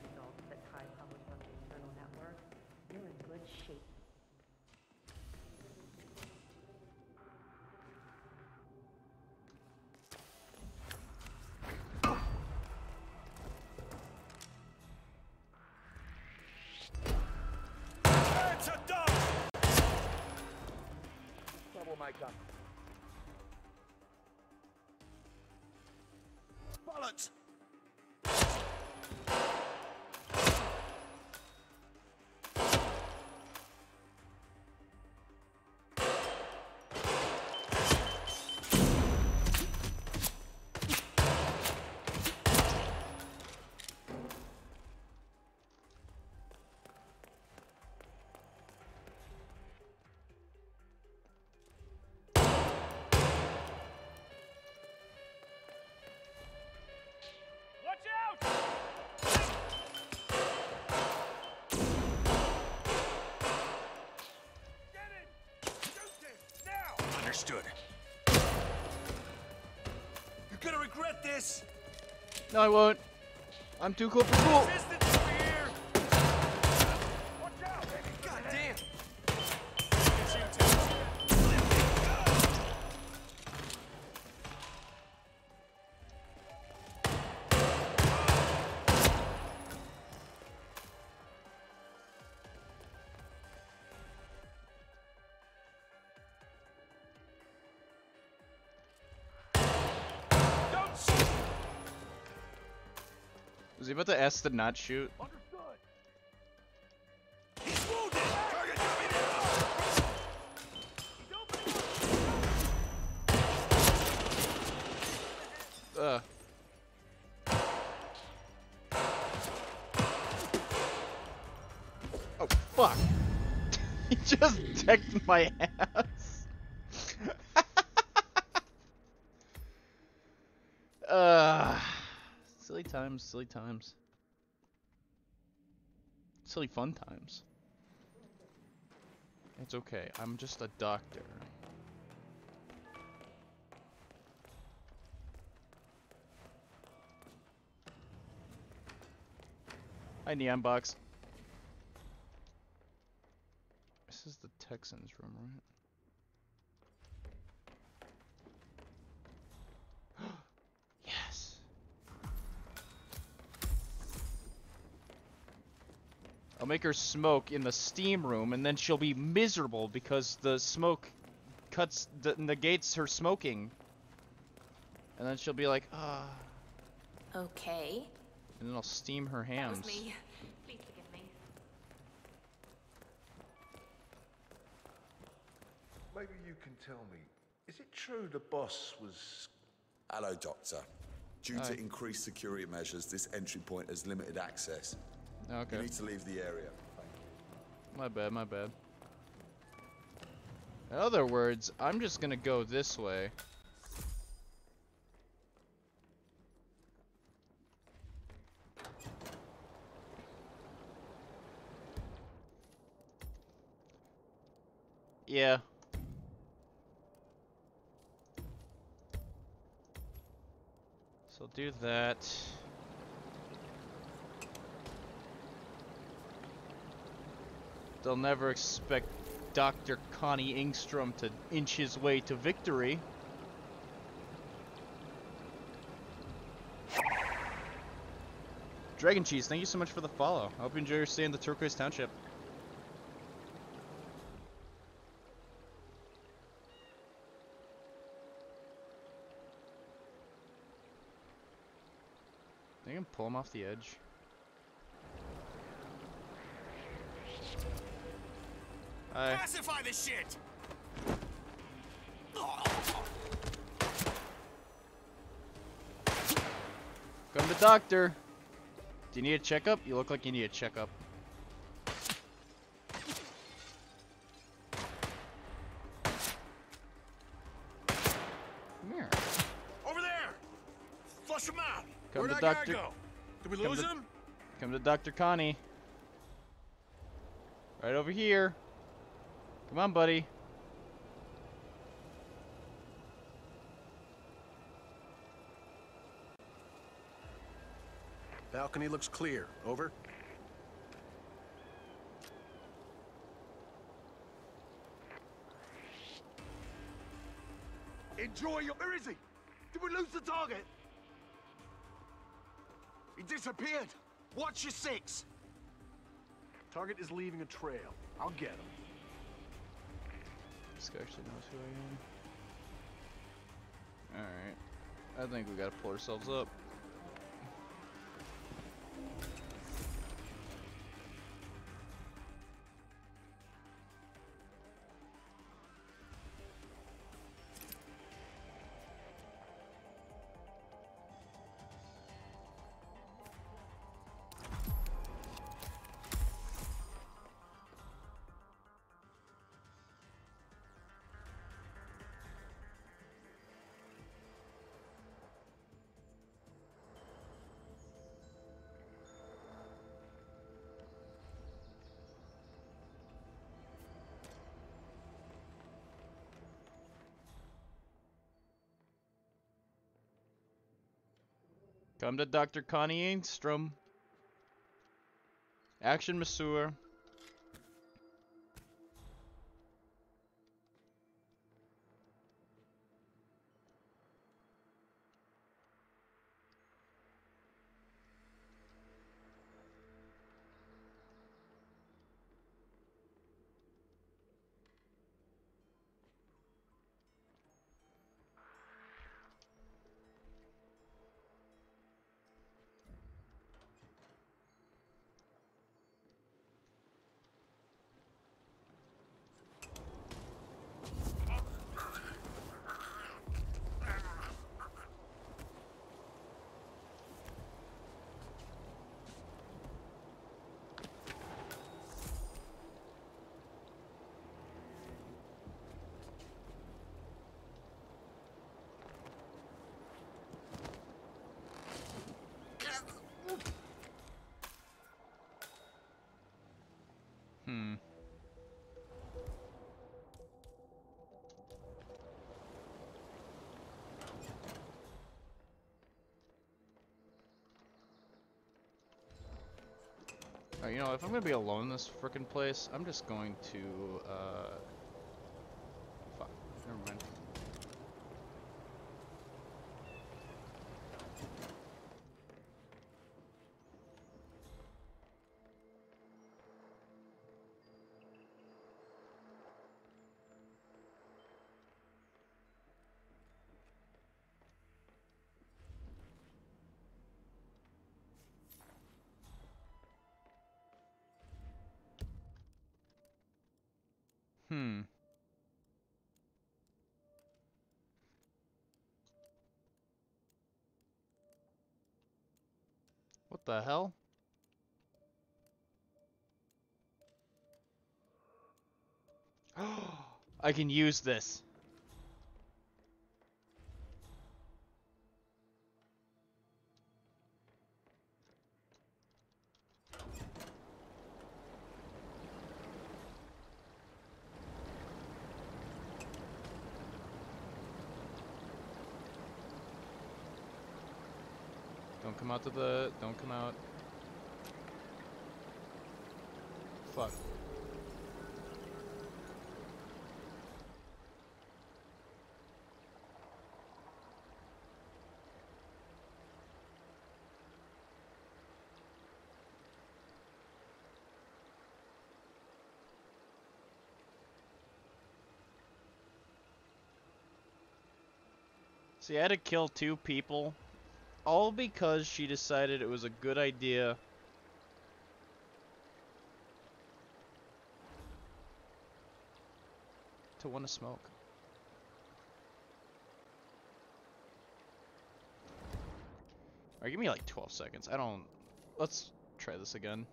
Understood. You're gonna regret this! No, I won't. I'm too cool for cool. Was he about to not shoot? Ugh. Oh, fuck. [LAUGHS] he just decked my ass. Silly times. Silly fun times. It's okay. I'm just a doctor. Hi, Neon Box. This is the Texans room, right? I'll make her smoke in the steam room, and then she'll be miserable because the smoke cuts negates her smoking. And then she'll be like, ah. Okay. And then I'll steam her That was me. Please forgive me. Maybe you can tell me, is it true the boss was... Hello, Doctor. Due Hi. to increased security measures, this entry point has limited access. Oh, okay. You need to leave the area. My bad, my bad. In other words, I'm just gonna go this way. Yeah. So do that. They'll never expect Dr. Konny Engström to inch his way to victory. Dragon Cheese, thank you so much for the follow. I hope you enjoy your stay in the Turquoise Township. I can pull him off the edge. Hi. Pacify the shit! Come to doctor. Do you need a checkup? You look like you need a checkup. Come here. Over there! Flush him out! Come Where'd to Dr. go? Did we come lose to- him? Come to Dr. Konny. Right over here. Come on, buddy. Balcony looks clear. Over. Enjoy your... Where is he? Did we lose the target? He disappeared. Watch your six. Target is leaving a trail. I'll get him. This guy actually knows who I am. Alright. I think we gotta pull ourselves up. Come to Dr. Konny Engström. Action Masseur. You know, if I'm gonna be alone in this frickin' place, I'm just going to, uh, What the hell? [GASPS] I can use this. To the... Don't come out. Fuck. See, I had to kill two people, all because she decided it was a good idea to want to smoke. Alright, give me like 12 seconds. I don't... Let's try this again.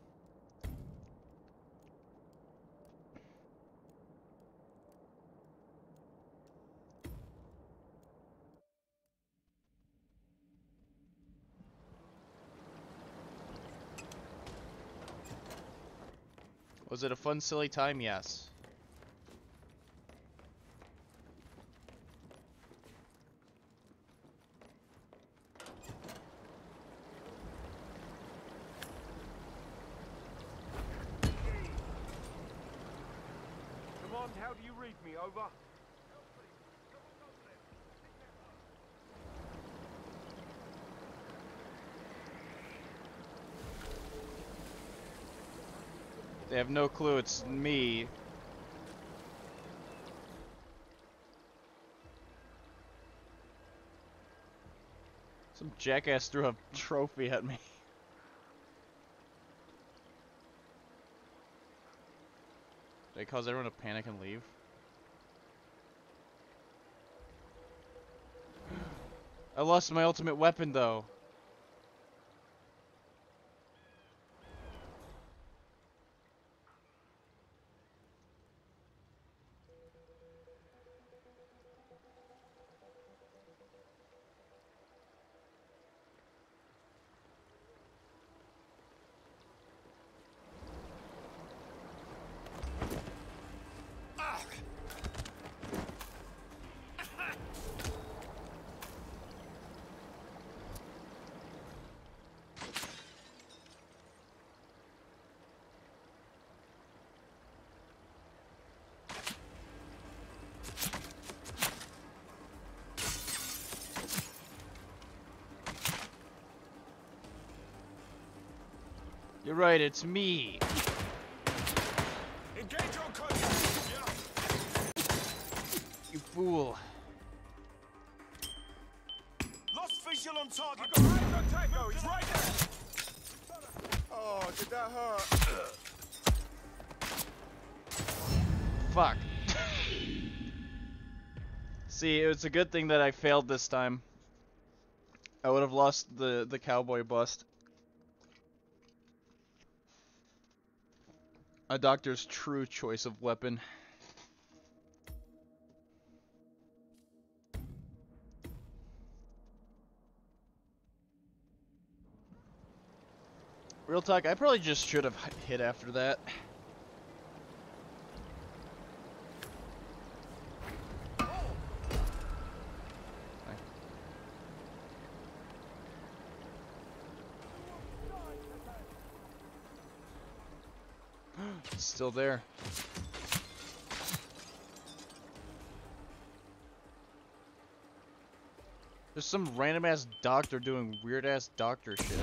Was it a fun, silly time? Yes. Command, how do you read me? Over. They have no clue it's me. Some jackass threw a trophy at me. Did I cause everyone to panic and leave? I lost my ultimate weapon though. You're right, it's me. Engage on You fool. Lost visual on target. I got eyes on Tango. He's right there. Oh, did that hurt? Fuck. [LAUGHS] See, it's a good thing that I failed this time. I would have lost the, the cowboy bust. A doctor's true choice of weapon. Real talk, I probably just should have hit after that. Still there. There's some random ass doctor doing weird ass doctor shit.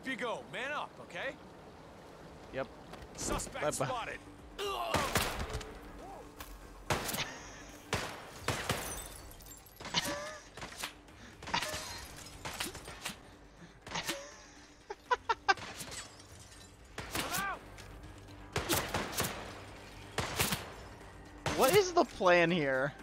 Up you go. Man up, okay? Yep. Suspect Bye-bye. spotted. What is the plan? Here,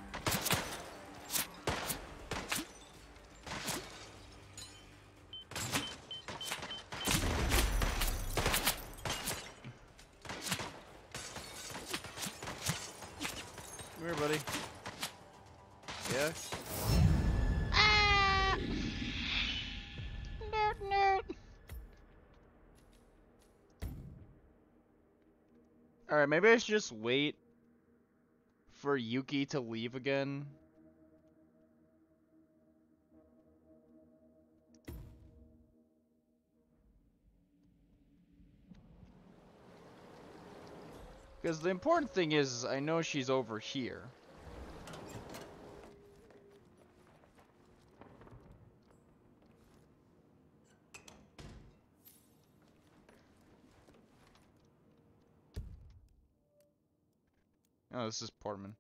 Alright, maybe I should just wait for Yuki to leave again. Because the important thing is, I know she's over here. Oh, this is Portman.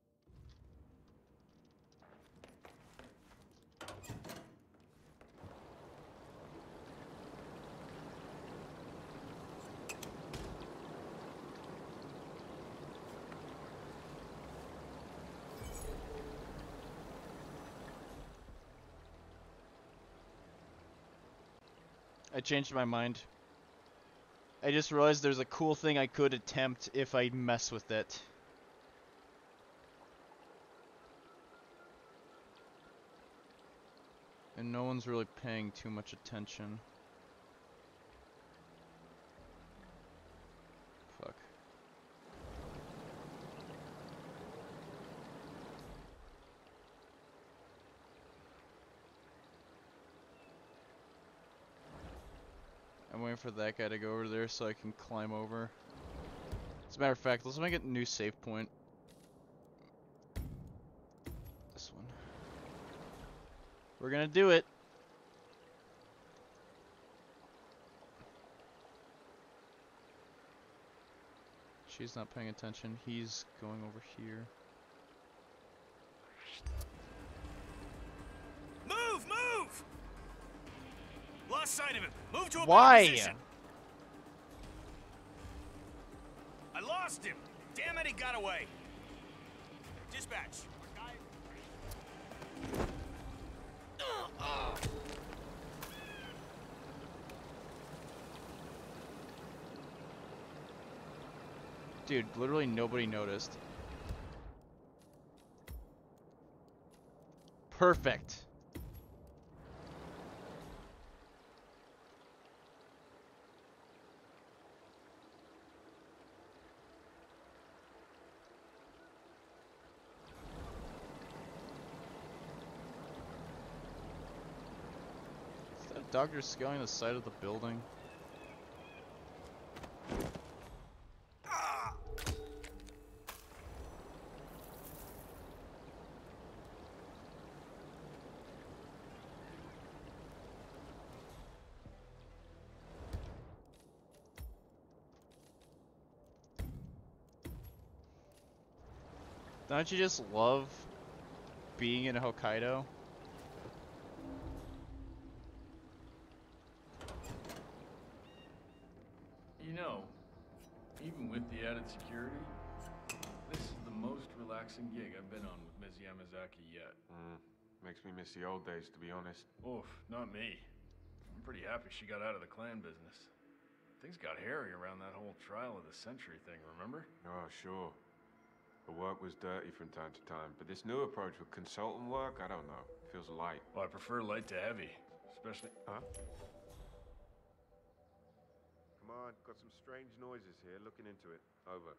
I changed my mind. I just realized there's a cool thing I could attempt if I mess with it. And no one's really paying too much attention. Fuck. I'm waiting for that guy to go over there so I can climb over. As a matter of fact, let's make a new save point. We're gonna do it. She's not paying attention. He's going over here. Move, move! Lost sight of him. Move to a Why? position. I lost him. Damn it, he got away. Dispatch. Dude, literally nobody noticed. Perfect. Dr. scaling the side of the building? Don't you just love being in Hokkaido? Makes me miss the old days, to be honest. Oof, not me. I'm pretty happy she got out of the clan business. Things got hairy around that whole trial of the century thing, remember? Oh, sure. The work was dirty from time to time, but this new approach with consultant work, I don't know. Feels light. Well, I prefer light to heavy, especially. Huh? Come on, got some strange noises here. Looking into it. Over.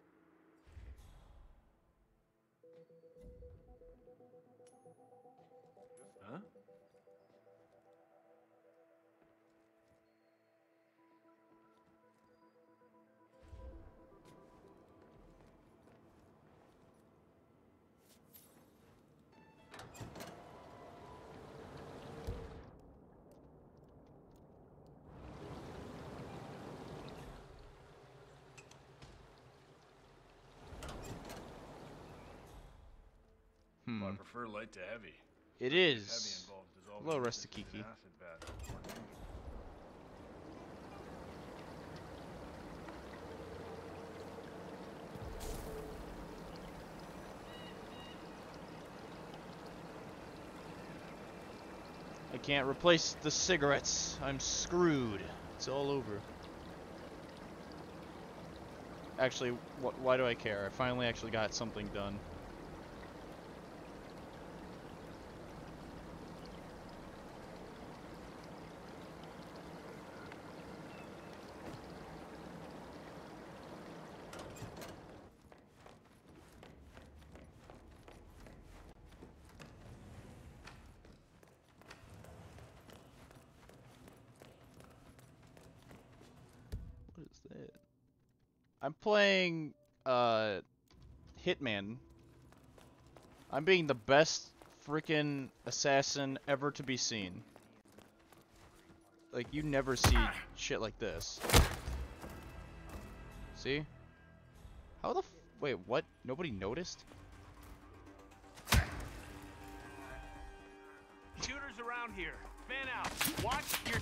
Mm. I prefer light to heavy. It Heavy is. dissolving Hello, the tissues in Rustakiki. acid bath. I can't replace the cigarettes. I'm screwed. It's all over. Actually, wh why do I care? I finally actually got something done. What is that? I'm playing uh Hitman. I'm being the best freaking assassin ever to be seen. Like you never see shit like this. See? How the f wait, what? Nobody noticed? Shooters around here. Fan out. Watch your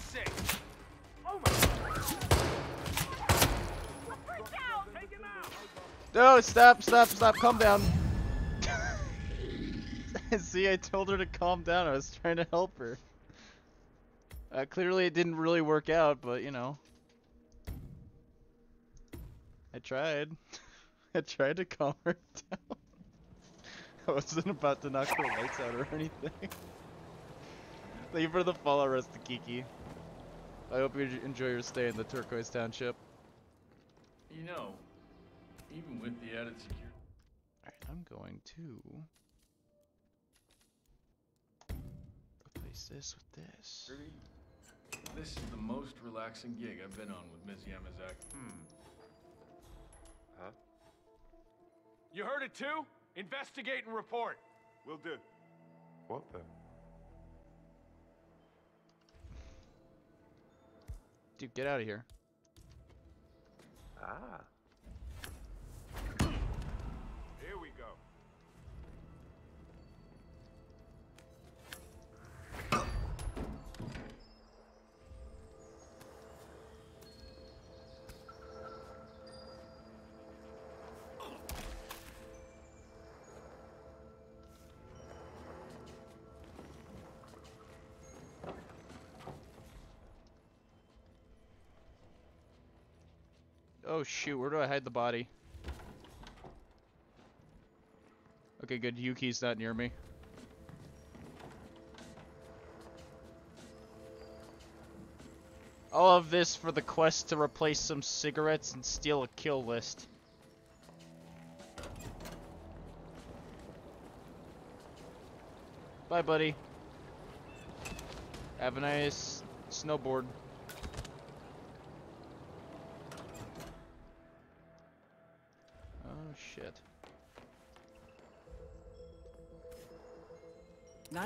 No, stop, stop, stop, calm down. [LAUGHS] See, I told her to calm down. I was trying to help her. Uh, clearly, it didn't really work out, but you know. I tried. [LAUGHS] I tried to calm her [LAUGHS] down. I wasn't about to knock her lights out or anything. Thank you for the follow, Rustakiki. I hope you enjoy your stay in the Turquoise Township. You know, even with the added security. Alright, I'm going to replace this with this. This is the most relaxing gig I've been on with Ms. Yamazaki. Hmm. Huh? You heard it too? Investigate and report. We'll do. What the? Dude, get out of here. Ah. Oh shoot, where do I hide the body? Okay, good. Yuki's not near me. All of this for the quest to replace some cigarettes and steal a kill list. Bye, buddy. Have a nice snowboard.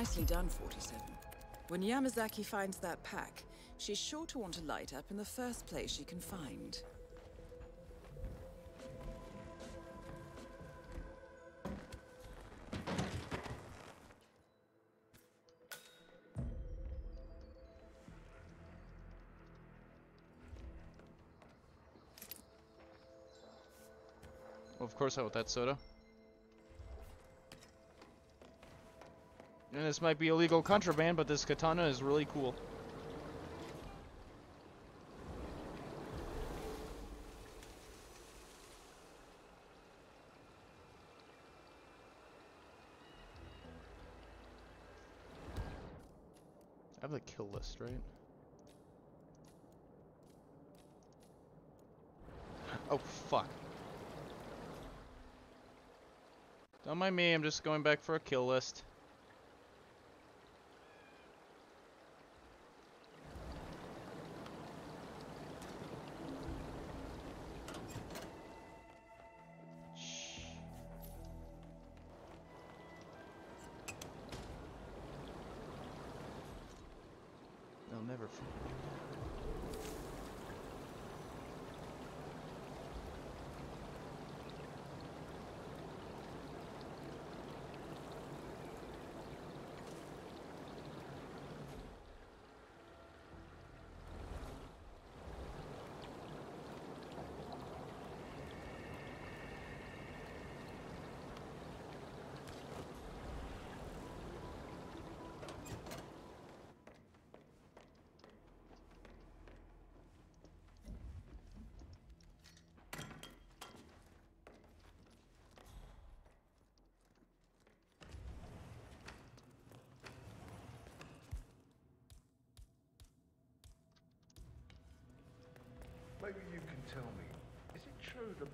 Nicely done, 47. When Yamazaki finds that pack, she's sure to want to light up in the first place she can find. Of course I want that soda. And this might be illegal contraband, but this katana is really cool. I have the kill list, right? Oh, fuck. Don't mind me, I'm just going back for a kill list.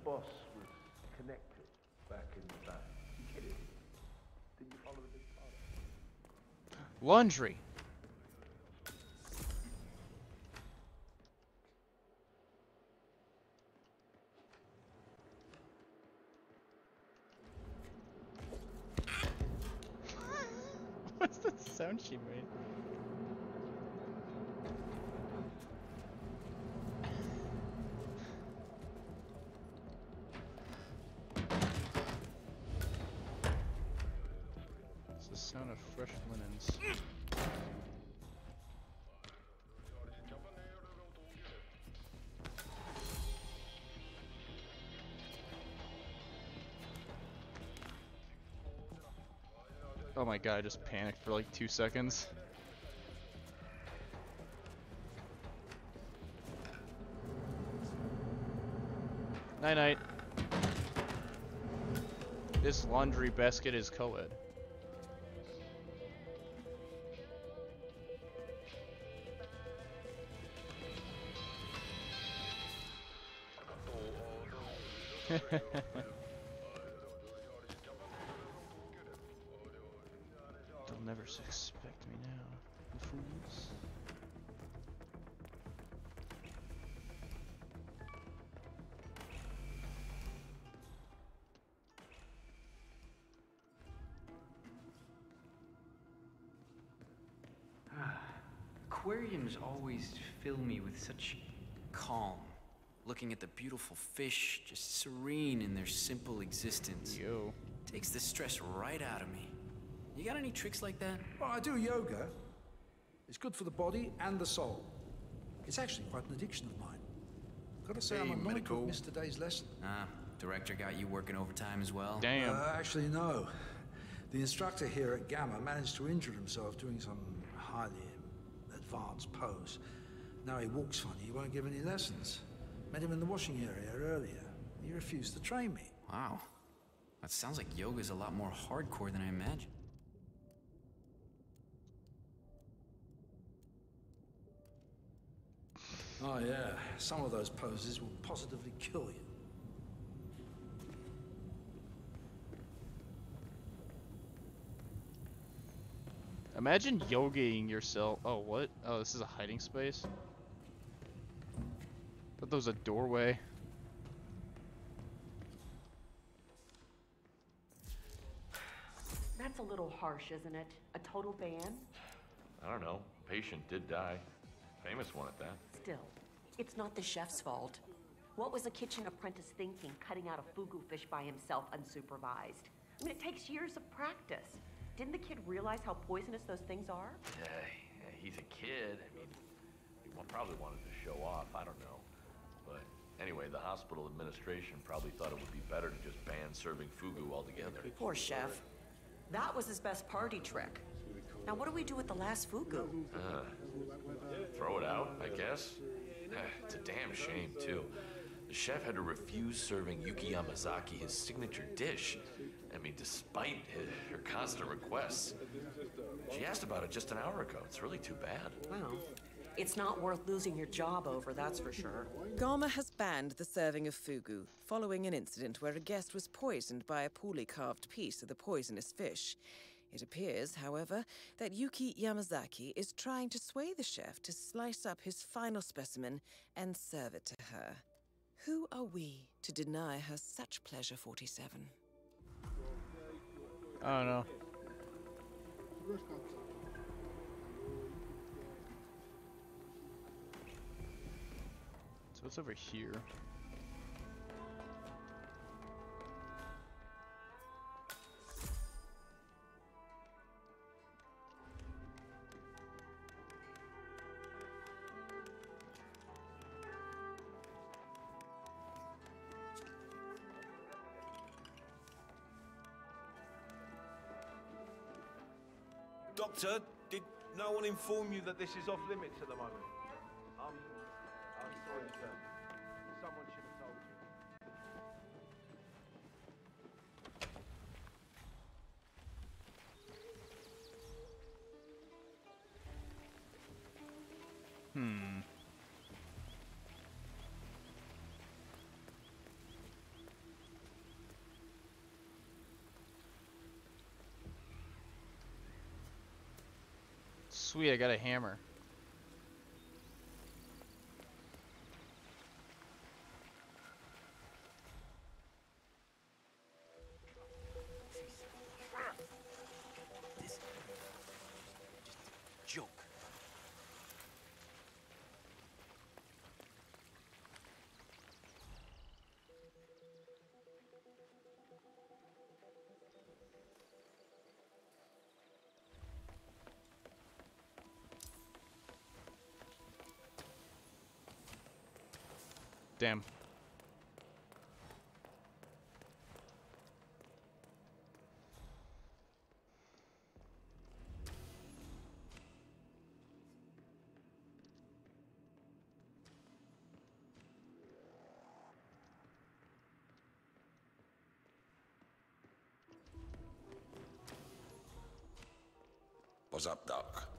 Boss was connected back in the day? You kidding? Did you follow the big? Laundry. What's that sound she made? It's the sound of fresh linens. Oh my god, I just panicked for like two seconds. Night night. This laundry basket is co-ed. They'll never suspect me now, the fools. Ah, aquariums always fill me with such calm. Looking at the beautiful fish, just serene in their simple existence. Yo. Takes the stress right out of me. You got any tricks like that? Well, I do yoga. It's good for the body and the soul. It's actually quite an addiction of mine. Gotta say, I'm Hey, annoyed to medical. have missed today's lesson. Ah, director got you working overtime as well? Uh, actually, no. The instructor here at Gama managed to injure himself doing some highly advanced pose. Now he walks funny, he won't give any lessons. I met him in the washing area earlier. He refused to train me. Wow. That sounds like yoga's a lot more hardcore than I imagined. Oh, yeah. Some of those poses will positively kill you. Imagine yogaing yourself. Oh, what? Oh, this is a hiding space? Thought that was a doorway. That's a little harsh, isn't it? A total ban? I don't know. Patient did die. Famous one at that. Still, it's not the chef's fault. What was a kitchen apprentice thinking, cutting out a fugu fish by himself unsupervised? I mean, it takes years of practice. Didn't the kid realize how poisonous those things are? Yeah, yeah, he's a kid. I mean, he probably wanted to show off. I don't know. Anyway, the hospital administration probably thought it would be better to just ban serving fugu altogether. Poor chef. That was his best party trick. Now, what do we do with the last fugu? Uh, throw it out, I guess. Eh, It's a damn shame, too. The chef had to refuse serving Yuki Yamazaki his signature dish. I mean, despite his, her constant requests. She asked about it just an hour ago. It's really too bad. Well, it's not worth losing your job over, that's for sure. Gama has banned the serving of fugu following an incident where a guest was poisoned by a poorly carved piece of the poisonous fish. It appears, however, that Yuki Yamazaki is trying to sway the chef to slice up his final specimen and serve it to her. Who are we to deny her such pleasure, 47? I don't know. What's over here? Doctor, did no one inform you that this is off limits at the moment? them. Someone should have told you. Hmm. Sweet, I got a hammer. Damn. What's up, Doc?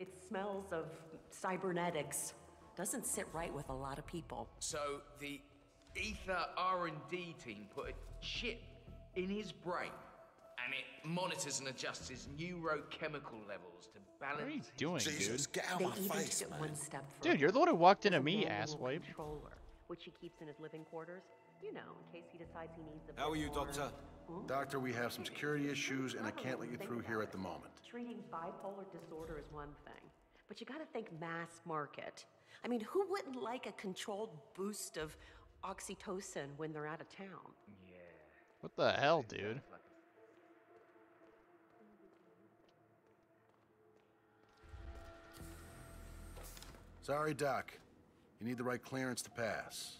It smells of cybernetics. Doesn't sit right with a lot of people. So the Ether R&D team put a chip in his brain, and it monitors and adjusts his neurochemical levels to balance. What are you doing, Jesus, dude? get out they my even face, took it man. one step further. Dude, you're the one who walked into There's me, manual asswipe. Controller, which he keeps in his living quarters. You know, in case he decides he needs a How are you, more- Doctor? Hmm? Doctor, we have some security issues, and I can't let you through here at the moment. Treating bipolar disorder is one thing, but you gotta think mass market. I mean, who wouldn't like a controlled boost of oxytocin when they're out of town? Yeah. What the hell, dude? Sorry, Doc. You need the right clearance to pass.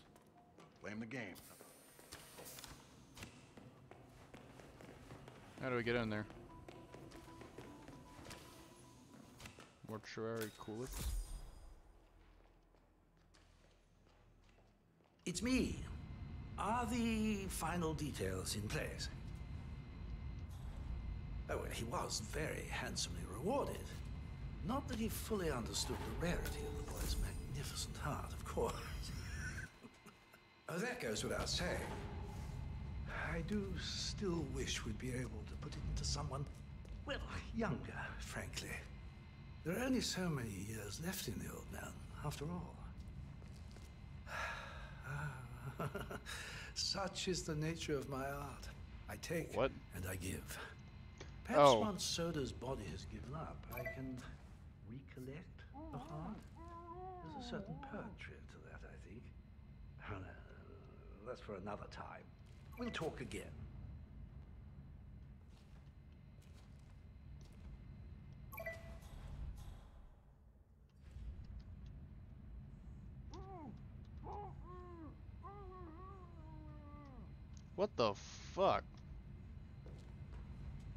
Blame the game. How do we get in there? Mortuary coolers. It's me. Are the final details in place? Oh, well, he was very handsomely rewarded. Not that he fully understood the rarity of the boy's magnificent heart, of course. Oh, that goes without saying. I do still wish we'd be able to put it into someone, well, younger, frankly. There are only so many years left in the old man, after all. [SIGHS] Such is the nature of my art. I take What? and I give. Perhaps Oh. once Soders' body has given up, I can recollect the heart. There's a certain poetry to that, I think. Oh, no, that's for another time. We'll talk again. What the fuck?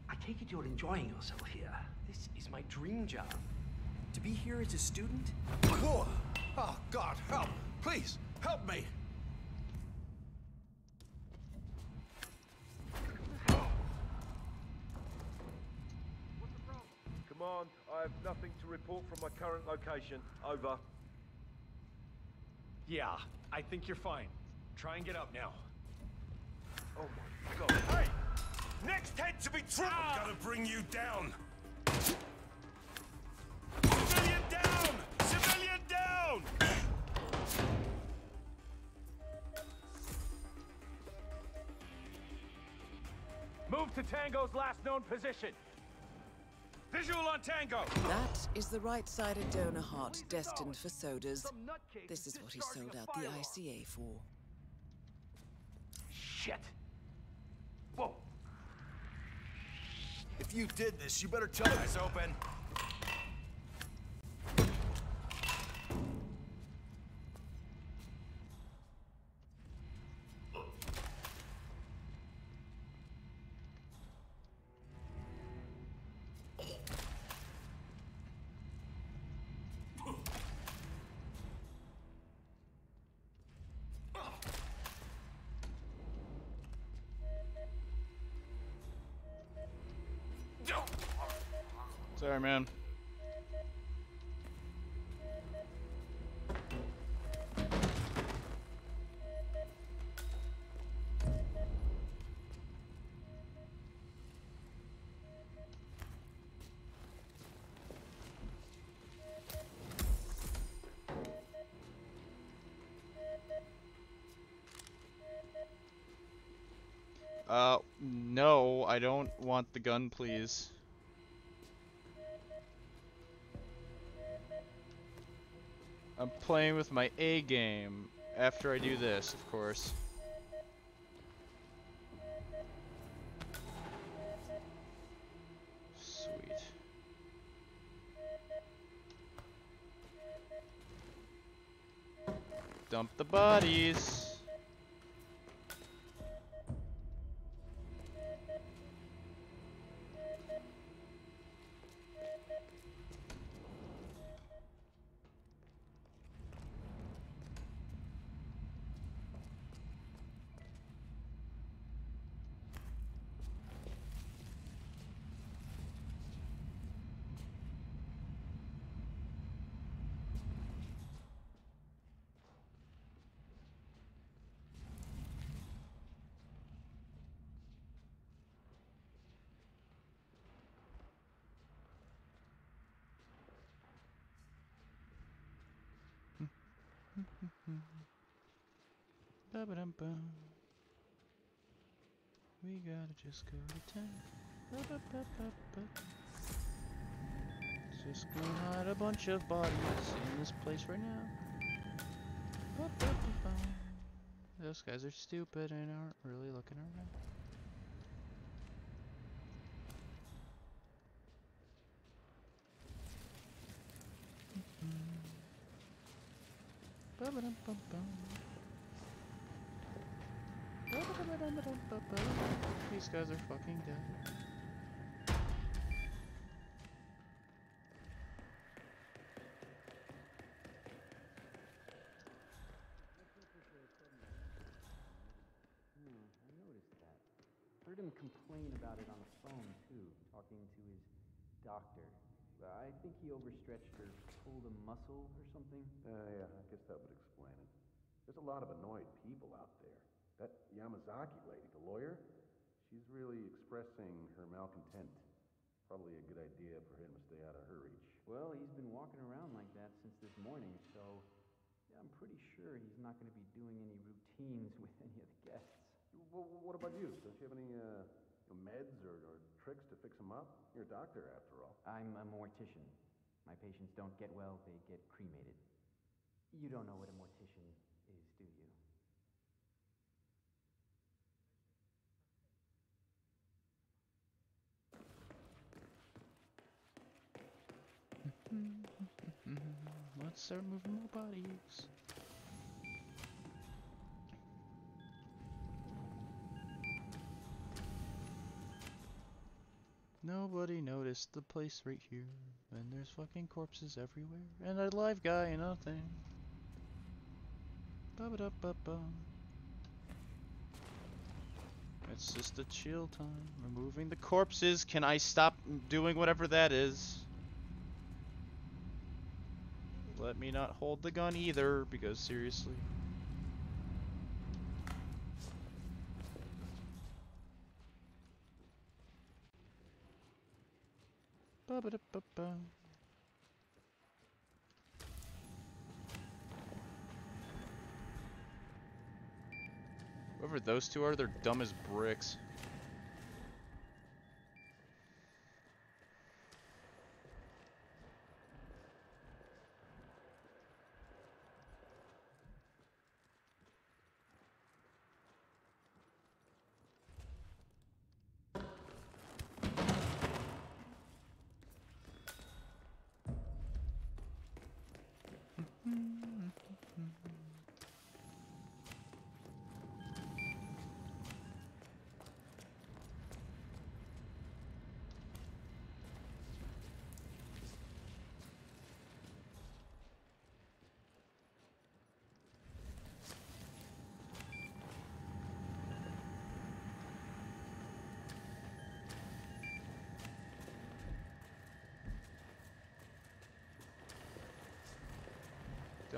I take it you're enjoying yourself here. This is my dream job. To be here as a student? Oh, oh God, help! Please, help me! Command, I have nothing to report from my current location. Over. Yeah, I think you're fine. Try and get up now. Oh my god. Hey! Next head to be triple! Gotta bring you down! Civilian down! Civilian down! Move to Tango's last known position. Visual on Tango! That is the right-sided donor heart destined for Soders. This is what he sold out the ICA for. Shit! Whoa! If you did this, you better tell me. Eyes open. Man. Uh, no, I don't want the gun, please. Playing with my A game after I do this, of course. Ba-ba-dum-bum. We gotta just go to town. Ba-ba-ba-ba-ba. Let's just go hide a bunch of bodies in this place right now. Those guys are stupid and aren't really looking around. Ba-ba-dum-bum-bum. Ba-ba-da-ba-dum-ba-dum-ba-ba. These guys are fucking dead. Hmm, I noticed that. Heard him complain about it on the phone, too, talking to his doctor. I think he overstretched or pulled a muscle or something. Uh, yeah, I guess that would explain it. There's a lot of annoyed people out there. That Yamazaki lady, the lawyer, she's really expressing her malcontent. Probably a good idea for him to stay out of her reach. Well, he's been walking around like that since this morning, so yeah, I'm pretty sure he's not going to be doing any routines [LAUGHS] with any of the guests. Well, what about you? Don't you have any uh, meds or, or tricks to fix him up? You're a doctor, after all. I'm a mortician. My patients don't get well, they get cremated. You don't know what a mortician is, do you? Start moving more bodies. Nobody noticed the place right here, and there's fucking corpses everywhere, and a live guy and nothing. Ba ba da ba ba. It's just a chill time. Removing the corpses. Can I stop doing whatever that is? Let me not hold the gun either, because seriously. Ba ba ba ba. Whoever those two are, they're dumb as bricks.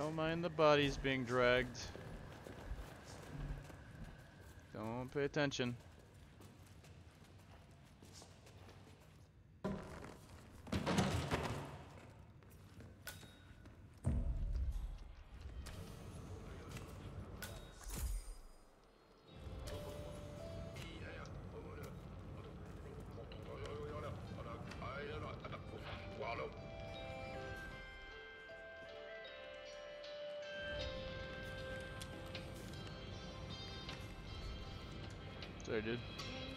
Don't mind the bodies being dragged. Don't pay attention. Sorry, dude.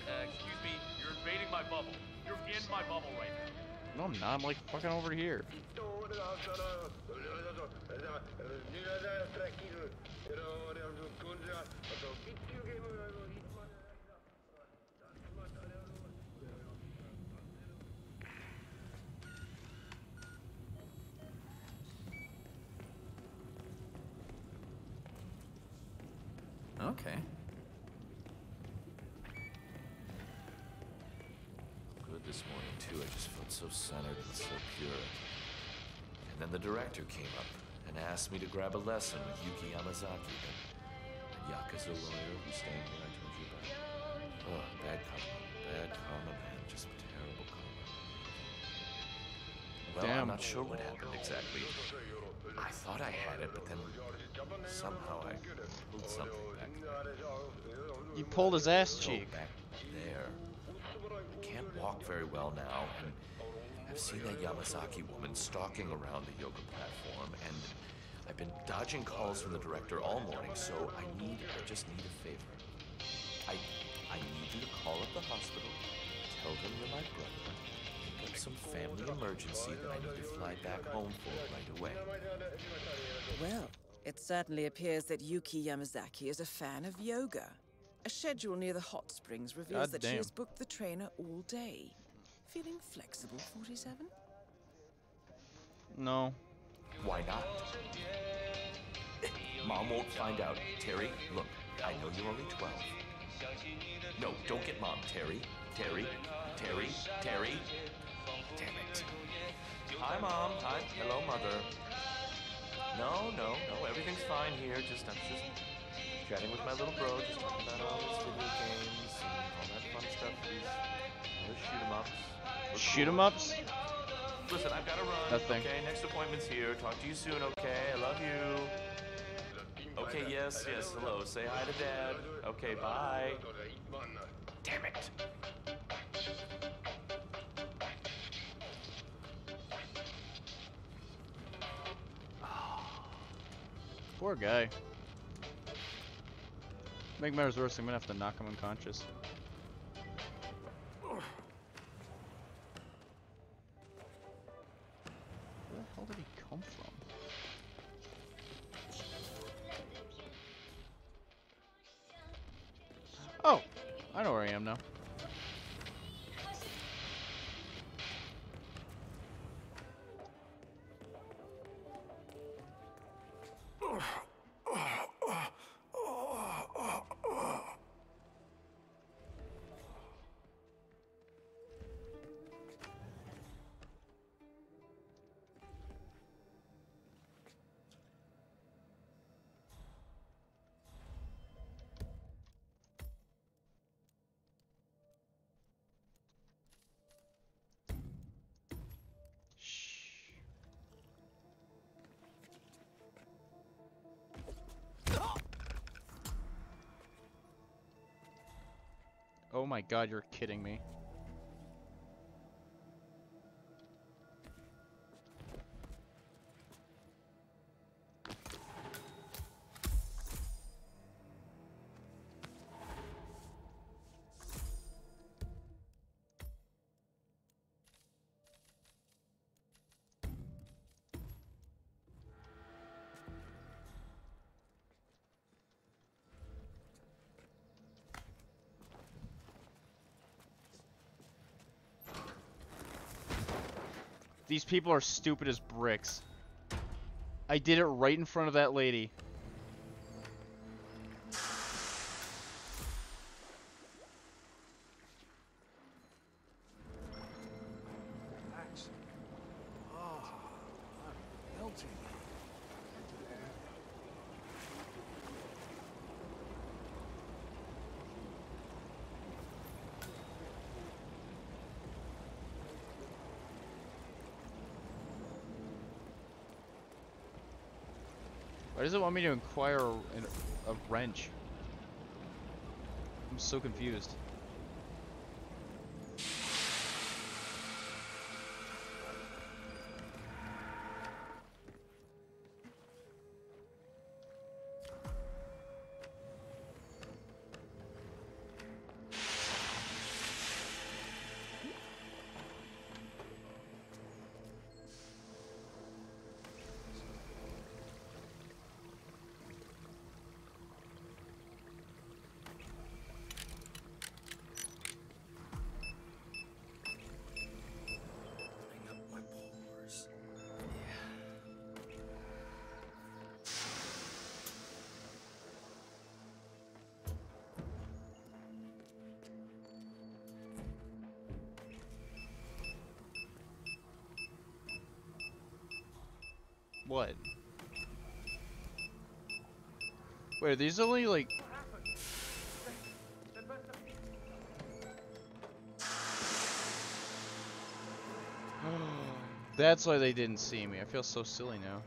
Uh, excuse me, you're invading my bubble. You're in my bubble right now. No, I'm not. I'm like fucking over here. [LAUGHS] Okay. Good this morning, too. I just felt so centered and so pure. And then the director came up and asked me to grab a lesson with Yuki Yamazaki, the Yakuza lawyer who's staying here I told you about. Oh, bad karma. Bad karma, man. Just terrible karma. Well, Damn. I'm not sure what happened exactly. I thought I had it, but then somehow I pulled something back You pulled his ass cheek. back there. I can't walk very well now, and I've seen that Yamazaki woman stalking around the yoga platform, and I've been dodging calls from the director all morning, so I need, I just need a favor. I, I need you to call up the hospital, tell them you're my brother, make up some family emergency that I need to fly back home for right away. Well, it certainly appears that Yuki Yamazaki is a fan of yoga. A schedule near the hot springs reveals God that she has booked the trainer all day. Feeling flexible, 47? No. Why not? [LAUGHS] Mom won't find out. Terry, look, I know you're only 12. No, don't get Mom. Terry, Terry, Terry, Terry. Damn it. Hi, Mom. Hi. Hello, Mother. No, no, no, everything's fine here. Just, I'm just chatting with my little bro, just talking about all his video games and all that fun stuff. These, all the shoot 'em ups. Look Shoot cool. 'em ups? Listen, I've got to run. Nothing. Okay, next appointment's here. Talk to you soon, okay? I love you. Okay, yes, yes, hello. Say hi to Dad. Okay, bye. Damn it. Poor guy. Make matters worse, I'm gonna have to knock him unconscious. Oh my god, you're kidding me. These people are stupid as bricks. I did it right in front of that lady. Does it want me to acquire a, a wrench? I'm so confused. Wait, are these only like... [SIGHS] That's why they didn't see me. I feel so silly now.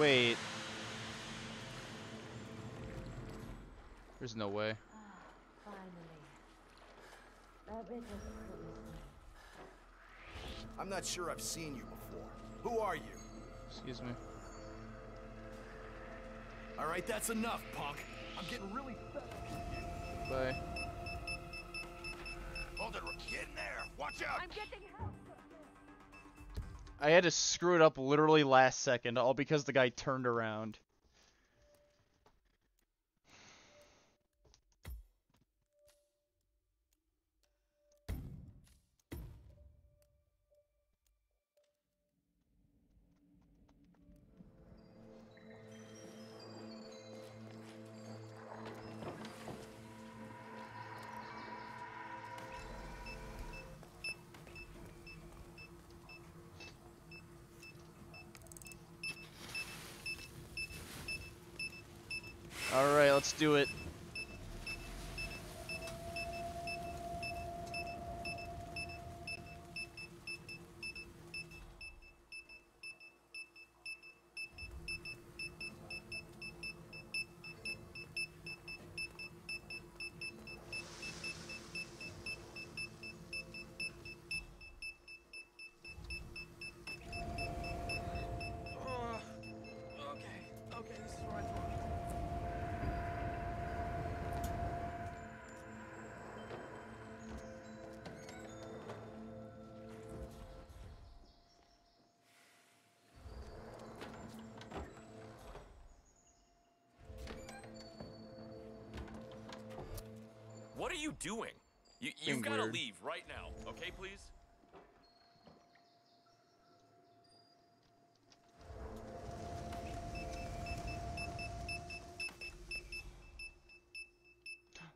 Wait. There's no way. I'm not sure I've seen you before. Who are you? Excuse me. All right, that's enough, punk. I'm getting really fed up. Bye. Hold it, get in there. Watch out. I'm getting help. I had to screw it up literally last second, all because the guy turned around. okay, please?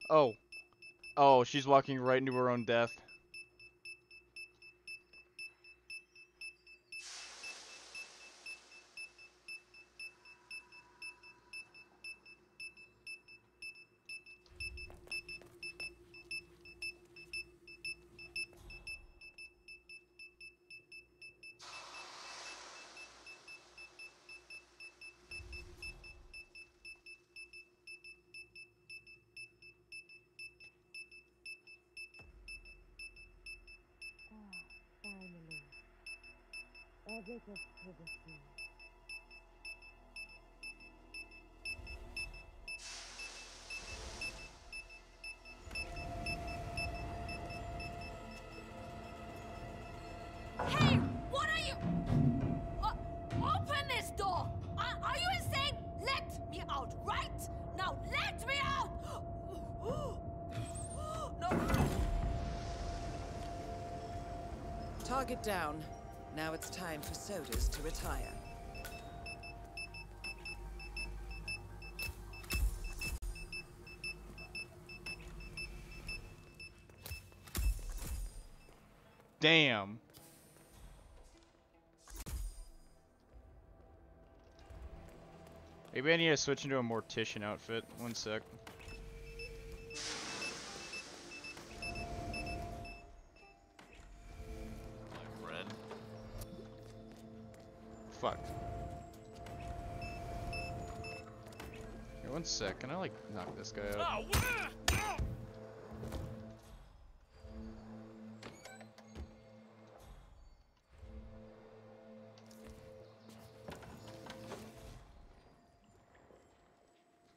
Oh. Oh, she's walking right into her own death. Down. Now it's time for Soders to retire. Damn. Maybe I need to switch into a mortician outfit. One sec. Like knock this guy out? Oh,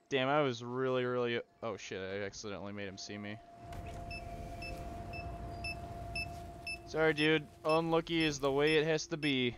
Damn, I was really, really. Oh shit! I accidentally made him see me. Sorry, dude. Unlucky is the way it has to be.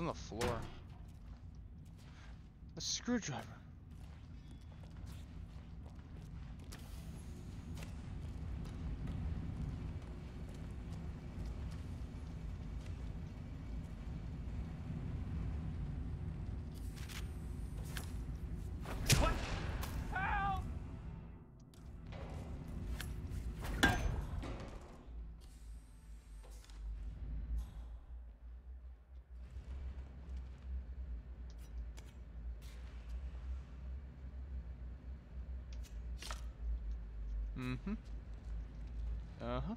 On the floor? A screwdriver. Mm-hmm. Uh-huh.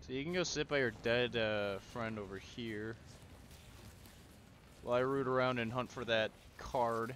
So you can go sit by your dead uh, friend over here. While I root around and hunt for that card.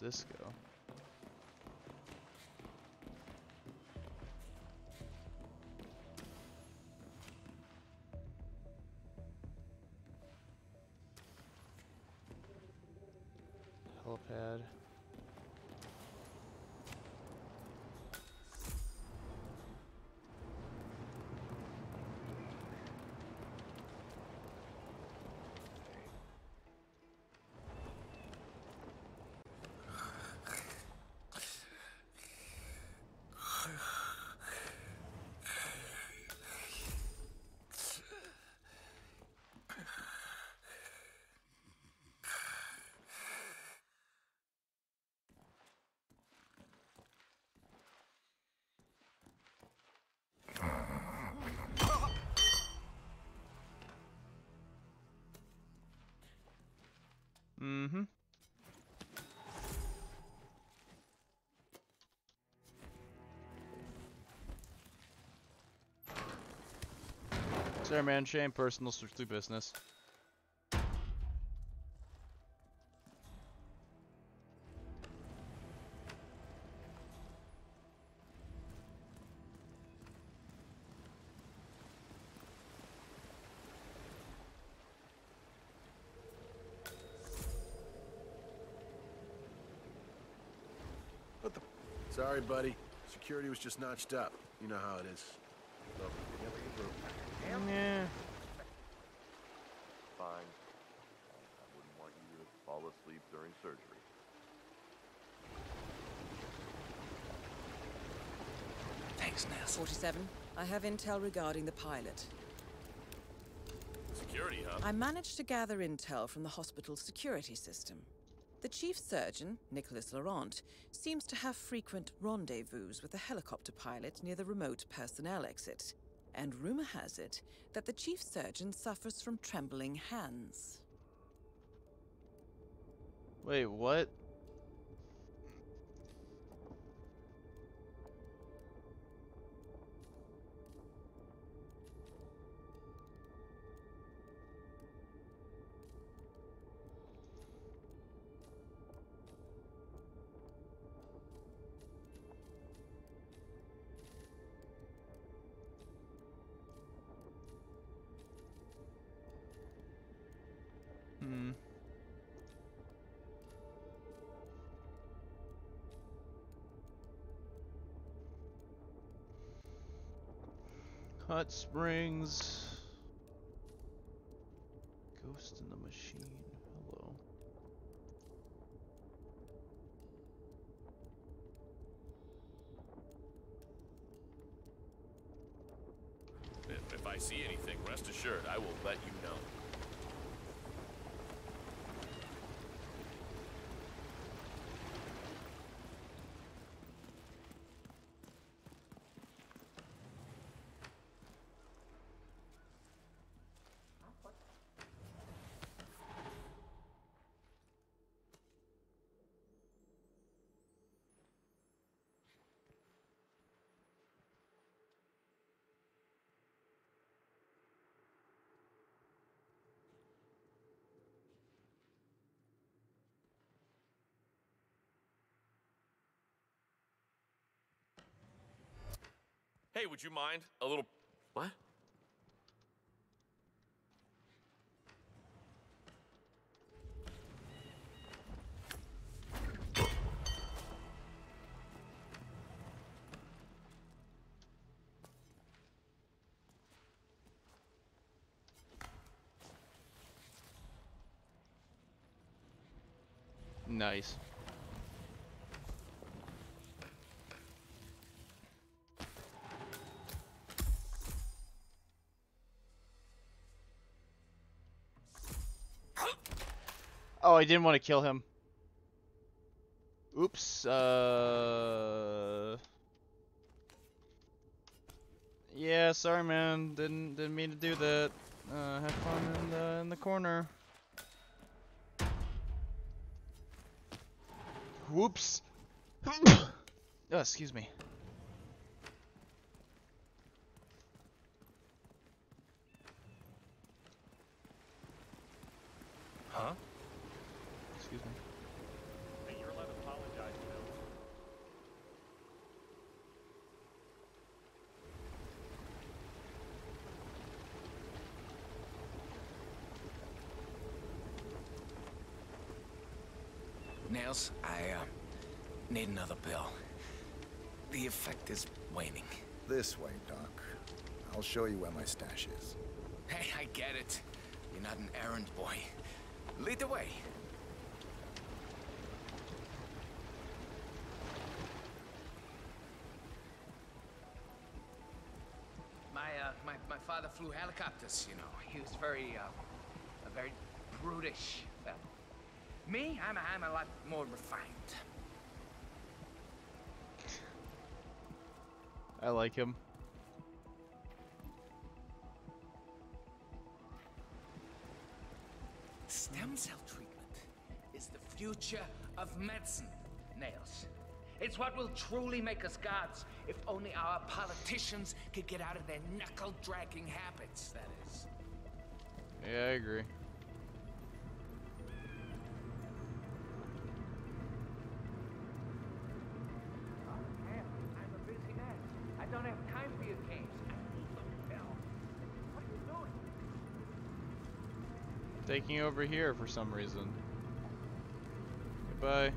This go? Sorry, man. Shame. Personal, strictly business. What the? Sorry, buddy. Security was just notched up. You know how it is. Look, you never get through. Yeah. Fine. I wouldn't want you to fall asleep during surgery. Thanks, Ness. 47. I have intel regarding the pilot. Security, huh? I managed to gather intel from the hospital's security system. The chief surgeon, Nicholas Laurent, seems to have frequent rendezvous with the helicopter pilot near the remote personnel exit. And rumor has it that the chief surgeon suffers from trembling hands. Wait, what? Hot Springs. Ghost in the Machine. Hello. If, I see anything, rest assured, I will let you know. Hey, would you mind a little. What? Nice. I didn't want to kill him. Oops. Uh. Yeah, sorry, man. Didn't didn't mean to do that. Uh, have fun in the in the corner. Whoops. oh, [COUGHS] excuse me. Huh? Excuse me. Hey, you're allowed to apologize, Bill. Nails, I, uh, need another pill. The effect is waning. This way, Doc. I'll show you where my stash is. Hey, I get it. You're not an errand boy. Lead the way. My, uh, my, my father flew helicopters, you know. He was very, uh, a very brutish fellow. Me, I'm a, I'm a lot more refined. I like him. Stem cell treatment is the future of medicine, Nails. It's what will truly make us gods if only our politicians could get out of their knuckle-dragging habits, that is. Yeah, I agree. Taking over here for some reason. Goodbye.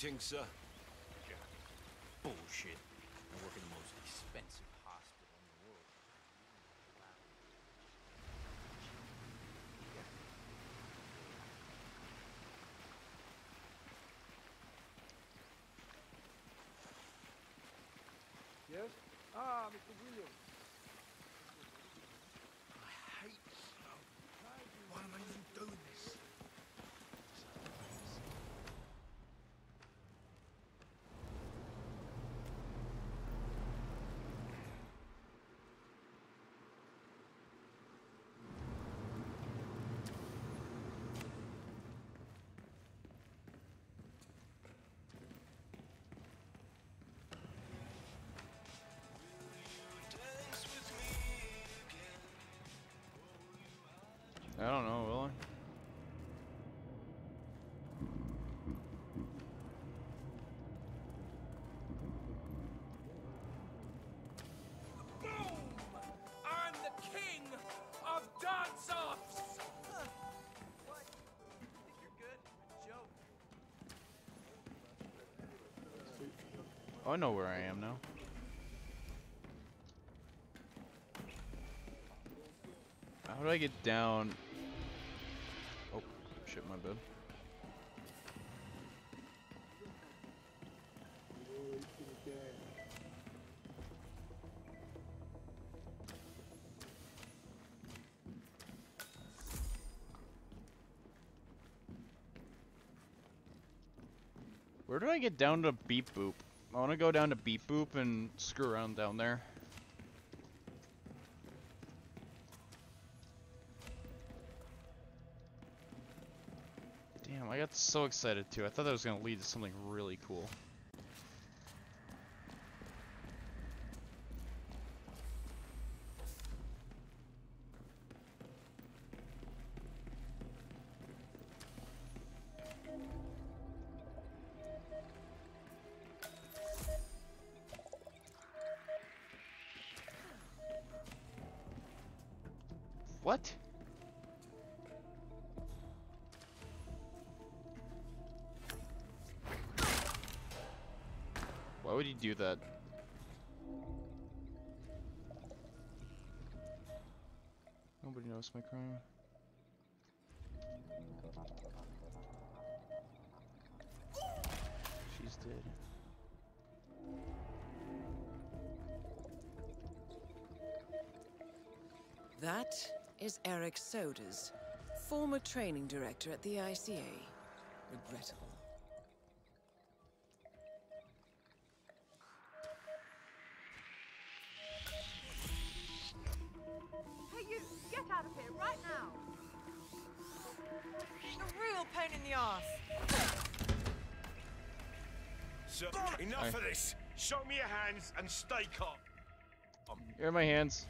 Greetings, sir. Bullshit. I work in the most expensive hospital in the world. Yes? Ah, Mr. Williams. Oh, I know where I am now. How do I get down? Oh, shit, my bed. Where do I get down to Beep Boop? I want to go down to Beep Boop and screw around down there. Damn, I got so excited too. I thought that was going to lead to something really cool. Nobody crime. She's dead. That is Erich Soders, former training director at the ICA. Regrettable. And stay calm. Here are my hands.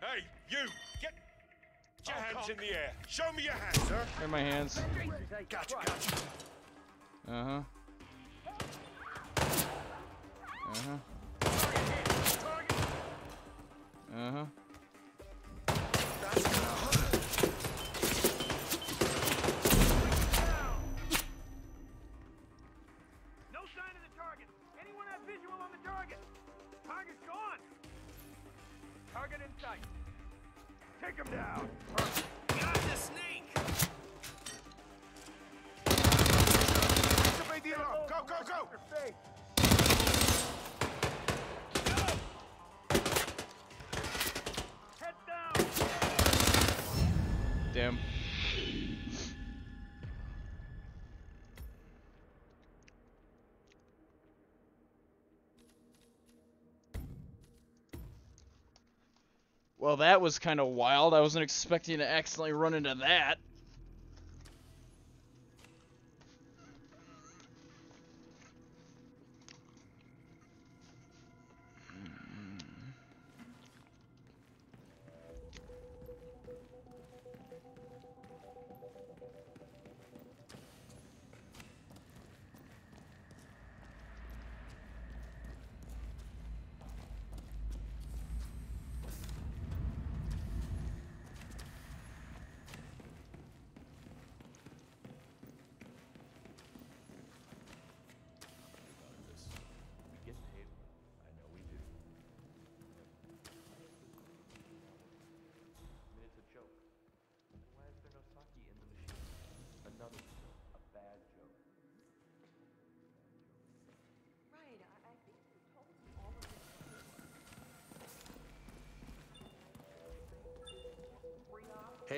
Hey, you! Get your hands in the air. Show me your hands, sir. Here are my hands. Gotcha, gotcha. Uh huh. Uh Well, that was kind of wild. I wasn't expecting to accidentally run into that.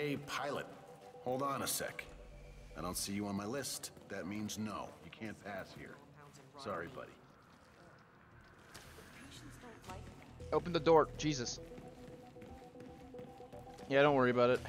Hey, pilot. Hold on a sec. I don't see you on my list. That means no. You can't pass here. Sorry, buddy. Open the door. Jesus. Yeah, don't worry about it.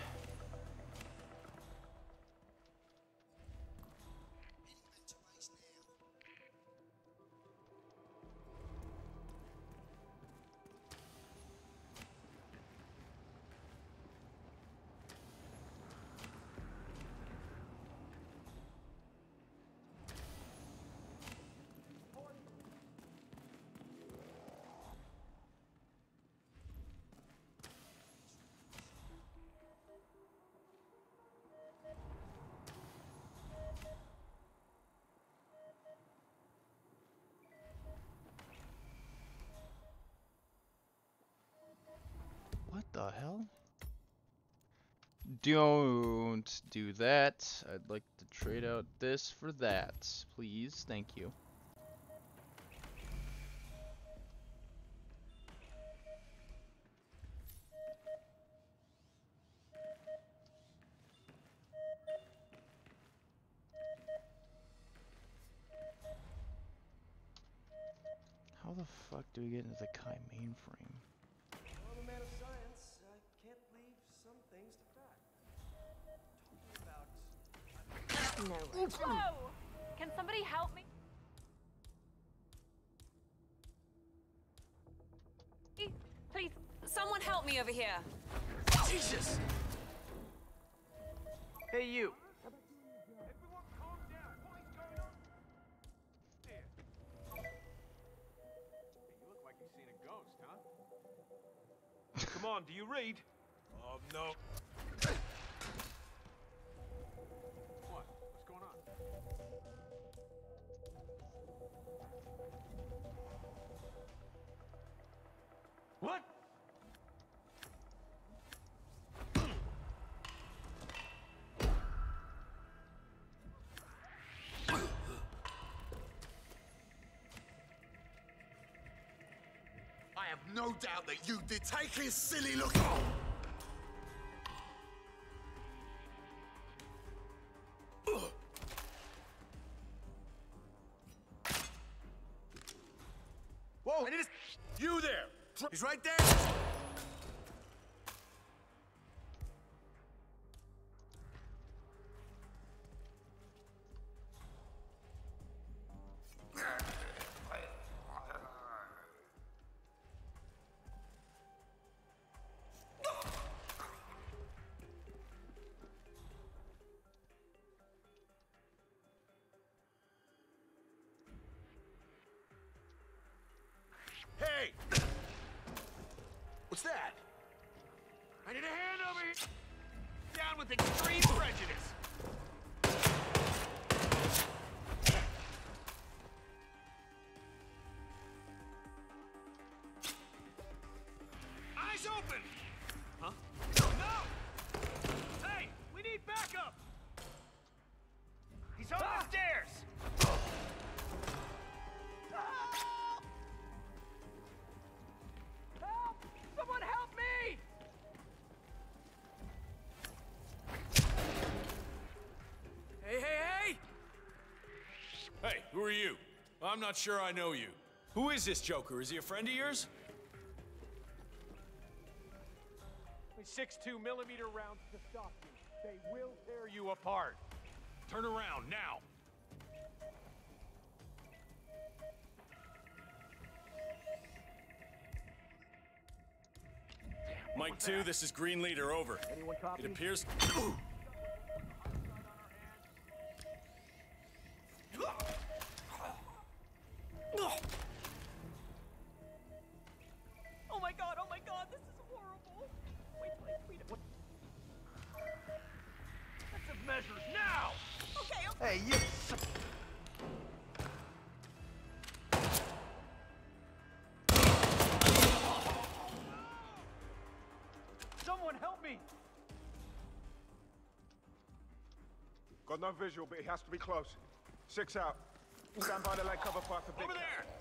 Don't do that. I'd like to trade out this for that, please. Thank you. How the fuck do we get into the Kai mainframe? To die. Talking. Whoa! Can somebody help me? Please, someone help me over here. Jesus! Hey, you. You look like you've seen a ghost, huh? Come on, do you read? Oh, no. No doubt that you did take his silly look off. Whoa! And it is you there. He's right there. Hey! What's that? I need a hand over here. Down with extreme prejudice. Are you? I'm not sure I know you. Who is this Joker? Is he a friend of yours? Six two millimeter rounds to stop you. They will tear you apart. Turn around, now! Mike 2, this is Green Leader, over. Anyone copy? It appears... [CLEARS THROAT] no visual, but he has to be close. Six out. Stand by the leg cover fire for Big Over there!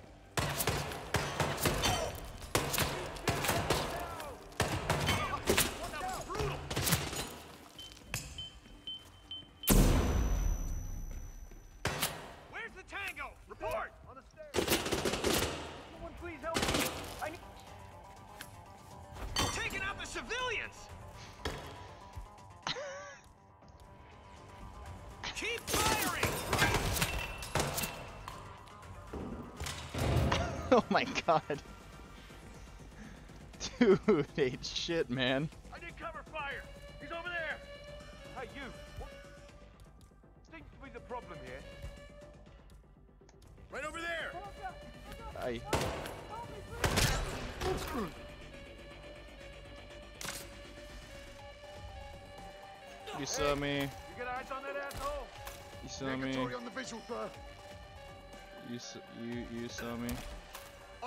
[LAUGHS] oh my god. [LAUGHS] Dude, ate shit, man. I need cover fire! He's over there! Hey, you! What seems to be the problem here? Right over there! I. You saw me. You get eyes on that asshole? You saw me. On the visual, sir. You you you saw me.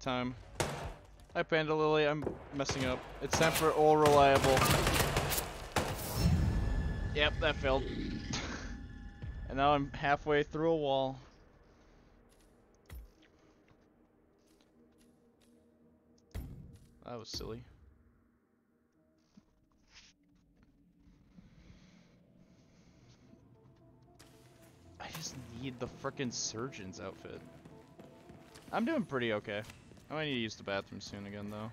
Time. Hi, Panda Lily. I'm messing up. It's time for all reliable. Yep, that failed. and now I'm halfway through a wall. That was silly. I just need the frickin' surgeon's outfit. I'm doing pretty okay. I might need to use the bathroom soon again, though.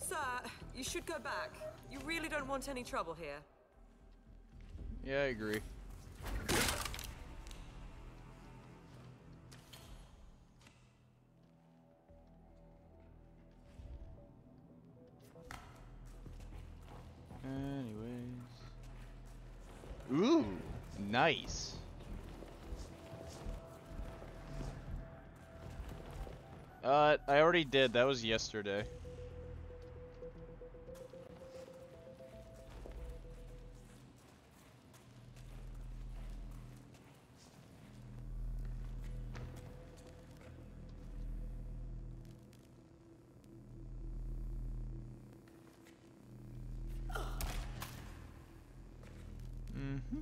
Sir, you should go back. You really don't want any trouble here. Yeah, I agree. Already did. That was yesterday. Mm-hmm.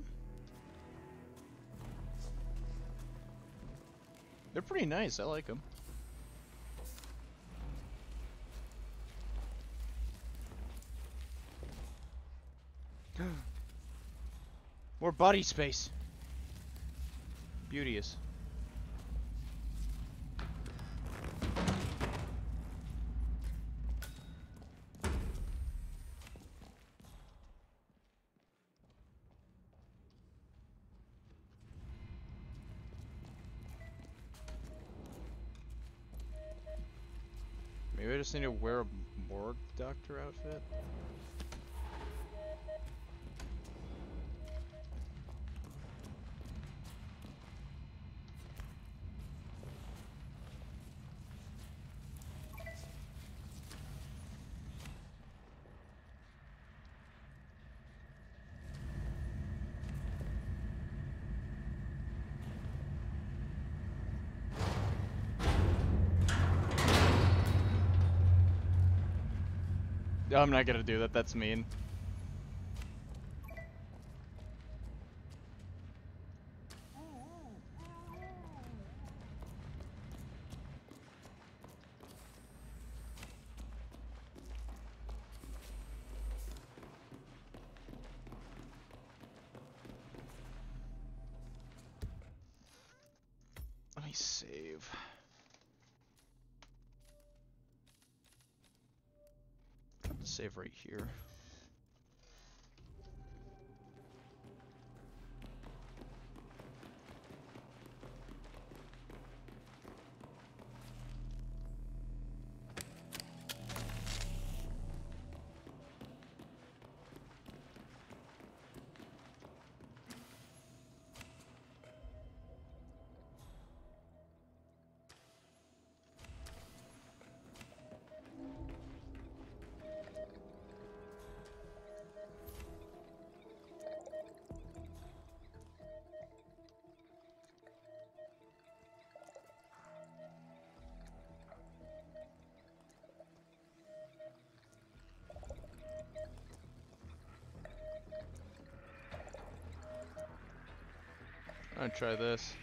They're pretty nice. I like them. Body space. Beauteous. Maybe I just need to wear a morgue doctor outfit. I'm not gonna do that, that's mean. Let me save. Save right here. Gonna try this.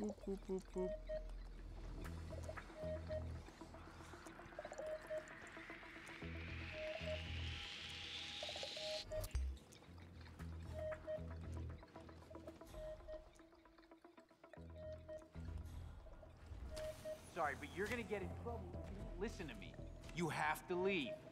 Boop boop boop boop. Sorry, but you're gonna get in trouble if you don't listen to me. You have to leave.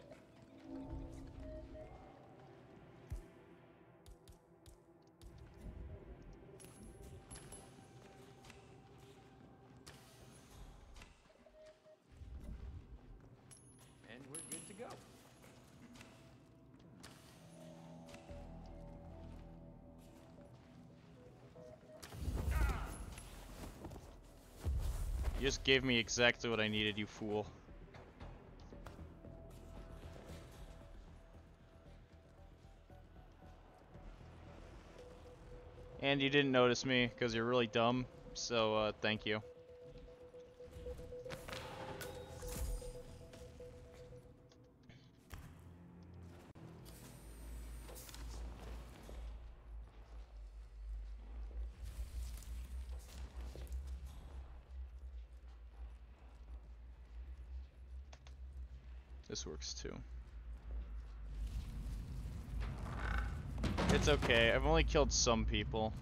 You just gave me exactly what I needed, you fool. And you didn't notice me, because you're really dumb, so uh, thank you. Only killed some people.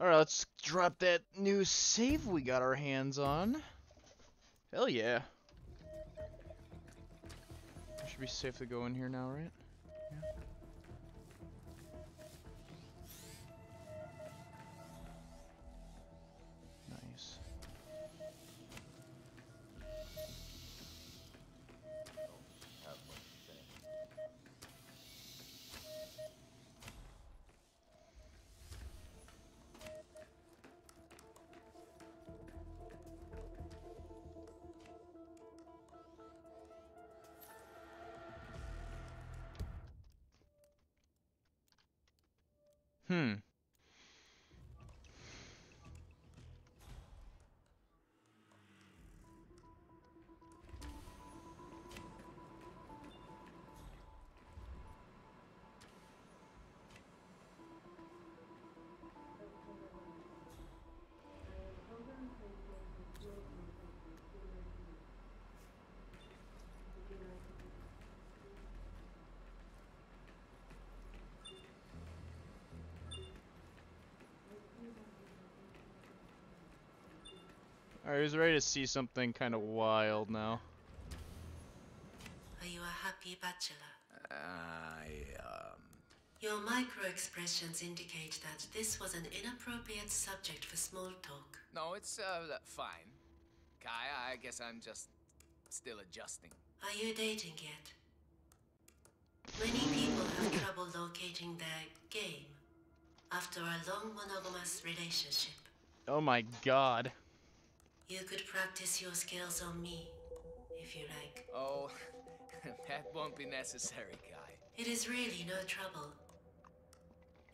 Alright, let's drop that new save we got our hands on. Hell yeah. Should be safe to go in here now, right? Nice. Hmm. Alright, who's ready to see something kind of wild now? Are you a happy bachelor? I, um... Your micro expressions indicate that this was an inappropriate subject for small talk. No, it's, uh, fine. Kai, I guess I'm just still adjusting. Are you dating yet? Many people have [COUGHS] trouble locating their game after a long monogamous relationship. Oh my god. You could practice your skills on me, if you like. Oh, [LAUGHS] that won't be necessary, Kai. It is really no trouble.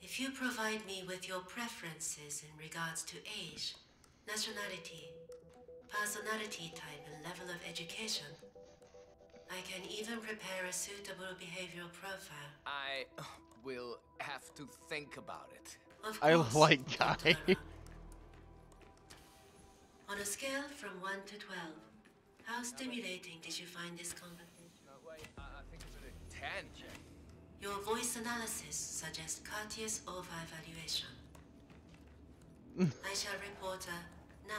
If you provide me with your preferences in regards to age, nationality, personality type, and level of education, I can even prepare a suitable behavioral profile. I will have to think about it. Of I course, like Guy. On a scale from 1 to 12, how stimulating did you find this conversation? No, wait, I, I think it's a 10. Your voice analysis suggests courteous over-evaluation. [LAUGHS] I shall report a 9.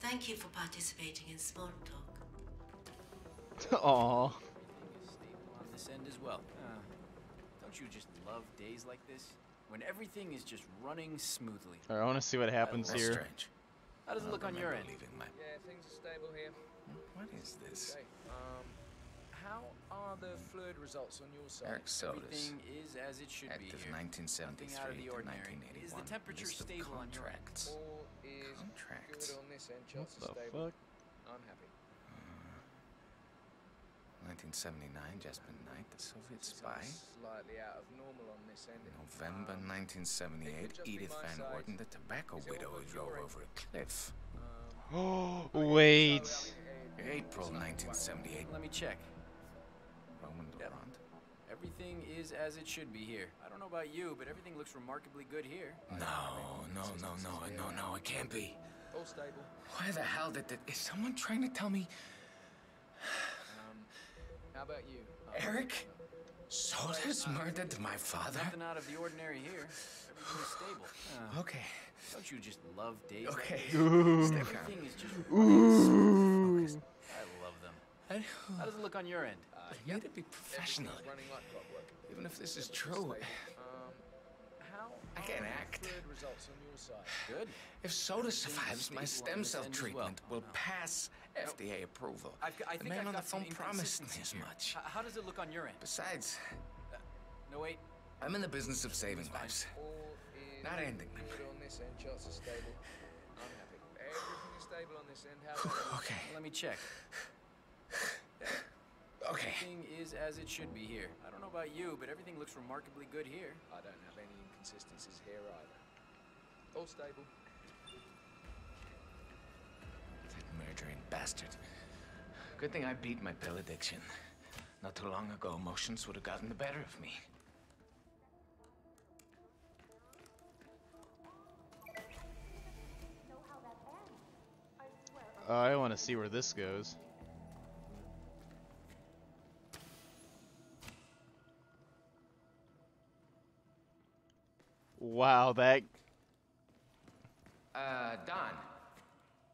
Thank you for participating in small talk. Aww. On this end as well. Uh, don't you just love days like this? When everything is just running smoothly. Alright, I want to see what happens here. strange. How does it look on your end? Yeah, things are stable here. What is this? Okay, um, how are the fluid results on your side? Erich Soders. Everything is as it should be Active here. 1973 out of the to ordinary. 1981. Is the temperature List of stable on your end? contracts. All is Contracts. good on this end. What the stable. fuck? I'm happy. 1979, Jasper Knight, the Soviet spy. Slightly out of normal on this end. November Um, 1978, Edith Van side. Orden, the tobacco widow all who drove over a cliff. Oh, wait. April 1978, Let me check. Roman Durand. Everything is as it should be here. I don't know about you, but everything looks remarkably good here. No, no, no, no, no, no, it can't be. All stable. Why the hell did that? Is someone trying to tell me Um, how about you? Erich Soders murdered my father? Nothing out of the ordinary here. Everything is stable. [SIGHS] Uh, Okay. Don't you just love days Okay. Everything is just Ooh. focused. I love them. How does it look on your end? Uh, [SIGHS] I need to be professional. Everything's like. Even if this is true. Um, how I the act. on your side? Good. [SIGHS] If Soders survives, my stem cell end as well. treatment will pass FDA approval. I've, I the think man I've on the got some phone promised me as much. H- how does it look on your end? Besides, uh, No, wait. I'm in the business of saving lives. Not ending them. On this end, shots are stable. I'm happy. Everything is stable on this end. How? Okay. Let me check. Okay. Everything is as it should be here. I don't know about you, but everything looks remarkably good here. I don't have any inconsistencies here either. All stable. Murdering bastard. Good thing I beat my pill addiction. Not too long ago, emotions would have gotten the better of me. Uh, I want to see where this goes. Wow, that Uh, Don.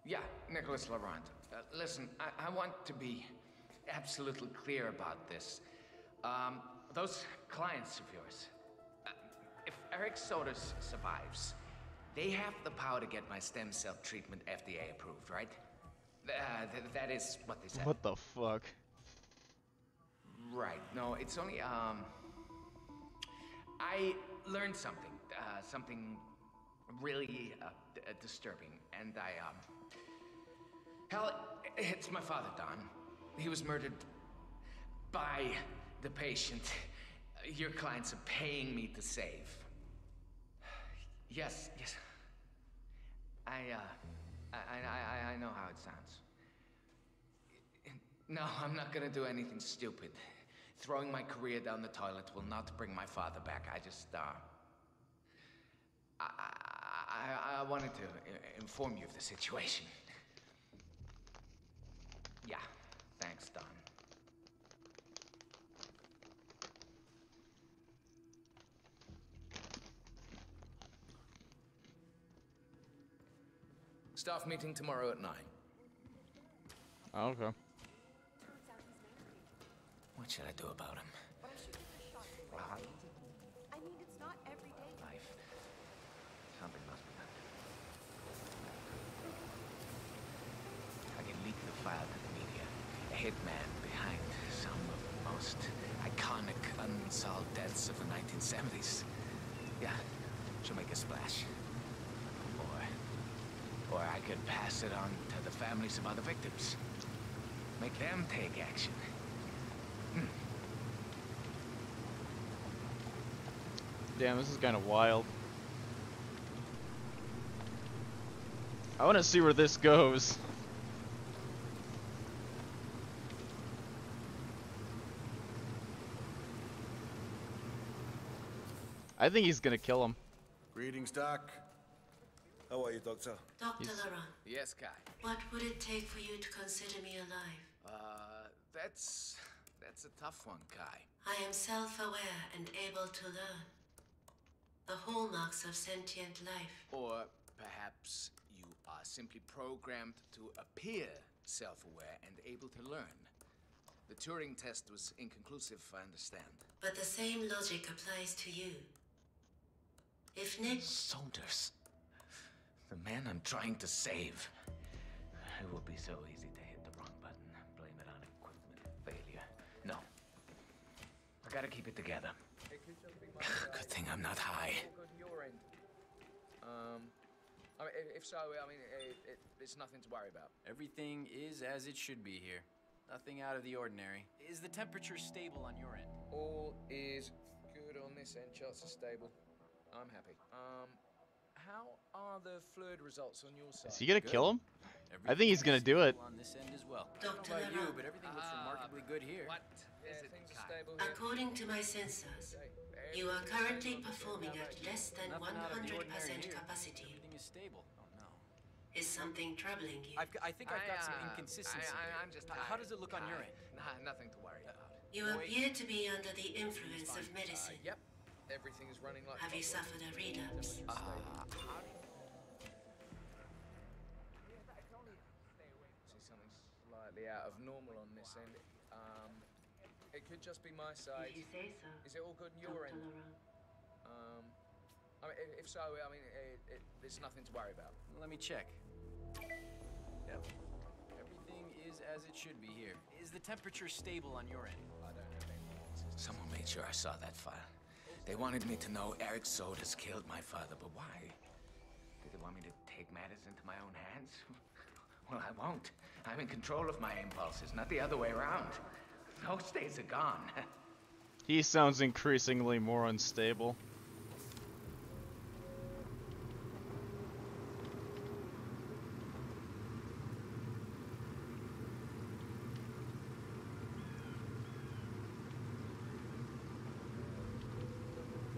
Yeah, Nicholas Laurent. Uh, listen, I, I want to be absolutely clear about this. Um, those clients of yours, uh, if Erich Soders survives, they have the power to get my stem cell treatment FDA approved, right? Uh, th- that is what they said. what the fuck? Right. No, it's only um. I learned something. Uh, something really uh, disturbing, and I um. Hell, it's my father, Don. He was murdered by the patient your clients are paying me to save. Yes, yes. I uh, I I I, I know how it sounds. No, I'm not gonna do anything stupid. Throwing my career down the toilet will not bring my father back. I just, uh. I, I, I wanted to inform you of the situation. Yeah, thanks, Don. Staff meeting tomorrow at 9. Oh, okay. What should I do about him? Well, I mean, it's not every day. life. Something must be done. I can leak the file to the media. A hitman behind some of the most iconic unsolved deaths of the 1970s. Yeah, she'll make a splash. Or, or I could pass it on to the families of other victims. Make them take action. Hmm. Damn, this is kind of wild. I want to see where this goes. I think he's gonna kill him. Greetings, Doc. How are you, Doctor? Dr. Laurent, Yes, Kai. what would it take for you to consider me alive? Uh, that's. That's a tough one, Kai. I am self-aware and able to learn. The hallmarks of sentient life. Or perhaps you are simply programmed to appear self aware and able to learn. The Turing test was inconclusive, I understand. But the same logic applies to you. If Nick... Soders. The man I'm trying to save. It would be so easy to hit the wrong button, blame it on equipment failure. No. I gotta keep it together. Good thing I'm not high. Your end. Um, I mean, if- if so, I mean, it, it, it's nothing to worry about. Everything is as it should be here. Nothing out of the ordinary. Is the temperature stable on your end? All is good on this end. Charts are stable. I'm happy. Um, how are the fluid results on your side? Is he gonna kill him? I think he's gonna do it. On this end as well. Dr. I about you, but everything looks remarkably good here. What is it, Kai? According to my sensors, you are currently performing at less than 100% capacity. Everything is stable. Oh. Is something troubling you? I've, I think I've got some I, uh, inconsistency. I, I. I'm just H- How does it look on your end? Nah, nothing to worry about. You appear to be under the influence of medicine. Yep. Everything is running like. Have you suffered a relapse? Uh, See something slightly out of normal on this end. Um, it could just be my side. If you say so. Is it all good on your Dr. end? Laurent. Um, I mean, if- if so, I mean, it, it, it's nothing to worry about. Let me check. Yep. Everything is as it should be here. Is the temperature stable on your end? I don't have any. Someone made sure I saw that file. They wanted me to know Erich Soders killed my father, but why? Did they want me to take matters into my own hands? [LAUGHS] Well, I won't. I'm in control of my impulses, not the other way around. Those days are gone. [LAUGHS] He sounds increasingly more unstable.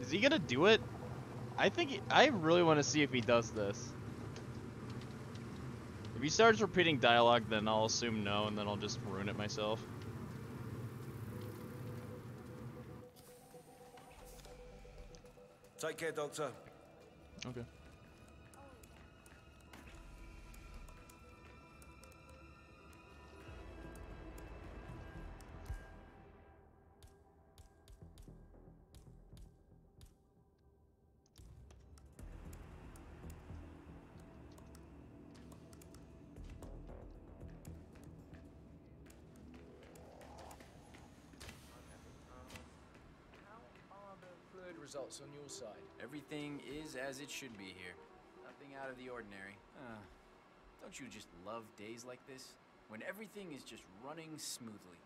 Is he gonna do it? I think he, I really want to see if he does this. If he starts repeating dialogue, then I'll assume no, and then I'll just ruin it myself. Take care, Doctor. Okay. Fluid results on your side? Everything is as it should be here. Nothing out of the ordinary. Uh, don't you just love days like this? When everything is just running smoothly.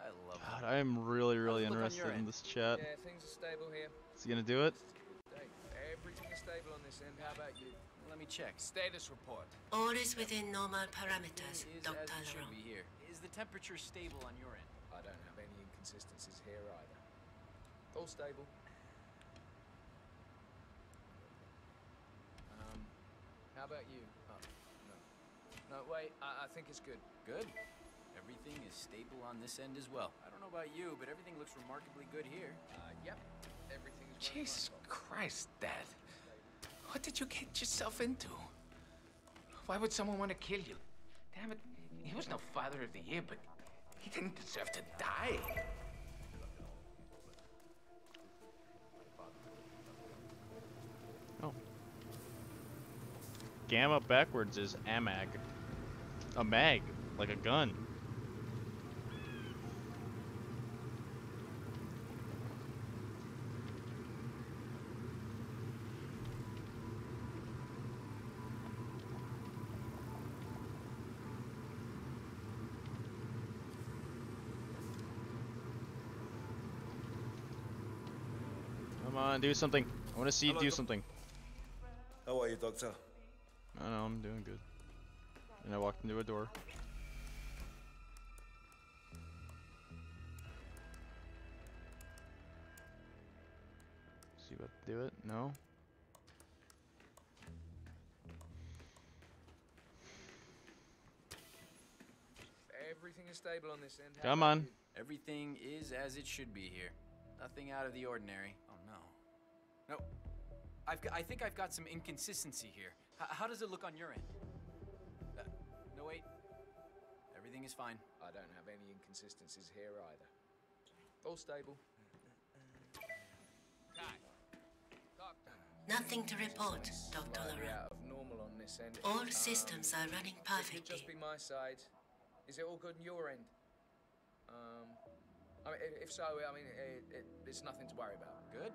I love it. God, I am really, really How's it look on interested in end? this chat. Yeah, things are stable here. Is he gonna do it? Everything is stable on this end. How about you? Let me check. Status report. All is within normal parameters, Dr. as it Laurent. be here. Is the temperature stable on your end? I don't have any inconsistencies here either. All stable. Um, how about you? Oh, no. No, wait, I, I think it's good. Good. Everything is stable on this end as well. I don't know about you, but everything looks remarkably good here. Uh, yep. Everything is Jesus Christ, Dad. What did you get yourself into? Why would someone want to kill you? Damn it, he was no father of the year, but he didn't deserve to die. Gama backwards is amag. A mag, like a gun. Come on, do something. I want to see you Hello, do something. How are you, Doctor? I know, I'm doing good. And I walked into a door. See what do it? No? Everything is stable on this end. How Come on. Everything is as it should be here. Nothing out of the ordinary. Oh no. No. I've got, I think I've got some inconsistency here. H- how does it look on your end? Uh, no wait. Everything is fine. I don't have any inconsistencies here either. All stable. Nothing to report, Dr. Slightly Laurent. out of normal on this end. All Um, systems are running It perfectly. just be my side. Is it all good on your end? Um, I mean, if so, I mean, it, it, it's nothing to worry about. Good.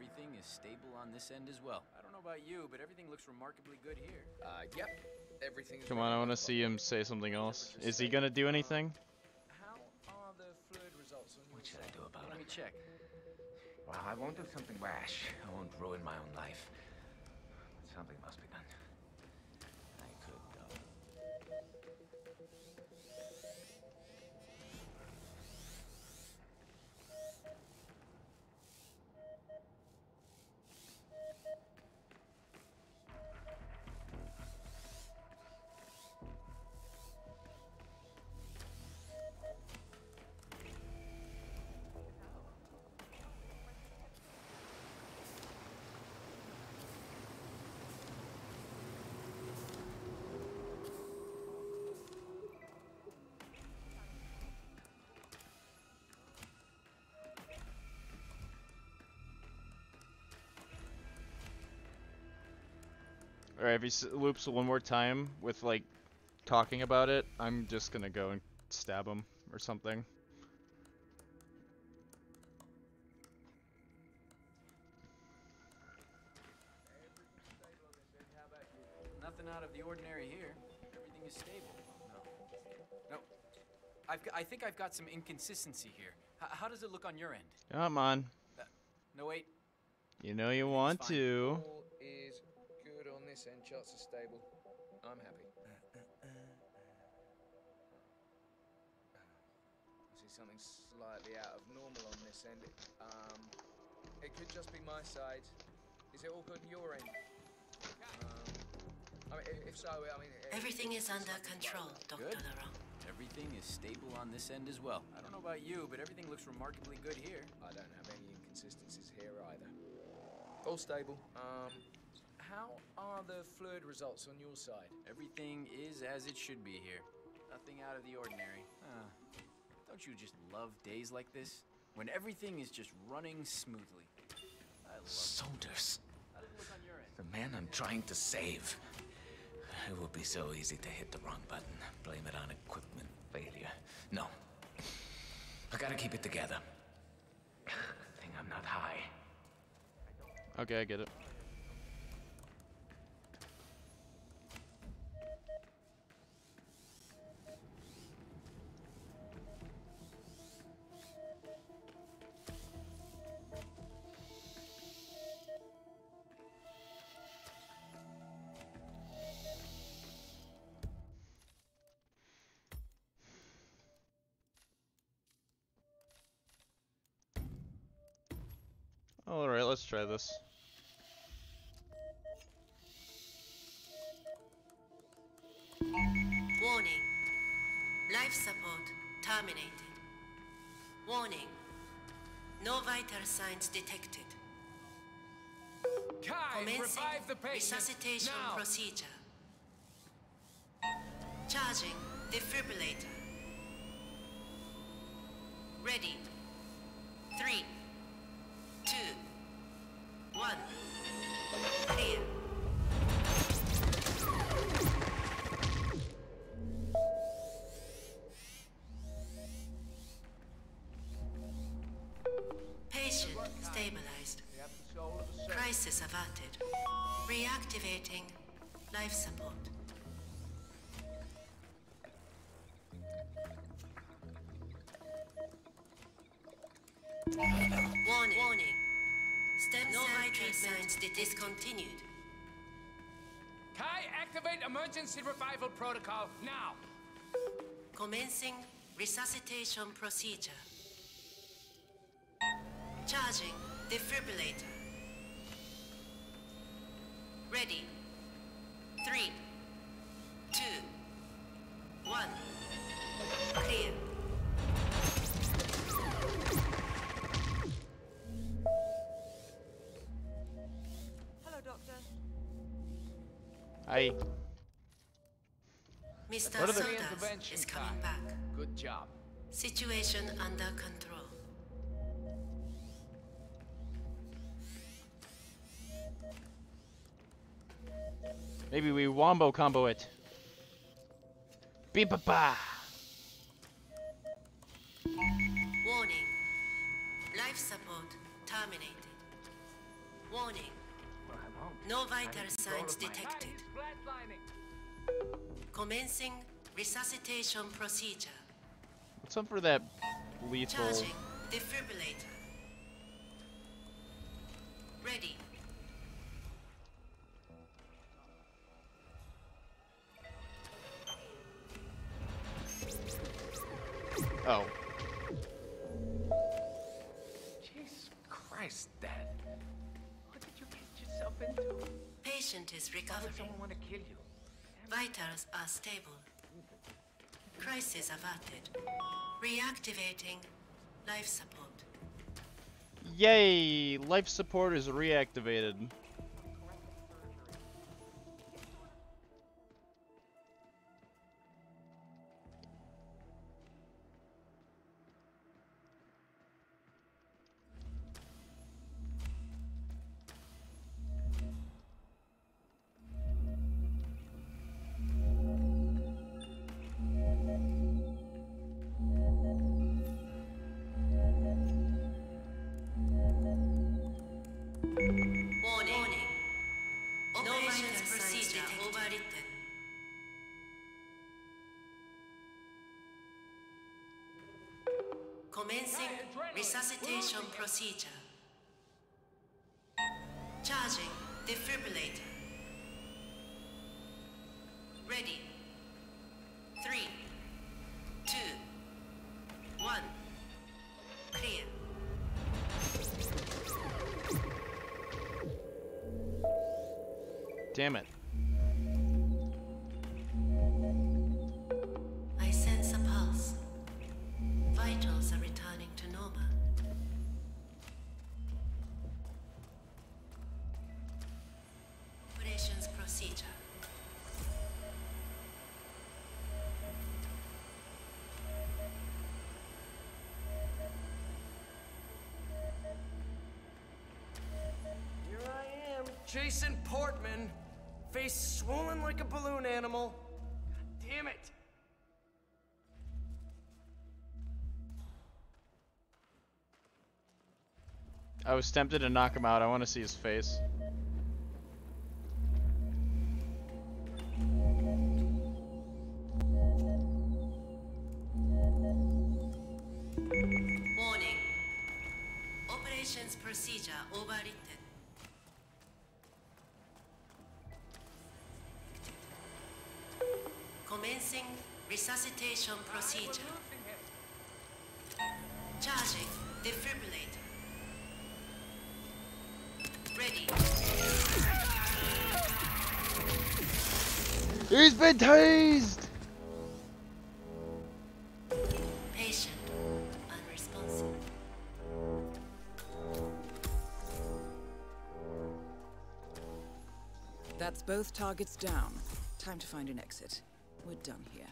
Everything is stable on this end as well. I don't know about you, but everything looks remarkably good here. Uh, yep. Everything Come on, I want to see him say something else. Is he gonna do anything? How are the fluid results What should I do about Let me check. Well, I won't do something rash. I won't ruin my own life. But something must be Alright, if he loops one more time with like talking about it, I'm just gonna go and stab him or something. Nothing out of the ordinary here. Everything is stable. No. No. I've got, I think I've got some inconsistency here. H how does it look on your end? Come on. Uh, no, wait. You know you want to this end. Charts are stable. I'm happy. I see something slightly out of normal on this end. Um, it could just be my side. Is it all good on your end? Um, I mean, if so, I mean. Everything is under control, Dr. Good. Laurent. Everything is stable on this end as well. I don't know about you, but everything looks remarkably good here. I don't have any inconsistencies here either. All stable. Um, how are the fluid results on your side? Everything is as it should be here. Nothing out of the ordinary. Ah, don't you just love days like this? When everything is just running smoothly. I love Soders, How does it look on your end? the man I'm trying to save. It would be so easy to hit the wrong button, blame it on equipment failure. No. I gotta keep it together. Good thing I'm not high. Okay, I get it. Try this. Warning. Life support terminated. Warning. No vital signs detected. Kai, Commencing revive the patient resuscitation now. procedure. Charging defibrillator. Ready. Three, two, one. Patient stabilized. Crisis. Reactivating life support. Warning. Warning. Stem no vital signs discontinued. Kai, activate emergency revival protocol now. Commencing resuscitation procedure. Charging defibrillator. Ready. Three, two, one. Soders Intervention, is coming Kai. back. Good job. Situation under control. Maybe we wombo combo it. Beep ba ba. Warning. Life support terminated. Warning. No vital signs detected. Commencing resuscitation procedure. What's up for that lethal? Charging defibrillator. Ready. Oh. Jesus Christ, Dad. What did you get yourself into? Patient is Why would recovering. someone want to kill you? Vitals are stable. Crisis averted. Reactivating life support. Yay! Life support is reactivated. Swollen like a balloon animal. God damn it. I was tempted to knock him out. I want to see his face. He's been tased! Patient. Unresponsive. That's both targets down. Time to find an exit. We're done here.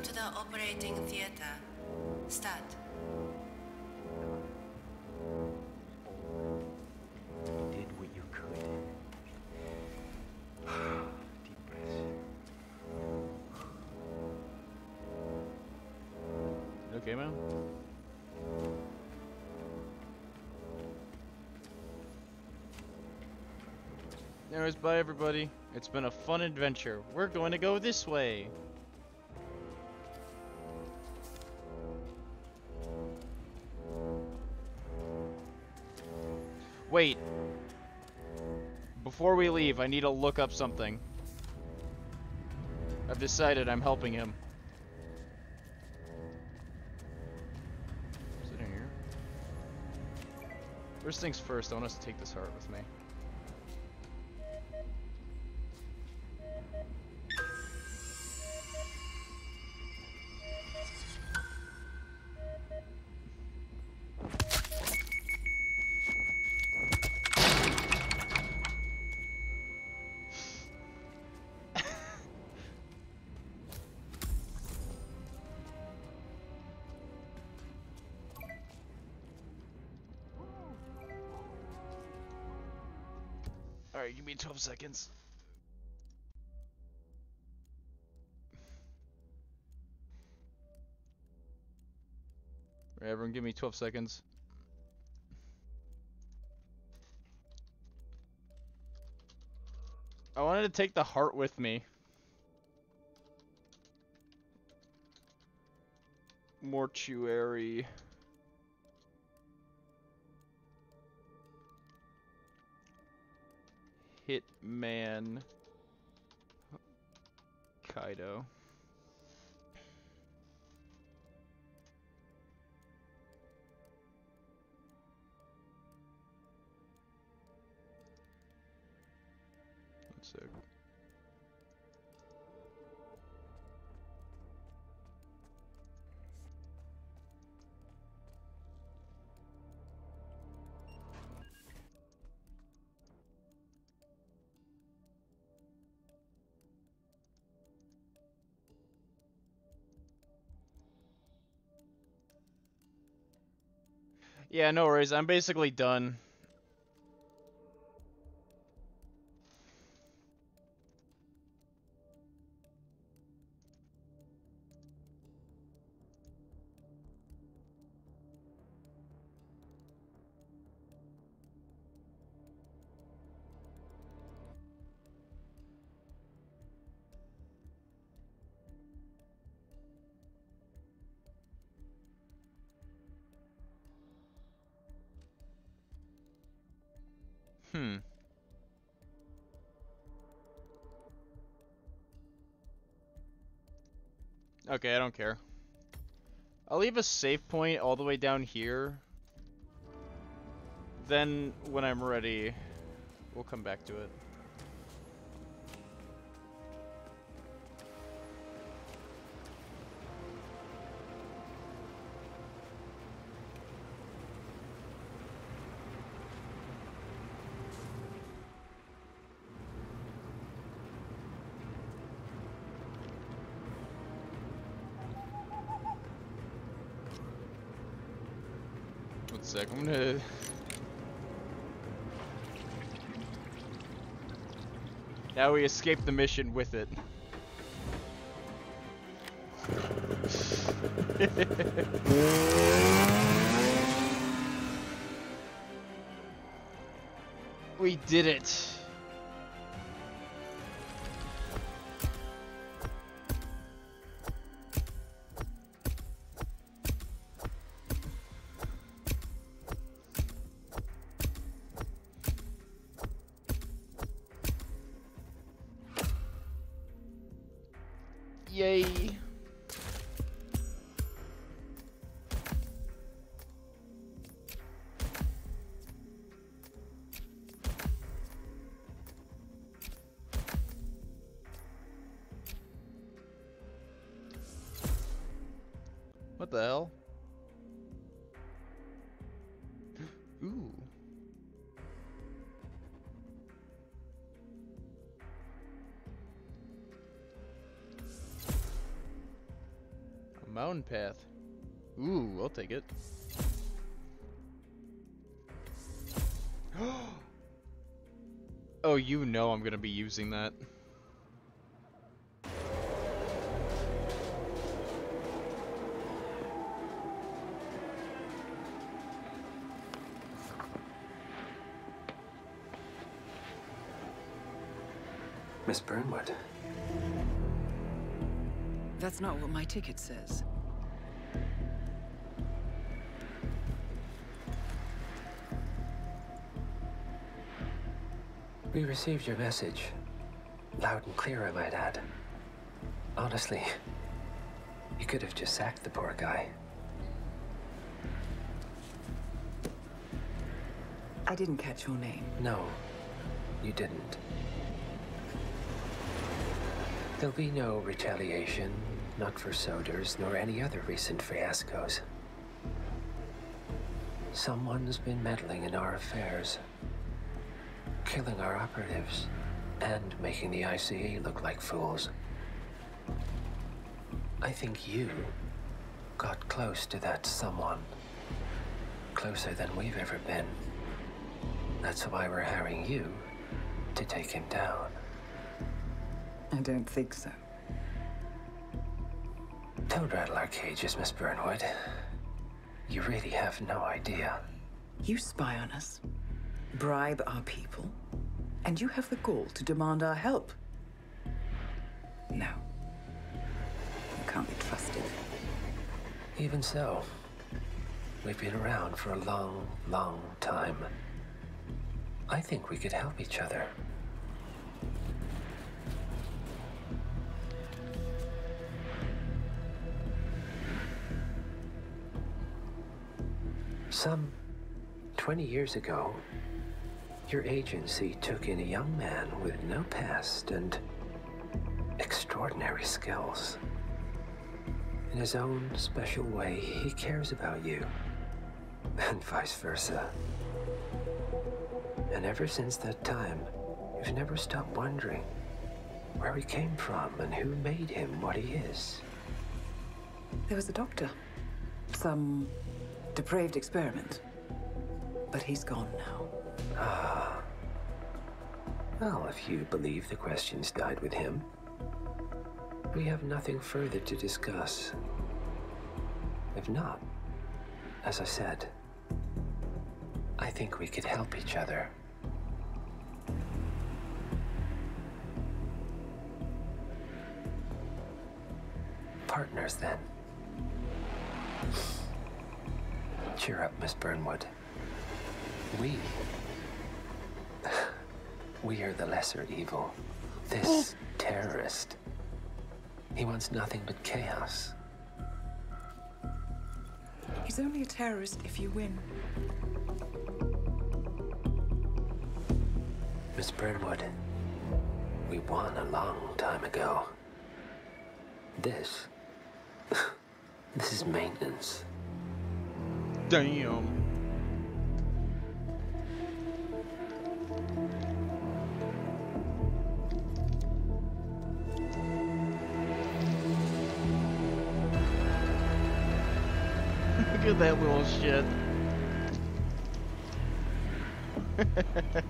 Please come to the operating theater. Start. did what you could. [SIGHS] Deep breaths. You okay, man? Anyways, bye everybody. It's been a fun adventure. We're going to go this way. Wait. Before we leave, I need to look up something. I've decided I'm helping him. Is it in here? First things first, I want us to take this heart with me. 12 seconds. Everyone give me 12 seconds. I wanted to take the heart with me. Mortuary. Hitman Kaido. Yeah, no worries. I'm basically done. Okay, I don't care. I'll leave a save point all the way down here. Then, when I'm ready, we'll come back to it. Sec, I'm gonna... Now we escape the mission with it. [LAUGHS] we did it. Know I'm gonna be using that. Miss Burnwood. That's not what my ticket says. We received your message. Loud and clear, I might add. Honestly, you could have just sacked the poor guy. I didn't catch your name. No, you didn't. There'll be no retaliation, not for Soders, nor any other recent fiascos. Someone's been meddling in our affairs, killing our operatives, and making the ICA look like fools. I think you got close to that someone. Closer than we've ever been. That's why we're hiring you to take him down. I don't think so. Don't rattle our cages, Miss Burnwood. You really have no idea. You spy on us, bribe our people, and you have the gall to demand our help. No. You can't be trusted. Even so, we've been around for a long, long time. I think we could help each other. Some 20 years ago, your agency took in a young man with no past and extraordinary skills. In his own special way, he cares about you, [LAUGHS] and vice versa. And ever since that time, you've never stopped wondering where he came from and who made him what he is. There was a doctor. Some depraved experiment. But he's gone now. Ah. Well, if you believe the questions died with him, we have nothing further to discuss. If not, as I said, I think we could help each other. Partners, then. Cheer up, Miss Burnwood. We We are the lesser evil. This oh. terrorist. He wants nothing but chaos. He's only a terrorist if you win. Miss Burnwood, we won a long time ago. This. [LAUGHS] this is maintenance. Damn. At that little shit. [LAUGHS]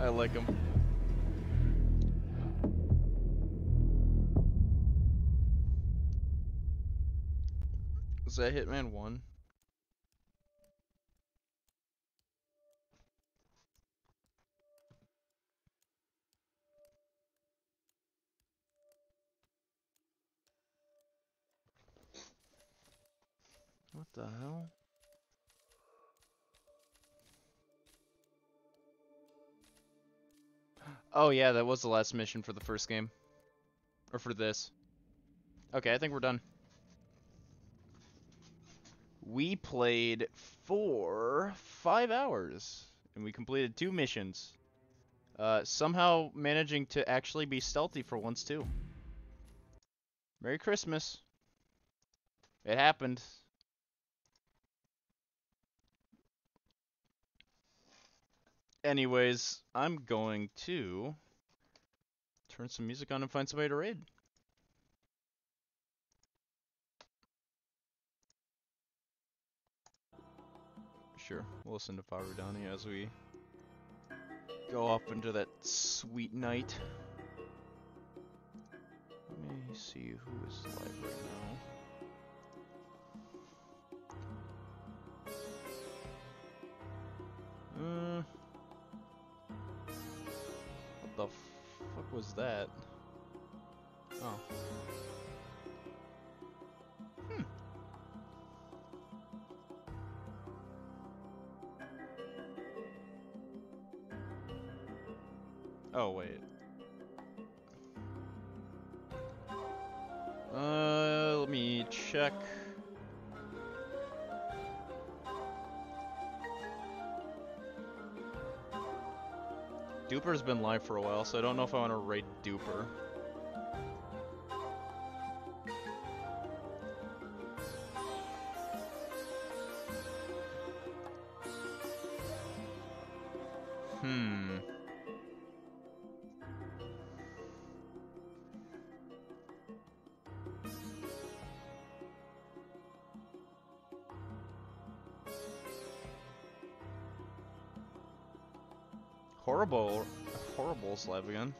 I like him. Is that Hitman 1? The hell? Oh yeah, that was the last mission for the first game. Or for this. Okay, I think we're done. We played for five hours, and we completed two missions. Uh, somehow managing to actually be stealthy for once, too. Merry Christmas. It happened. Anyways, I'm going to turn some music on and find somebody to raid. Sure, we'll listen to Parudani as we go up into that sweet night. Let me see who is live right now. Uh, the fuck was that? Oh. Hmm. Oh, wait. Uh, let me check. Duper's been live for a while, so I don't know if I want to raid Duper. Horrible's live again.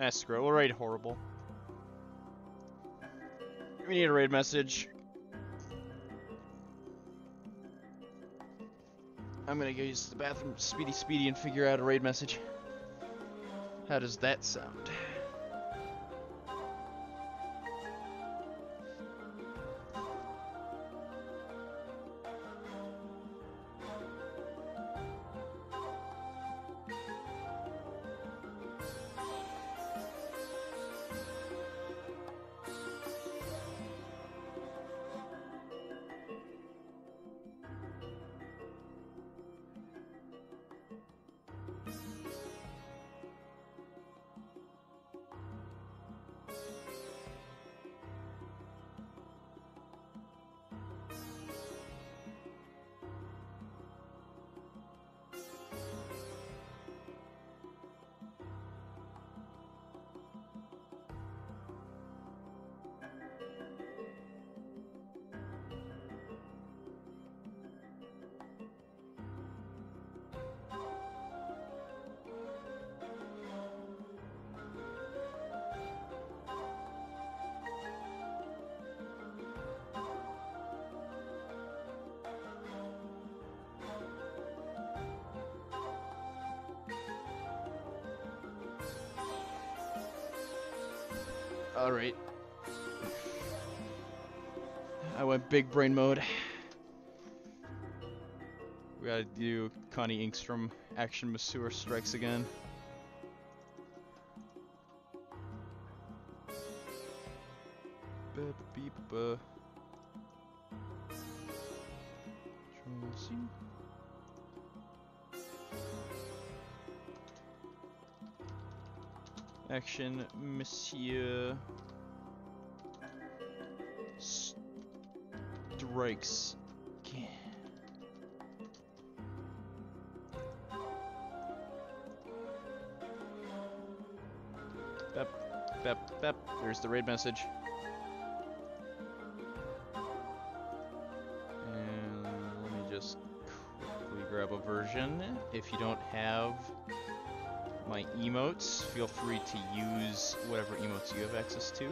Ah, screw it. We'll raid horrible. We need a raid message. I'm gonna go use the bathroom speedy speedy and figure out a raid message. How does that sound? big brain mode. We gotta do Konny Engström action Masseur strikes again. Again. Bep, bep, bep. There's the raid message. And let me just quickly grab a version. If you don't have my emotes, feel free to use whatever emotes you have access to.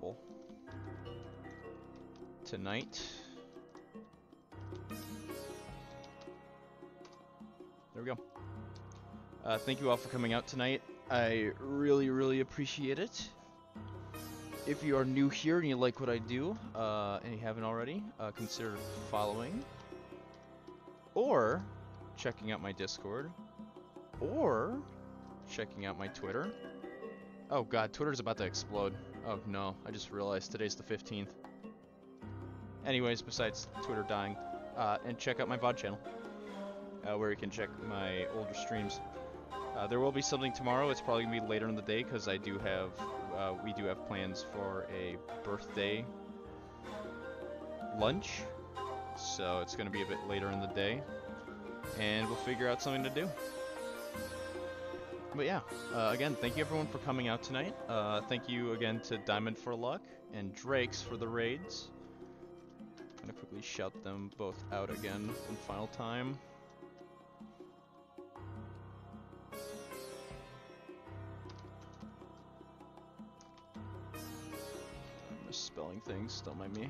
Horrible. Tonight. There we go. Uh, thank you all for coming out tonight. I really, really appreciate it. If you are new here and you like what I do, uh, and you haven't already, uh, consider following, or checking out my Discord, or checking out my Twitter. Oh god, Twitter's about to explode. Oh no, I just realized today's the 15th. Anyways, besides Twitter dying, uh, and check out my VOD channel, uh, where you can check my older streams. Uh, there will be something tomorrow. It's probably gonna be later in the day because I do have, uh, we do have plans for a birthday lunch, so it's gonna be a bit later in the day, and we'll figure out something to do. But yeah, uh, again, thank you everyone for coming out tonight. Uh, thank you again to Diamond for luck and Drakes for the raids. I'm gonna quickly shout them both out again one final time. I'm misspelling things, don't mind me.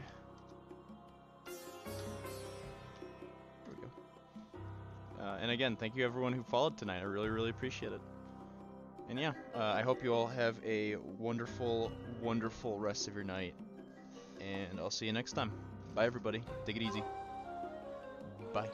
Uh, and again, thank you everyone who followed tonight. I really, really appreciate it. And yeah, uh, I hope you all have a wonderful, wonderful rest of your night. And I'll see you next time. Bye, everybody. Take it easy. Bye.